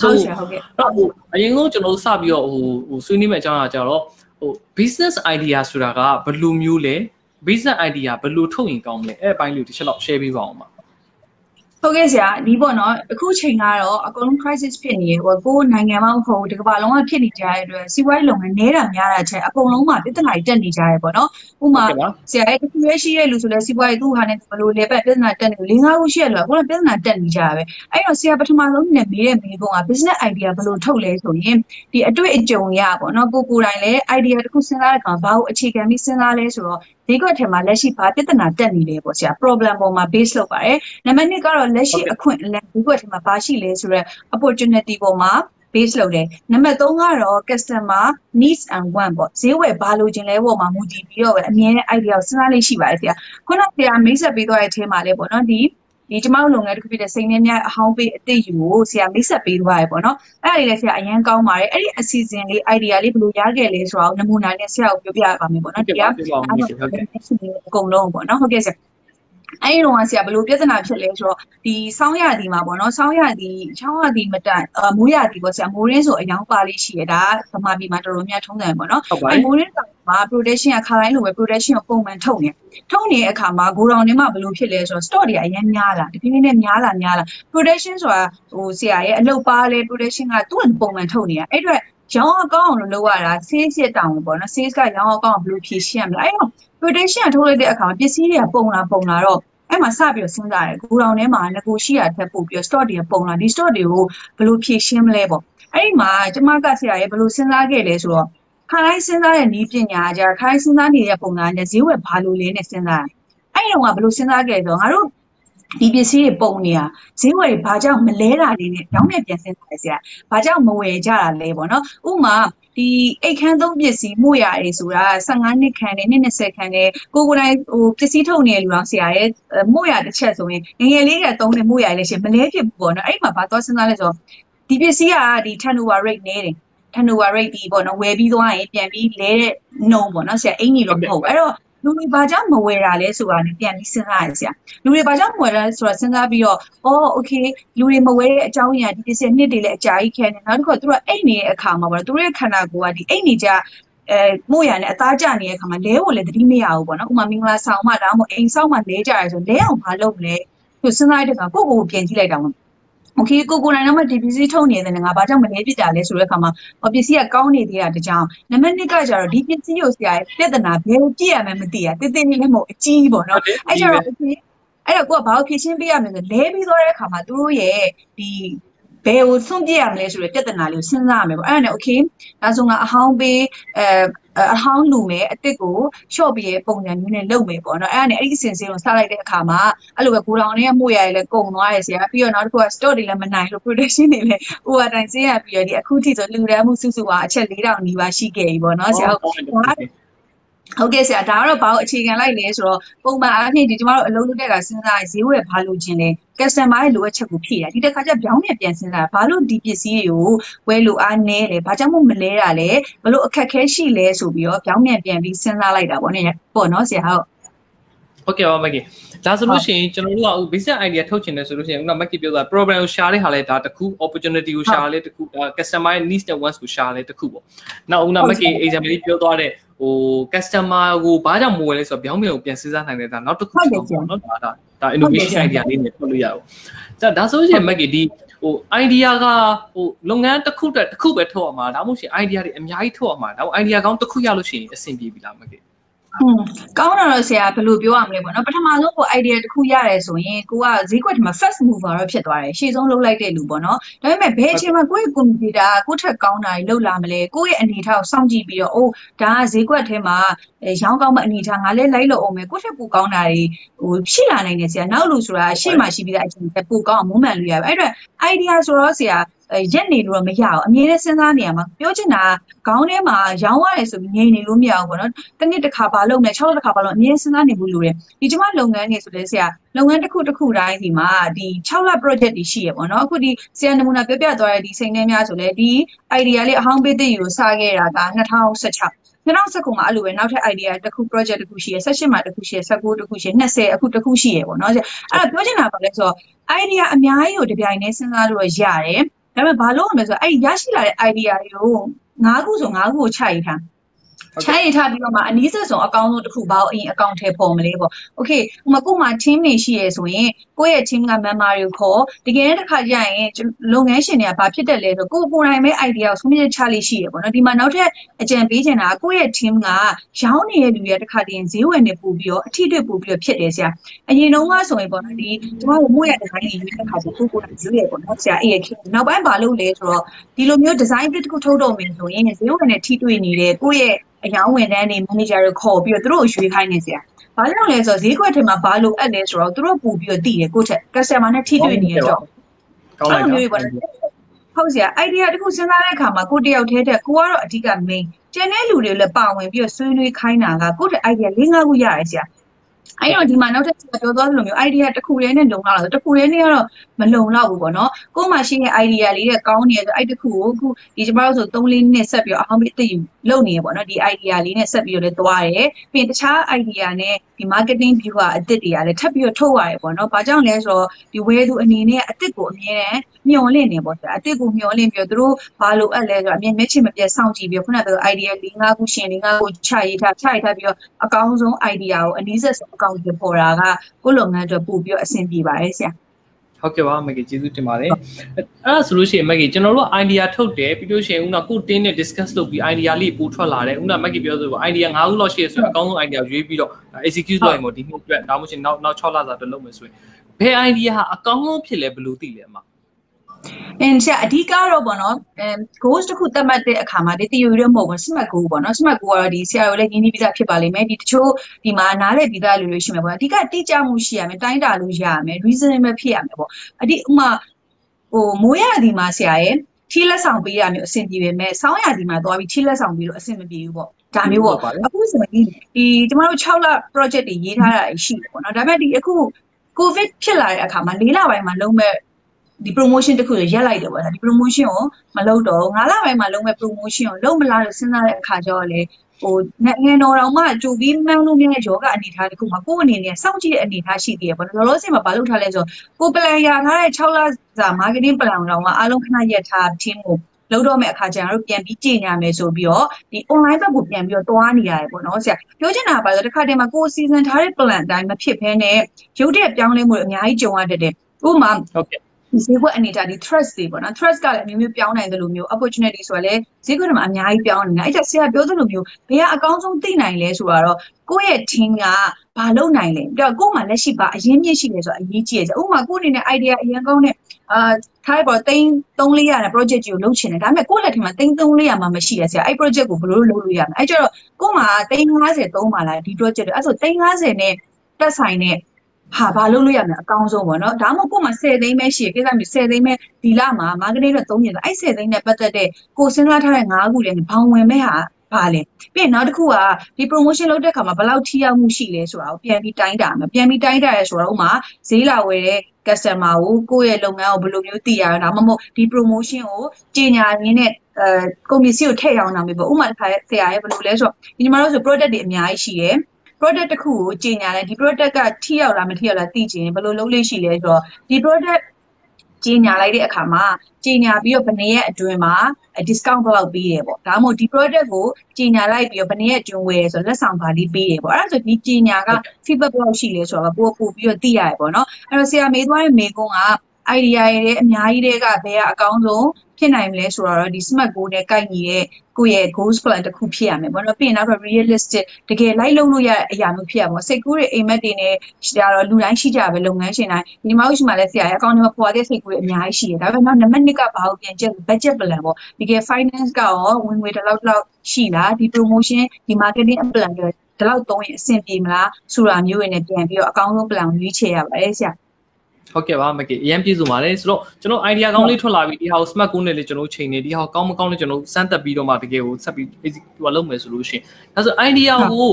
ဟုတ်ဆရာဟုတ်ကဲ့အဲ့တော့ဟိုအရင်ကကျွန်တော်စပြီးတော့ဟိုဟိုဆွေးနွေးမယ့်အကြောင်းအရာကြတော့ဟို business idea ဆိုတာကဘယ်လိုမျိုးလဲ business idea ဘယ်လိုထုတ်ရင်ကောင်းမလဲအဲ့အပိုင်းလေးတစ်ချက်လောက် share ပေးပါအောင်ပါ ဟုတ်ကဲ့ဆရာဒီပေါ့နော်အခုချိန်ကတော့အကုန်လုံး crisis ဖြစ်နေရဟိုကိုနိုင်ငံမှာမဟုတ်ဒီကမ္ဘာလုံးကဖြစ်နေကြတဲ့အတွက်စီးပွားရေးလုပ်ငန်းနေတာများတာချက်အကုန်လုံးမှာပြဿနာတွေတက်နေကြရဲပေါ့နော်ဥမာဆရာရဲ့တစ်ခုရဲ့ရှိရဲ့လူဆိုလဲစီးပွားရေးသူ့ဟာနဲ့ဘယ်လိုလဲပဲပြဿနာတက်နေ၄၅ခုရှိရလို့အခုလည်းပြဿနာတက်နေကြရပဲအဲ့တော့ဆရာပထမဆုံးနဲ့မေးတဲ့မေးခွန်းက business idea ဘယ်လိုထုတ်လဲဆိုရင်ဒီအတွေ့အကြုံရပေါ့နော်ကိုကိုတိုင်းလည်း idea တစ်ခုစဉ်းစားတဲ့အခါဘာကိုအခြေခံပြီးစဉ်းစားလဲဆိုတော့ဈေးကွက်ထဲမှာလက်ရှိဘာပြဿနာတက်နေလဲပေါ့ဆရာ problem ပေါ်မှာ base လုပ်ပါတယ်နံပါတ်2ကတော့လက်ရှိအခွင့်အလမ်းဈေးကွက်ထဲမှာဘာရှိလဲဆိုတော့ opportunity ပေါ်မှာ base လုပ်တယ်နံပါတ်3ကတော့ customer needs and want ပေါ့ဈေးဝယ်ဘာလိုချင်လဲပေါ်မှာမူတည်ပြီးတော့ပဲအမြဲတမ်း idea ကိုစဉ်းစားလေးရှိပါတယ်ဆရာခုနကဆရာမိတ်ဆက်ပေးသွားတဲ့အထဲမှာလဲပေါ့နော်ဒီ ဒီကျမတို့လုပ်ငန်းတစ်ခုဖြစ်တဲ့စိန်နေမြအဟောင်းပေးအသိယူကိုဆရာမိတ်ဆက်ပေးသွားရပေါ့နော်အဲ့ဒါလေးလည်းဆရာအရန်ကောင်းပါတယ်အဲ့ဒီအစီအစဉ်လေး idea လေးဘယ်လိုရခဲ့လဲဆိုတော့နမူနာနဲ့ဆရာကိုပြောပြပါမယ်ပေါ့နော်တရားအကုန်လုံးပေါ့နော်ဟုတ်ကဲ့ဆရာ အဲ့ဒီတော့ဆရာဘယ်လိုပြဿနာဖြစ်လဲဆိုတော့ဒီဆောင်းရသည်မှာပေါ့နော်ဆောင်းရသည်ချောင်းရသည်မတန်မိုးရသည်ပေါ့ဆရာမိုးရင်းဆိုအယောင်ပါလေးရှိရတာဗမာပြည်မှာတော်တော်များထုံးတယ်ပေါ့နော်အဲ့မိုးရင်းမှာ production ကခါတိုင်းလိုပဲ production ကိုပုံမှန်ထုတ်နေထုတ်နေတဲ့အခါမှာဂိုဒေါန်ထဲမှာဘယ်လိုဖြစ်လဲဆိုတော့ stock တွေအရင်များလာတဖြည်းဖြည်းနဲ့များလာများလာ production ဆိုတာဟိုဆရာရဲ့အလုပ်ပါလေ production ကသူ့ပုံမှန်ထုတ်နေတာအဲ့အတွက် ရောင်းအကောင်းအောင်လုပ်ရတာ sales ရတောင်းပေါ့နော် sales ကရောင်းအကောင်းအောင်ဘယ်လိုဖြည့်ရှင်းရမလဲအဲ့တော့ production ထုတ်လိုက်တဲ့အခါမှာပစ္စည်းတွေကပုံလာပုံလာတော့အဲ့မှာစပြီးတော့စဉ်းစားတယ်ဂိုဒေါန်ထဲမှာငကိုရှိရထက်ပို့ပြီးတော့ stock တွေပုံလာဒီ stock တွေကိုဘယ်လိုဖြည့်ရှင်းမလဲပေါ့အဲ့ဒီမှာကျမကဆရာရဲ့ဘယ်လိုစဉ်းစားခဲ့လဲဆိုတော့ခါတိုင်းစဉ်းစားတဲ့နည်းပညာကြခါတိုင်းစဉ်းစားနေတဲ့ပုံစံနဲ့ဈေးဝယ်ဘာလို့လဲနဲ့စဉ်းစားတယ်အဲ့ဒီတော့ကဘယ်လိုစဉ်းစားခဲ့လဲဆိုတော့ငါတို့ ဒီပစ္စည်းတွေပုံနေတာဈေးဝယ်တွေဘာကြောင့်မလဲတာလေးနဲ့တောင်းနဲ့ပြန်စဉ်းစားရစရာဘာကြောင့်မဝယ်ကြတာလဲပေါ့နော်ဥမာဒီအိတ်ခမ်းသုံးပစ္စည်းမှုရတွေဆိုတာ15နှစ်ခံတယ်20ခန်းတယ်ကိုကိုတိုင်းဟိုပစ္စည်းထုတ်နေလူအောင်ဆရာရဲ့မှုရတစ်ချက်ဆိုရင်ငငယ်လေးကသုံးတဲ့မှုရလေးရှင်မလဲဖြစ်ဘူးပေါ့နော်အဲ့ဒီမှာဘာသွားစဉ်းစားလဲဆိုတော့ဒီပစ္စည်းကဒီ turnover rate နေတယ် turnover rate ဒီပေါ့နော်ဝယ်ပြီးသွားရင်ပြန်ပြီးလဲတဲ့နှုံပေါ့နော်ဆရာအင်ကြီးတော့မဟုတ်ဘူးအဲ့တော့ လူတွေဘာကြောင့်မဝယ်တာလဲဆိုတာနဲ့ပြန်ပြီးစဉ်းစားရဆရာလူတွေဘာကြောင့်မဝယ်တာလဲဆိုတာစဉ်းစားပြီးတော့အော်โอเคလူတွေမဝယ်တဲ့အကြောင်းအရာဒီပစ္စည်းနှစ်တွေလည်းအကြာကြီးခဲနေနောက်တစ်ခုကသူတို့အိတ်နေတဲ့အခါမှာပေါ့သူတို့ရဲ့ခန္ဓာကိုယ်ကဒီအိတ်နေကြအဲမို့ရနဲ့အသားကျနေတဲ့အခါမှာလဲဖို့လည်းသတိမရဘူးပေါ့နော်ဥမာမင်္ဂလာဆောင်မှဒါမှမဟုတ်အိမ်ဆောင်မှလဲကြရဲဆိုလဲအောင်မလုပ်လဲသူစဉ်းစားရတဲ့အခါကိုယ့်ကိုယ်ကိုပြန်ကြည့်လိုက်တာပေါ့ โอเคကိုကိုနိုင်တော့မှဒီပစ္စည်းထုတ်နေတဲ့ငါဘာကြောင့်မလဲပြစ်တာလဲဆိုတဲ့အခါမှာပစ္စည်းကကောင်းနေသေးတာတကြောင်နံပါတ်1ကကြတော့ဒီပစ္စည်းကိုဆရာရဲ့ပြဿနာဘယ်ကိုပြည့်ရမှန်းမသိရတင်းတင်းလေးလည်းမဟုတ်အကြီးပေါ့နော်အဲ့ကြတော့အဲ့တော့ကိုကဘာလို့ဖြည့်ရှင်းပေးရမလဲဆိုလဲပြီးသွားတဲ့အခါမှာသူတို့ရဲ့ဒီ ဘယ်ကိုဆုံးပြရမလဲဆိုတဲ့ပြဿနာလေးကိုစဉ်းစားရမယ်ပေါ့အဲ့ဒါနဲ့ okay ဒါဆိုငါအဟောင်းပေးအဲအဟောင်းလူမယ်အစ်စ်ကိုရှော့ပြီးပုံစံမျိုးနဲ့လုပ်မယ်ပေါ့နော်အဲ့ဒါနဲ့အဲ့ဒီအစဉ်စဉ်ကိုစလိုက်တဲ့အခါမှာအဲ့လိုပဲကိုတောင်တွေကမှုရရလဲကုံသွားရဆရာပြီးတော့နောက်တစ်ခုက stock တွေလည်းမနိုင်လို့ production တွေလည်းဟိုအတိုင်းစေးရပြီးတော့ဒီအခုထိဆိုလူတန်းမှုစုစုကအချက်4000နီးပါးရှိခဲ့ပြီပေါ့နော်ဆရာဟုတ် ဟုတ်ကဲ့ဆရာဒါကတော့ဘာလို့အခြေခံလိုက်လဲဆိုတော့ပုံမှန်အားဖြင့်ဒီကျမတို့အလုပ်လုပ်တဲ့ကစဉ်းစားဈေးဝယ်ဘာလို့ခြင်းလဲ customer ရဲ့လိုအပ်ချက်ကိုဖြည့်တာဒီတစ်ခါကျပြောင်းပြန်ပြန်စဉ်းစားဘာလို့ဒီပစ္စည်းတွေကိုဝယ်လို့အားနည်းလဲဘာကြောင့်မို့မလဲတာလဲဘလို့အခက်ခဲရှိလဲဆိုပြီးတော့ပြောင်းပြန်ပြန်ပြီးစဉ်းစားလိုက်တာပေါ့နော်ပေါ့နော်ဆရာဟုတ်ဟုတ်ကဲ့ပါမက်ကီဒါဆိုလို့ရှိရင်ကျွန်တော်တို့က business idea ထုတ်ချင်တယ်ဆိုလို့ရှိရင်ခုနမက်ကီပြောတာ program ကိုရှာတဲ့ဟာလဲဒါတခု opportunity ကိုရှာလဲတခုဒါ customer needs and wants ကိုရှာလဲတခုပေါ့နောက်ဦးနာမက်ကီ example လေးပြောသွားတဲ့ ဟို customer ကိုဘာကြောင့်မဝယ်လဲဆိုတော့ပြောင်းပြန်ကိုပြန်စဉ်းစားနိုင်တယ်ဒါနောက်တစ်ခုပေါ့နော်ဒါဒါဒါ innovation idea လေးနဲ့ထုတ်လို့ရအောင်ဒါဒါဆိုရင်မက်ကီဒီဟို idea ကဟိုလုပ်ငန်းတစ်ခုတစ်ခုပဲထုတ်ရမှာဒါမှမဟုတ်ရှင် idea တွေအများကြီးထုတ်ရမှာဒါမှ idea ကောင်းတစ်ခုရလို့ရှိရင်အဆင်ပြေပြီလားမ က်ကီอืมကောင်းတာတော့ဆရာဘယ်လိုပြောရမလဲပေါ့နော်ပထမဆုံးကို idea တစ်ခုရတယ်ဆိုရင်ကိုကဈေးကွက်ထဲမှာ first mover တော့ဖြစ်သွားတယ်ရှေ့ဆုံးလှုပ်လိုက်တဲ့လူပေါ့နော်ဒါပေမဲ့ဘယ်အချိန်မှာကိုယ့်ရဲ့ computer ကိုယ့်ထက်ကောင်းတာတွေလှုပ်လာမလဲကိုယ့်ရဲ့အနေထားကိုစောင့်ကြည့်ပြီးတော့အိုးဒါကဈေးကွက်ထဲမှာရောင်းကောင်းမအနေထားငါလည်းလိုက်လို့အောင်မယ်ကိုယ့်ထက်ပိုကောင်းတာတွေဟိုရှိလာနိုင်တယ်ဆရာနောက်လူဆိုတာရှေ့မှာရှိပြီးသားအချိန်ထက်ပိုကောင်းအောင်မွမ်းမံလို့ရပါအဲ့တော့ idea ဆိုတော့ဆရာ ရက်နေလို့တော့မရအောင်အမြဲတမ်းစဉ်းစားနေရမှာပြောချင်တာခေါင်းထဲမှာရောင်းရတယ်ဆိုပြီးငြိမ်နေလို့မရဘူးပေါ့နော်တနစ်တစ်ခါပါလုပ်မယ်6လတစ်ခါပါလုပ်အမြဲစဉ်းစားနေဖို့လိုတယ်ဒီကျမလုပ်ငန်းနေဆိုလဲဆရာလုပ်ငန်းတစ်ခုတစ်ခုတိုင်းဒီမှာဒီ6လ project တွေရှိရပေါ့နော်အခုဒီဆရာနမူနာပြပြသွားတဲ့ဒီစိန်နှဲများဆိုလဲဒီ idea လေးအဟောင်းပေးတဲ့ယူကိုစခဲ့တာက2016 2019မှာအဲ့လိုပဲနောက်ထပ် idea တစ်ခု project တစ်ခုရှိရ18မှာတစ်ခုရှိရ19တစ်ခုရှိရ20အခုတစ်ခုရှိရပေါ့နော်အဲ့ဒါပြောချင်တာပါလဲဆိုတော့ idea အများကြီးကိုတပြိုင်တည်းစဉ်းစားလို့ရတယ် ဒါပေမဲ့ဘာလို့ရမလဲဆိုတော့အဲ့ရရှိလာတဲ့ idea တွေကို၅ခုဆို၅ခုကိုချရထား ချရထားပြီးတော့မှအနည်းဆက်ဆုံးအကောင်းဆုံးတစ်ခုဘာလို့အရင်အကောင့်ထဲပေါ်မလဲပေါ့။ Okay ဥပမာကို့မှာ team တွေရှိရဲဆိုရင်ကိုယ့်ရဲ့ team က member တွေကိုခေါ်တကယ်တစ်ခါကြရင်လုပ်ငန်းရှင်တွေကဘာဖြစ်တယ်လဲဆိုကိုကိုယ်တိုင်ပဲ idea ကိုဆုံးဖြတ်ချလေးရှိရပေါ့နော်။ဒီမှာနောက်ထပ်အကြံပေးချင်တာကကိုယ့်ရဲ့ team ကရောင်းနေတဲ့လူတွေတစ်ခါတည်းဈေးဝယ်နေပို့ပြီးတော့အထီးတွေပို့ပြီးတော့ဖြစ်တယ်ဆရာ။အရင်တုန်းကဆိုရင်ပေါ့နော်ဒီကျွန်တော်တို့မို့ရ design တွေရွေးတဲ့ခါဆိုကိုကိုယ်တိုင်ရွေးရပေါ့နော်ဆရာအဲ့ရခေနောက်ပိုင်းဘာလုပ်လဲဆိုတော့ဒီလိုမျိုး design တစ်ခုထုတ်တော့မယ်ဆိုရင်ဈေးဝယ်နဲ့ထိတွေ့နေတဲ့ကိုယ့်ရဲ့အယောင်းဝန်ထမ်းတွေ manager တွေခေါ်ပြီးတော့သူတို့ကိုရွေးခိုင်းနေစရာ။ဘာလို့လဲဆိုတော့ဈေးကွက်ထဲမှာဘာလို့အပ်လဲဆိုတော့သူတို့ပူပြီးတော့တည်တယ်ကိုယ့်ထက် customer နဲ့ထိတွေ့နေရတော့ကောင်းလိုက်တာဟုတ်စရာ idea တခုစဉ်းစားတဲ့အခါမှာကိုတယောက်တည်းတက်ကိုကတော့အဓိက main ကျန်တဲ့လူတွေလည်းပါဝင်ပြီးတော့ဆွေးနွေးခိုင်းတာကကိုယ့်တဲ့ idea ၄၅ခုရရဆရာ အဲ့တော့ဒီမှာနောက်ထပ်ပြောသွားသလိုမျိုး idea တစ်ခုတည်းနဲ့လုံလောက်လားတစ်ခုတည်းနဲ့ကတော့မလုံလောက်ဘူးပေါ့နော်ကို့မှာရှိတဲ့ idea လေးတဲ့ကောင်းနေဆိုအဲ့တစ်ခုကိုအခုဒီကျမတို့ဆို3လေးနှစ်ဆက်ပြီးတော့အဟောင်းပြီးအသိယူလုပ်နေရပေါ့နော်ဒီ idea လေးနဲ့ဆက်ပြီးတော့လည်းသွားတယ်ပြီးရင်တခြား idea နဲ့ဒီ marketing view ကအသစ်တွေကလည်းထပ်ပြီးတော့ထုတ်ရတယ်ပေါ့နော်ဘာကြောင့်လဲဆိုတော့ဒီဝယ်သူအနေနဲ့အသစ်ကိုအမြဲတမ်းမျှော်လင့်နေပေါ့ဆရာအသစ်ကိုမျှော်လင့်ပြီးတော့သူတို့ဘာလို့အပ်လဲဆိုတော့အမြဲမျက်ခြေမပြတ်စောင့်ကြည့်ပြီးတော့ခုနကပြော idea ၄၅ခုရှင်၄၅ခုချရေးထားချရေးထားပြီးတော့အကောင်းဆုံး idea ကိုအနည်းဆက်ဆုံးအကောင့်တွေပေါ်တာကကိုယ့်လုပ်ငန်းအတွက်ပို့ပြီးတော့အဆင်ပြေပါတယ်ဆရာဟုတ်ကဲ့ပါမကေကျေးဇူးတင်ပါတယ်အဲ့ဒါဆိုလို့ရှိရင်မကေကျွန်တော်တို့ idea ထုတ်တယ်ပြီးလို့ရှိရင်ဦးနာကိုတင်းနဲ့ discuss လုပ်ပြီး idea လေးပို့ထွက်လာတယ်ဦးနာမကေပြောဆို idea ၅ခုလောက်ရှိရဆိုရင်အကောင်းဆုံး idea ရွေးပြီးတော့ execute လုပ်ရင်ပေါ့ဒီနှစ်အတွက်ဒါမှမဟုတ်နောက်နောက်6လစာအတွက်လုပ်မယ်ဆိုရင်ဘယ် idea ဟာအကောင်းဆုံးဖြစ်လဲဘယ်လိုသိလဲအမ အင်းဆရာအဓိကတော့ပေါ့နော်အဲ goals တစ်ခုသတ်မှတ်တဲ့အခါမှာဒီ theory တော့မဟုတ်ဘူး smart goal ပေါ့နော် smart goal ကတော့ဒီဆရာတို့လည်းရင်းနှီးပြီးသားဖြစ်ပါလိမ့်မယ်ဒီတချို့ဒီမှာနားလည်ပြီးသားလူတွေရှိမှာပေါ့အဓိကတိကျမှုရှိရမယ်တိုင်းတာလို့ရရမယ် reasonable ဖြစ်ရမယ်ပေါ့အဓိဥမာဟိုမိုးရဒီမှာဆရာရဲ့ထီးလက်ဆောင်ပေးရမျိုးအဆင်ပြေပေမဲ့ဆောင်းရဒီမှာသွားပြီးထီးလက်ဆောင်ပြီးတော့အဆင်မပြေဘူးပေါ့ဒါမျိုးပေါ့အခုဆိုရင်ဒီကျမတို့6လ project တွေရေးထားတာရှိတယ်ပေါ့နော်ဒါပေမဲ့ဒီအခု covid ဖြစ်လာတဲ့အခါမှာ၄လပိုင်းမှာလုံးမဲ့ ဒီ promotion တခုကိုရက်လိုက်တယ်ပေါ့ဒါဒီ promotion ကိုမလုပ်တော့ငါးလပိုင်းမှာလုံးမဲ့ promotion ကိုလုံးမလားလို့စဉ်းစားတဲ့အခါကျတော့လေဟိုငယ်တော်တော်မှကြိုပြီးမှန်းလို့မြတဲ့ယောဂအနေထားတခုမှာကိုယ့်အနေနဲ့စောင့်ကြည့်တဲ့အနေထားရှိသေးတယ်ပေါ့နော်လောလောဆယ်မှာဘာလုပ်ထားလဲဆိုတော့ကို plan ရထားတဲ့6လစာ marketing plan တော့မှအားလုံးခဏရက်ထား team ကိုလုပ်တော့မယ့်အခါကျရင်တို့ပြန်ပြီးကြည်ညာမယ်ဆိုပြီးတော့ဒီ online ဘက်ကိုပြန်ပြီးတော့တွားနေရတယ်ပေါ့နော်ဆရာပြောချင်တာကဘာလဲတခါတည်းမှာကိုယ်စီစဉ်ထားတဲ့ plan အတိုင်းမဖြစ်ဘဲနဲ့ရုပ်တဲ့ပြောင်းလဲမှုတွေအများကြီးကြုံရတတ်တယ်ဥပမာဟုတ်ကဲ့ ဒီဈေးကွက်အနေထားဒီ trust တွေပေါ့နော် trust ကလည်းအမျိုးမျိုးပြောင်းနိုင်တယ်လို့မျိုး opportunity ဆိုတာလည်းဈေးကွက်တွေမှာအများကြီးပြောင်းနေတာအဲ့ဒါဆရာပြောသလိုမျိုးဘယ်ကအကောင်းဆုံးသိနိုင်လဲဆိုတော့ကိုယ့်ရဲ့ team ကဘာလုပ်နိုင်လဲပြီးတော့ကိုယ့်မှာလက်ရှိဘာအရင်မြင့်ရှိလဲဆိုတာအရေးကြီးတယ်ဥပမာကိုယ့်အနေနဲ့ idea အရင်ကောင်းတဲ့အာထားပေါ်သိန်း300နဲ့ project ကြီးကိုလုပ်ချင်တယ်ဒါပေမဲ့ကိုယ့်လက်ထဲမှာသိန်း300မှမရှိရဆရာအဲ့ project ကိုဘယ်လိုလုပ်လို့ရမလဲအဲ့ကျတော့ကိုယ့်မှာသိန်း50သုံးပါလားဒီ project တွေအဲ့ဆိုသိန်း50နဲ့တက်ဆိုင်တဲ့ ဟာဘာလုပ်လို့ရမလဲအကောင်းဆုံးပေါ့နော်ဒါမှမဟုတ်ကို့မှာ10သိန်းပဲရှိရကိစ္စမျိုး10သိန်းပဲဒီလမှာ marketing တော့3ပြင်ဆိုအဲ့10သိန်းနဲ့ပတ်သက်တဲ့ကိုစဉ်းစားထားတဲ့5ခုလည်းဘောင်ဝင်မဲ့ဟာပါလေပြီးရင်နောက်တစ်ခုကဒီ promotion လုပ်တဲ့အခါမှာဘယ်လောက်ထိရောက်မှုရှိလဲဆိုတာကိုပြန်ပြီးတိုင်းတာမယ်ပြန်ပြီးတိုင်းတာရဲဆိုတော့ဥမာဈေးလာဝယ်တဲ့ customer ကိုကိုယ့်ရဲ့လုပ်ငန်းကိုဘယ်လိုမျိုးသိရအောင်ဒါမှမဟုတ်ဒီ promotion ကိုကြီးညာရင်းနဲ့အဲကုန်ပစ္စည်းကိုထည့်ရောင်းတာမျိုးပေါ့ဥမာတစ်ခါဆရာရဲ့ဘယ်လိုလဲဆိုတော့ဒီညီမတို့ဆို product တွေအများကြီးရှိတယ် product တစ်ခုကိုကြီးညာတယ်ဒီ product ကထိရောက်လားမထိရောက်လားသိချင်ဘယ်လိုလုပ်လို့ရှိလဲဆိုတော့ဒီ product ကြီးညာလိုက်တဲ့အခါမှာကြီးညာပြီးတော့ဘယ်နှစ်ရက်အတွင်းမှာ discount ဘယ်လောက်ပေးတယ်ပေါ့ဒါမှမဟုတ်ဒီ product ကိုကြီးညာလိုက်ပြီးတော့ဘယ်နှစ်ရက်အတွင်းဝယ်ရဆိုလက်ဆောင်ပါလေးပေးတယ်ပေါ့အဲ့ဒါဆိုဒီကြီးညာက feedback ဘယ်လောက်ရှိလဲဆိုတော့ပို့ပို့ပြီးတော့သိရတယ်ပေါ့နော်အဲ့တော့ဆရာမေးသွားတဲ့မေးခွန်းက idea တွေအများကြီးတွေကဘယ်ကအကောင်းဆုံးဖြစ်နိုင်မလဲဆိုတော့ဒီ smart goal နဲ့ကိုက်ညီတဲ့ကိုယ့်ရဲ့ goals plan တစ်ခုဖြစ်ရမယ်ပေါ့နော်ပြီးရင်နောက်တော့ realistic တကယ်လိုက်လုပ်လို့ရတဲ့အရာမျိုးဖြစ်ရမှာစိတ်ကူးတွေအိမ်မက်တွေနဲ့ရှာတော့လူတိုင်းရှိကြပဲလုပ်ငန်းရှင်တိုင်းဒီမှာဥရှိမှလည်းဆရာရဲ့အကောင့်ထဲမှာပေါ်တဲ့စိတ်ကူးတွေအများကြီးရှိတယ်ဒါပေမဲ့နောက်နံပါတ်1ကဘာလို့ပြန်ချက် budget plan ပေါ့ဒီက finance ကရောဝင်ငွေတစ်လောက်လောက်ရှိလားဒီ promotion ဒီ marketing plan တွေဒီလောက်သုံးရင်အဆင်ပြေမလားဆိုတာမျိုးတွေနဲ့ပြန်ပြီးတော့အကောင်းဆုံး plan ကိုရွေးချယ်ရပါတယ်ဆရာ ဟုတ်ကဲ့ပါမကေအရင်ပြည့်စုံပါတယ်ဆိုတော့ကျွန်တော် idea ကောင်းလေးထွက်လာပြီဒီဟာကို smart goal နဲ့လေကျွန်တော်ချိန်နေဒီဟာကောင်းမကောင်းလဲကျွန်တော်စမ်းသက်ပြီးတော့မှတကယ်ကိုဆက်ပြီးဟိုလုပ်မယ်ဆိုလို့ရှိရင်ဒါဆို idea ကို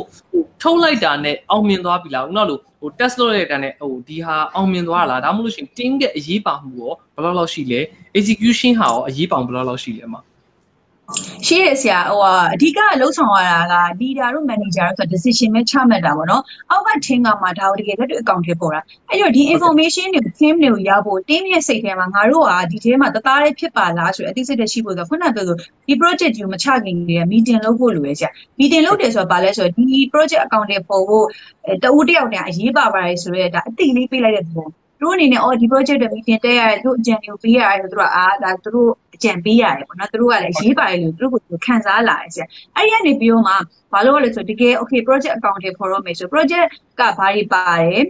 ထုတ်လိုက်တာနဲ့အောင်မြင်သွားပြီလားဦးနောက်လို့ဟို test လုပ်လိုက်တာနဲ့ဟိုဒီဟာအောင်မြင်သွားလားဒါမှမဟုတ်လို့ရှိရင် team ရဲ့အရေးပါမှုရောဘယ်လောက်လောက်ရှိလဲ execution ဟာရောအရေးပါဘယ်လောက်လောက်ရှိလဲမှာ ရှိရဆရာဟိုအဓိကလှုပ်ဆောင်ရတာက leader တို့ manager တို့ဆို decision ပဲချမှတ်တာပေါ့နော်အောက်က team ကမှဒါကိုတကယ်လက်တွေ့အကောင့်ထဲပေါ်တာအဲ့တော့ဒီ information တွေကို team တွေကိုရဖို့ team ရဲ့စိတ်ထဲမှာငါတို့ကဒီထဲမှာတသားလေးဖြစ်ပါလားဆိုတဲ့အသိစိတ်တရှိဖို့ဆိုခုနကပြောဆိုဒီ project ကိုမချခင်တည်းက meeting လုပ်ဖို့လိုရဲ့ဆရာ meeting လုပ်တယ်ဆိုတော့ဘာလဲဆိုတော့ဒီ project အကောင့်ထဲပေါ်ဖို့တဦးတယောက်တည်းအရေးပါပါတယ်ဆိုရဲဒါအသိလေးပေးလိုက်တဲ့ပုံ တို့အနေနဲ့အော်ဒီ project တွေ meeting တက်ရတယ်တို့အကြံတွေကိုပေးရတယ်ဆိုတော့အာဒါတို့အကြံပေးရတယ်ပေါ့နော်တို့ကလည်းရေးပါတယ်လို့တို့ကိုခံစားလာတယ်ဆရာအဲ့ဒီကနေပြီးတော့မှဘာလို့လဲဆိုတကယ် okay project account တွေဖော်တော့မယ်ဆို project ကဘာတွေပါတယ်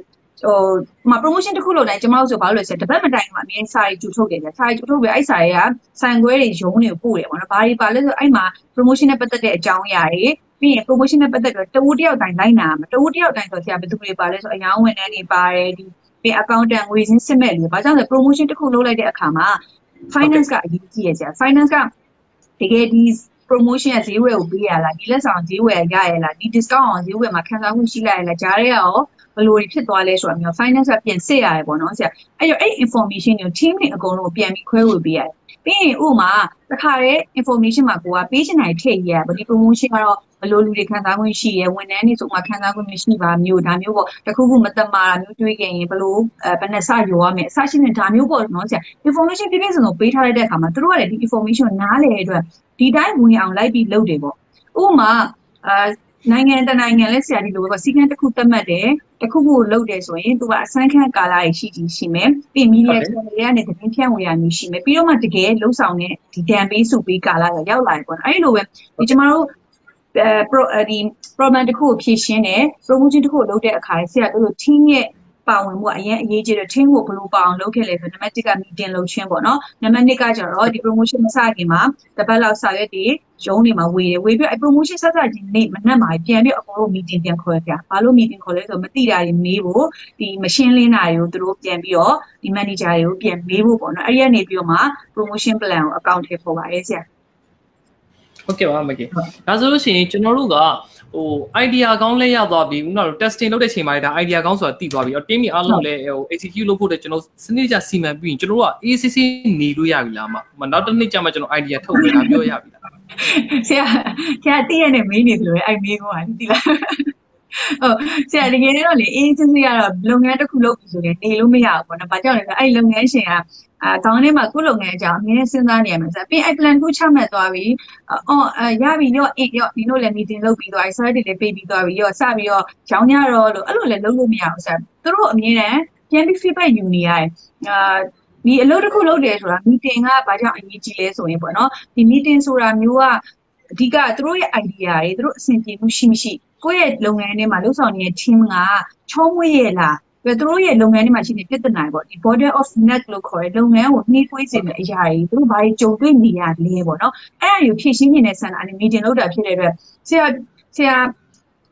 ဟိုမ promotion တစ်ခုလုပ်တိုင်းကျွန်တော်တို့ဆိုဘာလို့လဲဆိုတော့တပတ်မတိုင်မှာအမြင်စာရီကျူထုတ်တယ်ဗျစာရီကျူထုတ်ပြီးအဲ့စာရီကဆိုင်ခွဲတွေရုံးတွေကိုပို့တယ်ပေါ့နော်ဘာတွေပါလဲဆိုအဲ့မှာ promotion နဲ့ပတ်သက်တဲ့အကြောင်းအရာတွေပြီးရင် promotion နဲ့ပတ်သက်ပြီးတဝူတယောက်တိုင်းလိုက်နာမှာတဝူတယောက်တိုင်းဆိုဆရာဘယ်သူတွေပါလဲဆိုအယောင်းဝန်ထမ်းတွေပါတယ်ဒီ ပြီး accountant ငွေစင်းစစ်မဲ့လူဘာကြောင့်လဲ promotion တစ်ခုလုပ်လိုက်တဲ့အခါမှာ finance ကအရေးကြီးရဆရာ finance ကတကယ်ဒီ promotion ရဲ့ဈေးဝယ်ကိုပေးရလားဒီလက်ဆောင်ဈေးဝယ်ရရလားဒီ discount အောင်ဈေးဝယ်မှာခံစားမှုရှိလိုက်ရလားဂျားရဲရော ဘယ်လိုဖြစ်သွားလဲဆိုတာမျိုး finance ကပြန်စစ်ရတယ်ပေါ့နော်ဆရာအဲ့တော့အဲ့ information ကို team တွေအကုန်လုံးပြန်ပြီးခွဲဝေပေးရတယ်ပြီးရင်ဥပမာတစ်ခါတည်း information မှာကိုကပေးချင်တိုင်းထည့်ရဗဒီ promotion ကတော့ဘလို့လူတွေခံစား권ရှိရဝန်ထမ်းတွေဆိုမှခံစား권မရှိပါမျိုးဒါမျိုးပေါ့တခုခုမတမာတာမျိုးတွေးခဲ့ရင်ဘလို့အဲဘယ်နဲ့စရောရမယ်အစရှိနေဒါမျိုးပေါ့နော်ဆရာ information ပြည့်ပြည့်စုံစုံပေးထားလိုက်တဲ့အခါမှာသူတို့ကလည်းဒီ information နားလည်တဲ့အတွက်ဒီတိုင်းဝင်အောင်လိုက်ပြီးလုပ်တယ်ပေါ့ဥပမာအာ နိုင်ငံတနိုင်ငံလဲဆရာဒီလိုပဲစီကံတစ်ခုသတ်မှတ်တယ်တစ်ခုခုလုပ်တယ်ဆိုရင်သူကအစမ်းခန့်ကာလရှိရှိရှိမယ်ပြီးမီဒီယာ channel တွေကနေသတင်းဖြန့်ဝေရမျိုးရှိမယ်ပြီးတော့မှတကယ်လှုပ်ဆောင်တဲ့ဒီ dam base စုပေးကာလကရောက်လာတယ်ပေါ့နော်အဲ့လိုပဲဒီကျမတို့အဲ pro ဒီ problem တစ်ခုကိုဖြေရှင်းတယ် promotion တစ်ခုကိုလုပ်တဲ့အခါဆရာတို့ team ရဲ့ ပါဝင်မှုအရင်အရေးကြီးတဲ့ team ကိုဘယ်လိုပါအောင်လုပ်ခဲ့လဲဆိုနံပါတ်1က meeting လုပ်ခြင်းပေါ့နော်နံပါတ်2ကကျတော့ဒီ promotion မစခင်မှာတပတ်လောက်စာရွက်တွေရုံးတွေမှာဝေတယ်ဝေပြီးအဲ promotion ဆက်ဆက်ချင်းနေ့မနက်မှာပြန်ပြီးအကုန်လုံး meeting ပြန်ခေါ်ပြဘာလို့ meeting ခေါ်လဲဆိုတော့မသိတာတွေမေးဖို့ဒီ machine လင်းတာတွေကိုသူတို့ပြန်ပြီးတော့ဒီ manager တွေကိုပြန်မေးဖို့ပေါ့နော်အဲ့ဒီကနေပြီးတော့မှ promotion plan ကို account ထဲပေါ်ပါရဲ့ဆရာ ဟုတ်ကဲ့ပါမကေဒါဆိုလို့ရှိရင်ကျွန်တော်တို့ကဟို idea ကောင်းလဲရသွားပြီခုနက testing လုပ်တဲ့ချိန်မှာဒါ idea ကောင်းဆိုတာသိသွားပြီတော့ team ကြီးအားလုံးလည်းဟို execute လုပ်ဖို့တဲ့ကျွန်တော်စနစ်ကြစီမံပြီးရင်ကျွန်တော်တို့က ACC နေလို့ရပြီလားမနောက်တစ်နှစ်ကျမှကျွန်တော် idea ထုတ်နေတာပြောရပြီလားဆရာဆရာတည့်ရနဲ့မင်းနေတယ်လို့အဲ့မင်းကောတိလား ဟုတ်ဆရာတကယ်တော့လေအေးစစ်စစ်ကတော့လုပ်ငန်းတစ်ခုလုပ်ပြီဆိုရင်နေလို့မရဘူးပေါ့နော်။ဘာကြောင့်လဲဆိုတော့အဲ့လုပ်ငန်းရှင်ကအာခေါင်းထဲမှာကိုယ်လုပ်ငန်းအကြောင်းအမြဲစဉ်းစားနေရမှာဆိုပြီးအဲ့ plan ခုချမှတ်သွားပြီအော်ရပြီရော့အင်းရော့ဒီလိုလည်း meeting လုပ်ပြီးသွားပြီ slide တွေလည်းပေးပြီးသွားပြီရော့စပြီးတော့ကြောင်းညတော့လို့အဲ့လိုလည်းလုပ်လို့မရဘူးဆရာသူတို့အမြဲတမ်းပြန်ပြီး feedback ယူနေရတယ်အာဒီအလုပ်တစ်ခုလုပ်တယ်ဆိုတာ meeting ကဘာကြောင့်အရေးကြီးလဲဆိုရင်ပေါ့နော်ဒီ meeting ဆိုတာမျိုးက အဓိကသူတို့ရဲ့ idea တွေသူတို့အဆင်ပြေမှုရှိမရှိကိုယ့်ရဲ့လုပ်ငန်းထဲမှာလှုပ်ဆောင်နေတဲ့ team ကချောမွေ့ရဲ့လားပြီးတော့သူတို့ရဲ့လုပ်ငန်းတွေမှာရှိတဲ့ပြဿနာပေါ့ဒီ border of net လို့ခေါ်တဲ့လုပ်ငန်းကိုနှီးကွေးစေမယ့်အရာတွေသူတို့ဘာတွေကြုံတွေ့နေရလဲပေါ့နော်အဲ့ဒါကိုဖြည့်ရှင်းနေတဲ့ဆန္ဒအနေ meeting လုပ်တာဖြစ်တဲ့အတွက်ဆရာဆရာ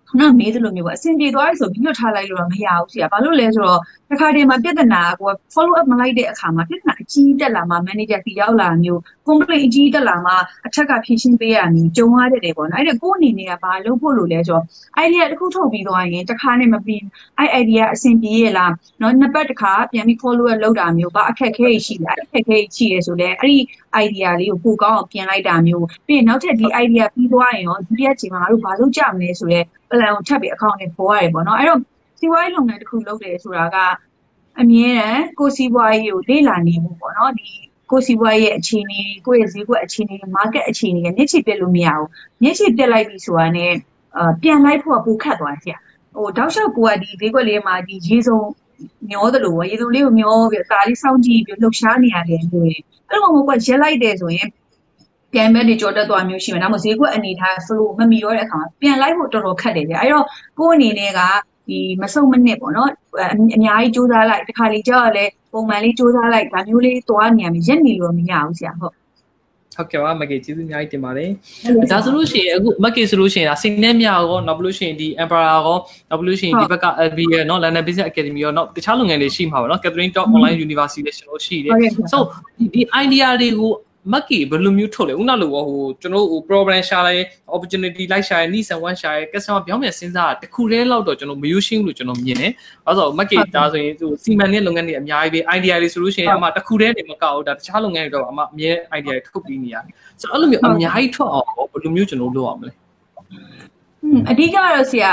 ခုနမေးသလိုမျိုးပေါ့အဆင်ပြေသွားပြီဆိုပြီးတော့ထားလိုက်လို့တော့မရဘူးဆရာဘာလို့လဲဆိုတော့တခါတည်းမှာပြဿနာကို follow up မလိုက်တဲ့အခါမှာပြဿနာအကြီးတက်လာမှ manager စီရောက်လာမျိုး complaint အကြီးတက်လာမှအထက်ကဖြည့်ရှင်းပေးရမည်ကြုံရတဲ့တယ်ပေါ့နော်အဲ့ဒါကိုအနေနဲ့ကဘာလုပ်ဖို့လို့လဲဆိုတော့ idea တစ်ခုထုတ်ပြီးသွားရင်တခါနဲ့မပြီးအဲ့ idea အဆင်ပြေရဲ့လားနော်နှစ်ပတ်တစ်ခါပြန်ပြီး follow up လုပ်တာမျိုးဘာအခက်ခဲရှိလားအခက်ခဲရှိရဆိုလဲအဲ့ဒီ idea လေးကိုပိုကောင်းအောင်ပြင်လိုက်တာမျိုးပြီးရင်နောက်ထပ်ဒီ idea ပြီးသွားရင်ရောဒုတိယချိန်မှာငါတို့ဘာလုပ်ကြမလဲဆိုတော့ plan ကိုထပ်ပြီး account နဲ့ပေါ်ရတယ်ပေါ့နော်အဲ့တော့စီးပွားရေးလုပ်ငန်းတစ်ခုလုပ်တယ်ဆိုတာကအမြဲတမ်းကိုစီးပွားရေးကိုလေ့လာနေမှုပေါ့နော်ဒီကိုစီးပွားရေးအခြေအနေကိုယ့်ရဲ့ဈေးကွက်အခြေအနေ market အခြေအနေကမျက်ခြေပြက်လို့မရဘူးမျက်ခြေပြက်လိုက်ပြီဆိုတာနဲ့အာပြန်လိုက်ဖို့ကပိုခက်သွားတယ်ဟိုတောက်လျှောက်ကိုကဒီဈေးကွက်လေးမှာဒီရေစုံ မျောတယ်လို့ပေါ့ရေစုံလေးကိုမျောပြီးကာလေးစောင့်ကြည့်ပြီးလှုပ်ရှားနေရတယ်ဆိုရင်အဲ့လိုမဟုတ်ဘူးရက်လိုက်တယ်ဆိုရင်ပြန်မဲ့တွေကြော်တက်သွားမျိုးရှိမယ်။ဒါမှမဟုတ်ဈေးကွက်အနေထား flow မမီရောတဲ့အခါမှာပြန်လိုက်ဖို့တော်တော်ခက်တယ်ကြ။အဲ့တော့ကိုယ့်အနေနဲ့ကဒီမစုံမနစ်ပေါ့နော်အများကြီးစူးစမ်းလိုက်တစ်ခါလေကြောက်ရလဲပုံမှန်လေးစူးစမ်းလိုက်ဒါမျိုးလေးသွားနေရမယ်ရက်နေလို့မရဘူးဆရာဟုတ် ဟုတ်ကဲ့ပါမကေကျေးဇူးအများကြီးတင်ပါတယ်ဒါဆိုလို့ရှိရင်အခုမကေဆိုလို့ရှိရင်ဒါစိတ်နဲ့မြရောနောက်ဘလို့ရှိရင်ဒီ Emperor ရောနောက်ဘလို့ရှိရင်ဒီဘက်က LB ရနော် London Business Academy ရောနောက်တခြားလုပ်ငန်းတွေရှိမှာပါနော် Catherine Top Online University လည်းကျွန်တော်ရှိတယ် so ဒီ idea တွေကို မက်ကီဘယ်လိုမျိုးထုတ်လဲဥနာလိုဟိုကျွန်တော်ဟို problem ရှာလဲ opportunity လိုက်ရှာရဲ need and want ရှာရဲ customer ပြောင်းပြန်စဉ်းစားတာတခုတည်းလောက်တော့ကျွန်တော်မယူရှင်းလို့ကျွန်တော်မြင်တယ်။အဲဆိုမက်ကီဒါဆိုရင်ဟိုစီမံတဲ့လုပ်ငန်းတွေအများကြီးပဲ idea တွေဆိုလို့ရှိရင်အမတခုတည်းနေမကောက်ဘူးဒါတခြားလုပ်ငန်းတွေတော့အမအမြဲ idea တွေထုတ်ပြီးနေရတယ်။ဆိုတော့အဲ့လိုမျိုးအများကြီးထွက်အောင်ဘယ်လိုမျိုးကျွန်တော်လုပ်အောင်မလဲ။ အဓိကကတော့ဆရာ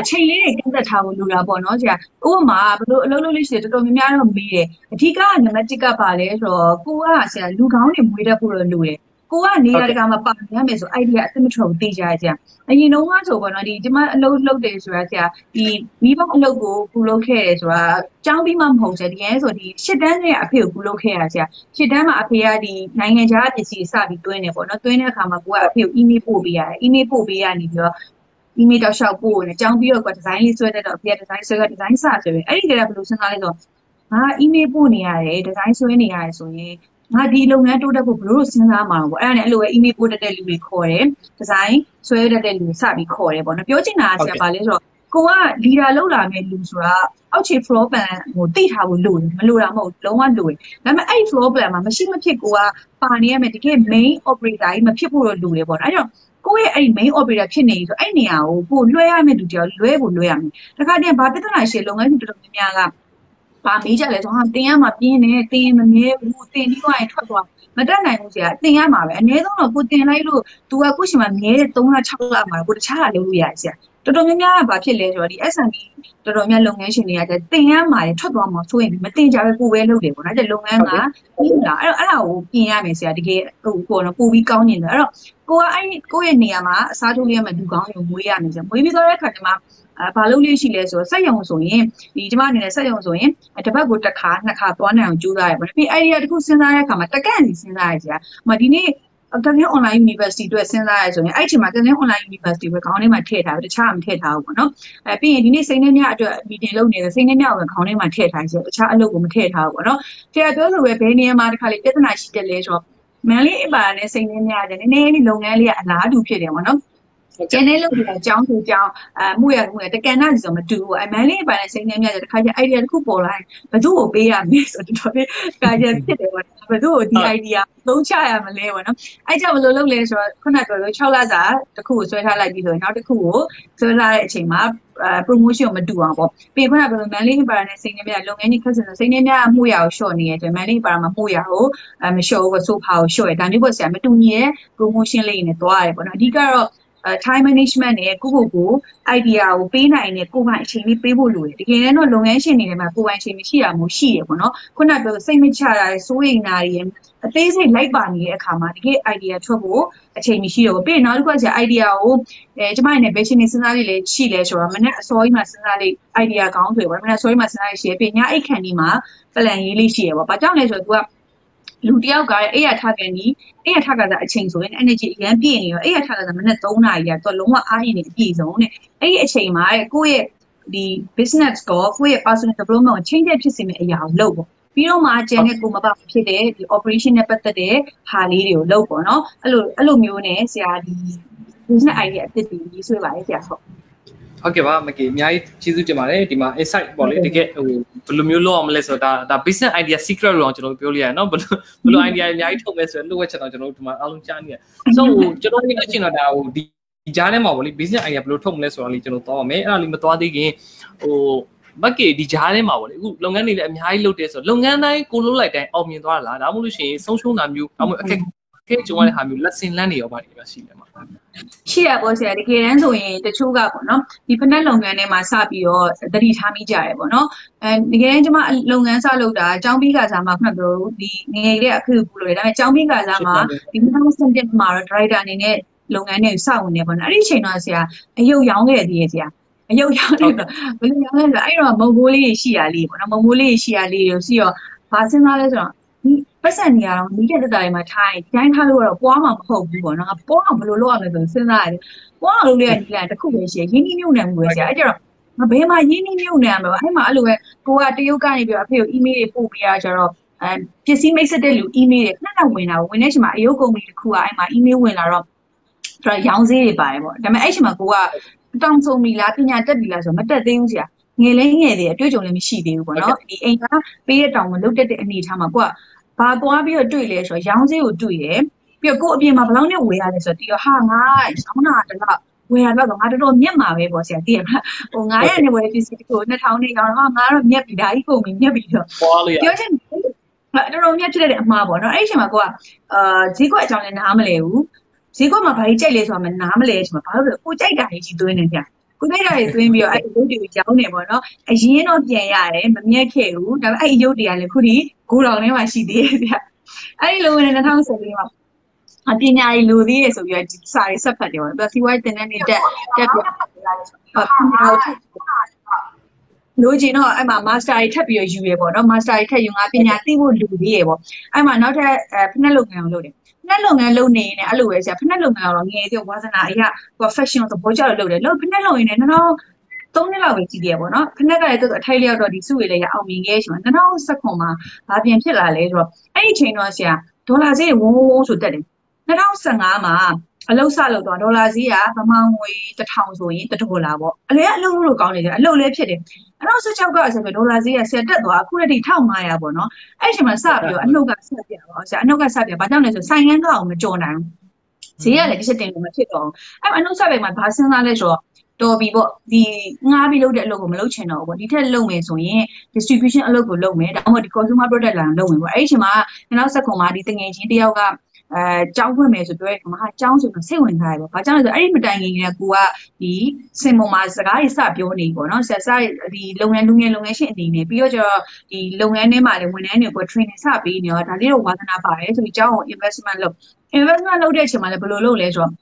အချိန်လေးတွေကန့်သက်ထားဖို့လိုတာပေါ့နော်ဆရာဥပမာဘယ်လိုအလုပ်လုပ်လို့ရှိရင်တော်တော်များများတော့မေးတယ်အဓိကကနံပါတ်1ကပါလဲဆိုတော့ကိုကဆရာလူကောင်းတွေမွေးတတ်ဖို့တော့လိုတယ်ကိုကနေရာတကာမှာပါရမယ်ဆို idea အသိမထုံသိကြရကြအရင်တော့ကဆိုပေါ့နော်ဒီဒီမှာအလုပ်လုပ်တယ်ဆိုတာဆရာဒီမိဘအလုပ်ကိုကူလုပ်ခဲ့တယ်ဆိုတာကြောင်းပြီးမှမဟုတ်ဆရာဒီရဲဆိုဒီရှစ်တန်းနဲ့အဖေကိုကူလုပ်ခဲ့ရဆရာရှစ်တန်းမှာအဖေကဒီနိုင်ငံခြားပစ္စည်းစပြီးတွင်းနေပေါ့နော်တွင်းတဲ့အခါမှာကိုကအဖေကို email ပို့ပေးရတယ် email ပို့ပေးရနေပြီးတော့ email တောက်လျှောက်ပို့နေကြောင်းပြီးတော့ကဒီဇိုင်းလေးဆွဲတတ်တော့အဖေကဒီဇိုင်းဆွဲကဒီဇိုင်းစဆွဲပဲအဲ့ဒီကလေးကဘယ်လိုစဉ်းစားလဲဆိုတော့ငါ email ပို့နေရတယ်ဒီဇိုင်းဆွဲနေရတယ်ဆိုရင်ငါဒီလုပ်ငန်းတိုးတက်ဖို့ဘယ်လိုစဉ်းစားမှာပေါ့အဲ့ဒါနဲ့အဲ့လိုပဲ email ပို့တတ်တဲ့လူတွေခေါ်တယ်ဒီဇိုင်းဆွဲတတ်တဲ့လူတွေစပြီးခေါ်တယ်ပေါ့နော်ပြောချင်တာကဆရာပါလဲဆိုတော့ကိုက leader လောက်လာမယ့်လူဆိုတာအောက်ခြေ floor plan ကိုသိထားဖို့လိုတယ်မလိုတာမဟုတ်လုံးဝလိုတယ်ဒါပေမဲ့အဲ့ floor plan မှာမရှိမဖြစ်ကိုကပါနေရမယ်တကယ် main operator ကြီးမဖြစ်ဖို့တော့လိုတယ်ပေါ့နော်အဲ့တော့ ကိုယ့်ရဲ့အဲ့ဒီ main operator ဖြစ်နေပြီဆိုအဲ့နေရာကိုကိုလွှဲရမယ့်လူတယောက်လွှဲဖို့လွှဲရမယ်တခါတည်းဘာပြဿနာရှိလုပ်ငန်းရှင်တော်တော်များများက ဘာမေးကြလဲဆိုဟာတင်ရမှာပြင်းနေတင်မမြဲဘူးတင်ပြီးတော့ရင်ထွက်သွားမတက်နိုင်ဘူးဆရာတင်ရမှာပဲအနည်းဆုံးတော့ကိုတင်လိုက်လို့ तू ကကိုရှင်မှာမြဲတဲ့3လ6လမှာကိုတခြားတာလုပ်လို့ရတယ်ဆရာတော်တော်များများကဘာဖြစ်လဲဆိုတော့ဒီ S&P တော်တော်များလုပ်ငန်းရှင်တွေကတင်ရမှာတယ်ထွက်သွားမှာဆိုရင်မတင်ကြပဲကိုပဲလုပ်တယ်ပေါ့နော်တဲ့လုပ်ငန်းကပြီးလာအဲ့တော့အဲ့ဒါကိုပြင်ရမယ်ဆရာတကယ်ဟိုပေါ့နော်ပို့ပြီးကောင်းနေတယ်အဲ့တော့ကိုကအဲ့ကိုရဲ့နေရာမှာအစားထိုးလေးရမယ်လူကောင်းကိုမွေးရမယ်ဆရာမွေးပြီးတော့တဲ့ခါကျမှအဲ ဘာလုပ်လို့ရှိလဲဆိုတော့စက်ရုံဆိုရင်ဒီကျမအနေနဲ့စက်ရုံဆိုရင်တစ်ပတ်ကိုတစ်ခါနှစ်ခါသွားနိုင်အောင်ကြိုးစားရပါပြီး idea တစ်ခုစဉ်းစားတဲ့အခါမှာတကန့်စီစဉ်းစားရကြ။မဒီနေ့ကနင်း online university အတွက်စဉ်းစားရဆိုရင်အဲ့ဒီမှာကနင်း online university ပဲခေါင်းထဲမှာထည့်ထားတယ်တခြားမထည့်ထားဘူးပေါ့နော်အဲပြီးရင်ဒီနေ့စိတ်နှမြအတွက် meeting လုပ်နေတယ်စိတ်နှမြကိုခေါင်းထဲမှာထည့်ထားဆိုတခြားအလုပ်ကိုမထည့်ထားဘူးပေါ့နော်ဆရာပြောလိုပဲဘယ်နေရာမှာတခါလေပြဿနာရှိတယ်လဲဆိုတော့မန်လေးအပါနဲ့စိတ်နှမြတယ်နည်းနည်းလေးလုပ်ငန်းလေးကအလားတူဖြစ်တယ်ပေါ့နော် ကျန်တဲ့လုပ်တွေအကြောင်းဆိုကြောင်းအမှုရမှုရတကန်နာစီဆိုမတူဘူးအမန်လေးပိုင်းစိတ်နဲ့မြတ်တယ်တခါကျ idea တစ်ခုပေါ်လာရင်ဘသူ့ကိုပေးရမလဲဆိုတော့တော်တော်လေးကာကျဖြစ်တယ်ပေါ့ဘသူ့ကိုဒီ idea သုံးချရမလဲပေါ့နော်အဲ့ကြောင့်ဘယ်လိုလုပ်လဲဆိုတော့ခုနကပြောလို့6လစာတစ်ခုကိုဆွဲထားလိုက်ပြီးဆိုရင်နောက်တစ်ခုကိုဆွဲထားတဲ့အချိန်မှာ promotion မတူအောင်ပေါ့ပြီးခုနကပြောလို့ manly para နဲ့စိတ်နဲ့မြလုပ်ငန်းကြီးခက်စင်စိတ်နဲ့မြအမှုရကို short နေရတယ် manly para မှာမှုရကိုမ short ဘူးဆိုဖာကို short ရဒါမျိုးပေါ့ဆရာမတူညီရဲ့ promotion လေးနဲ့တွားရတယ်ပေါ့နော်အဓိကတော့ time management နဲ့ကိုကိုကို idea ကိုပေးနိုင်တဲ့ကိုပိုင်အချိန်လေးပေးဖို့လိုတယ်တကယ်တော့လုပ်ငန်းရှင်တွေထဲမှာကိုပိုင်အချိန်မရှိတာမျိုးရှိတယ်ပေါ့နော်ခုနပြောစိတ်မချတာတွေစိုးရိမ်တာတွေအသေးစိတ်လိုက်ပါနေတဲ့အခါမှာတကယ် idea ထွက်ဖို့အချိန်မရှိတော့ဘူးပြီးရင်နောက်တစ်ခုကကျ idea ကိုအဲကျမရဲ့ဘယ်ရှင်နေစဉ်းစားလေးလေးရှိလဲဆိုတော့မနေ့အစောကြီးမှစဉ်းစားလေး idea ကောင်းဆိုပေါ့မနေ့အစောကြီးမှစဉ်းစားလေးရှိရပြီးညအိတ်ခန့်ဒီမှာ plan ရေးလေးရှိရပေါ့ဘာကြောင့်လဲဆိုတော့ तू က လူတယောက်ကအဲ့ရထားကန်ဒီအဲ့ရထားကစားအချိန်ဆိုရင် energy အရင်ပြည့်နေရောအဲ့ရထားကစားမနေ့3နာရီကသူလုံးဝအားရည်နေအပြည့်စုံတဲ့အဲ့ဒီအချိန်မှာကိုယ့်ရဲ့ဒီ business ကိုကိုယ့်ရဲ့ personal development ကို change ဖြစ်စေမယ့်အရာကိုလုပ်ပေါ့ပြီးတော့မှကျန်တဲ့ကိုမပဖြစ်တဲ့ဒီ operation နဲ့ပတ်သက်တဲ့ဟာလေးတွေကိုလုပ်ပေါ့နော်အဲ့လိုအဲ့လိုမျိုးနဲ့ဆရာဒီ business idea အသစ်တွေရေးဆွဲပါလေဆရာဟုတ် ဟုတ်ကဲ့ပါမကေအများကြီးကျေးဇူးတင်ပါတယ်ဒီမှာ insight ပေါ့လေတကယ်ဟိုဘယ်လိုမျိုးလုပ်အောင်မလဲဆိုတော့ဒါဒါ business idea secret လို့ကျွန်တော်ပြောလိုက်ရနော်ဘယ်လိုဘယ်လို idea အများကြီးထုတ်မယ်ဆိုတော့လိုအပ်ချက်တော့ကျွန်တော်တို့ဒီမှာအားလုံးကြားနေရ so ကျွန်တော်ပြောချင်တော့ဒါဟိုဒီကြားထဲမှာပေါ့လေ business idea ဘယ်လိုထုတ်မလဲဆိုတော့လေကျွန်တော်သွားပါမယ်အဲ့ဒါလေးမသွားသေးခင်ဟိုမကေဒီကြားထဲမှာပေါ့လေအခုလုပ်ငန်းတွေလည်းအများကြီးလုပ်တယ်ဆိုတော့လုပ်ငန်းတိုင်းကိုလုပ်လိုက်တိုင်းအောင်မြင်သွားတာလားဒါမှမဟုတ်လို့ရှိရင်ဆုံးရှုံးတာမျိုးဒါမှမဟုတ်အခက် ခဲကြုံရတဲ့ဟာမျိုး lesson learn တွေရောပါနေပါရှိတယ်မှာရှိရပေါ့ဆရာတကယ်တမ်းဆိုရင်တချို့ကပေါ့နော်ဒီဖက်နက်လုပ်ငန်းထဲမှာစပြီးတော့တတိထားမိကြတယ်ပေါ့နော်အဲတကယ်တမ်းကျမလုပ်ငန်းစလုပ်တာအကြောင်းပြီးကစားမှာခုနကပြောဒီငယ်လေးအခုပူလို့ဒါပေမဲ့အကြောင်းပြီးကစားမှာဒီ2017မှာတော့ driver အနေနဲ့လုပ်ငန်းတွေစဝင်နေပေါ့နော်အဲ့ဒီအချိန်တော့ဆရာအယုတ်ရောင်းခဲ့သေးရဲ့ဆရာအယုတ်ရောင်းနေတော့ဘယ်လိုရောင်းလဲဆိုတော့အဲ့တော့မုံမိုးလေးရှိရလေးပေါ့နော်မုံမိုးလေးရှိရလေးကိုစီတော့ဘာစဉ်းစားလဲဆိုတော့ဒီ ပတ်စံနေရတော့မိတဲ့တက်တာတွေမှာထားရင်ဒီတိုင်းထားလို့တော့ပွားမှာမဟုတ်ဘူးပေါ့နော်ပွားအောင်ဘယ်လိုလုပ်ရမလဲဆိုစဉ်းစားရတယ်ပွားအောင်လုပ်ရတဲ့ဒီကတစ်ခုပဲရှိရရင်းနှီးမြုပ်နှံမှုပဲရှိရအဲ့ကြတော့မဘယ်မှာရင်းနှီးမြုပ်နှံရမလဲအဲ့မှာအဲ့လိုပဲကိုကတရုတ်ကနေပြီးအဖေကို email တွေပို့ပေးရကြတော့အဲပစ္စည်းမိတ်ဆက်တဲ့လူ email တွေခဏခဏဝင်လာဝင်တဲ့အချိန်မှာအယုတ်ကုမ္ပဏီတစ်ခုကအဲ့မှာ email ဝင်လာတော့ဆိုတော့ရောင်းဈေးတွေပါတယ်ပေါ့ဒါပေမဲ့အဲ့ချိန်မှာကိုကတောင်ဆုံပြီလားပညာတက်ပြီလားဆိုတော့မတက်သေးဘူးဆရာငယ်လေးငယ်သေးအတွေ့အကြုံလည်းမရှိသေးဘူးပေါ့နော်ဒီအိမ်ကပေးတဲ့တောင်မလုတ်တက်တဲ့အနေထားမှာကိုက ဘာဘာသွားပြီးတော့တွေ့လဲဆိုတော့ရောင်းစည်းကိုတွေ့တယ်ပြီးတော့ကို့အပြင်မှာဘယ်လောက်နဲ့ဝယ်ရလဲဆိုတော့တီတော့ဟာငါရောင်းတာတလောက်ဝယ်ရတော့ငါတော်တော်မြက်မှာပဲပေါ့ဆရာသိရမလားဟို900နဲ့ဝယ်ပစ္စည်းကို2000နဲ့ရောင်းတော့ဟာငါတော့မြက်ပြီဒါကြီးကုန်ပြီမြက်ပြီတော့ပွားလို့ရပြောချင်တော်တော်မြတ်ဖြစ်တဲ့အမှားပေါ့နော်အဲ့ဒီအချိန်မှာကိုကအာဈေးကွက်အကြောင်းလည်းနားမလဲဘူးဈေးကွက်မှာဘာကြီးကြိုက်လဲဆိုတာမနားမလဲအချိန်မှာဘာလို့လဲကိုကြိုက်တာကြီးသွင်းနေကြ ကိုကြိုက်တာကြီးသွင်းပြီးတော့အဲ့ဒီရုပ်တွေကိုကြောင်းနေပေါ့နော်အရင်တော့ပြန်ရတယ်မမြက်ခဲ့ဘူးဒါပေမဲ့အဲ့ဒီရုပ်တွေကလည်းခုထိဂိုးတော်ထဲမှာရှိသေးတယ်ဗျအဲ့ဒီလိုဝင်2010လေးမှာအပညာရေးလူသေးရဆိုပြီးတော့ဒီစာရေးဆက်ဖတ်တယ်ပေါ့နော်သူစီဝိုင်းတင်တဲ့နေတက်တက်ပြီးဟုတ်ပညာလိုချင်တော့အဲ့မှာ master ကြီးထပ်ပြီးတော့ယူရပေါ့နော် master ကြီးထပ်ယူငါပညာသိဖို့လူသေးရပေါ့အဲ့မှာနောက်ထပ်အဲဖက်နဲ့လုပ်ငန်းကိုလုပ်တယ် ဖက်လုပ်ငန်းလုပ်နေရင်လည်းအဲ့လိုပဲဆရာဖက်လုပ်ငန်းကတော့ငယ်သေးဝါသနာအရာဟို fashion သဘောကျလို့လုပ်တယ်လုပ်ဖက်လုပ်ရင်လည်းတော့သုံးနှစ်လောက်ပဲကြည့်ရပေါ့နော်ဖက်ကလည်းတော်တော်အထိုက်လျောက်တော့ဒီစုရလည်းရအောင်မြင်ခဲ့ရှင်2019မှာဘာပြန်ဖြစ်လာလဲဆိုတော့အဲ့ဒီချိန်တော့ဆရာဒေါ်လာဈေးဝုန်းဝုန်းဆိုတက်တယ်2015မှာ အလုတ်ဆလောက်တော့ဒေါ်လာဈေးကဗမာငွေ1000ဆိုရင်1ဒေါ်လာပေါ့အလဲအလုပ်လို့ကောင်းနေတယ်အလုပ်လည်းဖြစ်တယ်2016ကဆိုပြီးဒေါ်လာဈေးကဆက်တက်သွားအခုတည်း1500ပေါ့နော်အဲ့ချိန်မှာစပြီးတော့အနှုတ်ကဆက်ပြပါဆရာအနှုတ်ကဆက်ပြဘာကြောင့်လဲဆိုဆိုင်ငန်းကောင်မကြော်နိုင်ဘူးဈေးကလည်းတစ်ချက်တင်လို့မဖြစ်တော့ဘူးအဲ့အနှုတ်ဆက်ပြမှာဘာစဉ်းစားလဲဆိုတော့တော်ပြီပေါ့ဒီငားပြီးလုပ်တဲ့အလုပ်ကိုမလုပ်ချင်တော့ဘူးပေါ့ဒီထက်လုပ်မယ်ဆိုရင် distribution အလုပ်ကိုလုပ်မယ်ဒါမှမဟုတ်ဒီ consumer product လာလုပ်မယ်ပေါ့အဲ့ဒီချိန်မှာ2019မှာဒီတငယ်ချင်းတယောက်က အဲကြောင်းဖွင့်မယ်ဆိုတော့မဟာကြောင်းဆိုတော့စိတ်ဝင်စားရပေါ့။ဘာကြောင့်လဲဆိုတော့အဲ့ဒီမတိုင်ခင်ကကိုကဒီစင်ပေါ်မှာစကားတွေစပြောနေပေါ့နော်။ဆက်စဒီလုပ်ငန်းလူငယ်လုပ်ငန်းရှင်အနေနဲ့ပြီးတော့ကျတော့ဒီလုပ်ငန်းထဲမှာလည်းဝန်ထမ်းတွေကို training စပေးနေတော့ဒါလေးတော့ဝါသနာပါတယ်ဆိုပြီးကြောင်းကို investment လုပ် investment လုပ်တဲ့အချိန်မှာလည်းဘယ်လိုလုပ်လဲဆိုတော့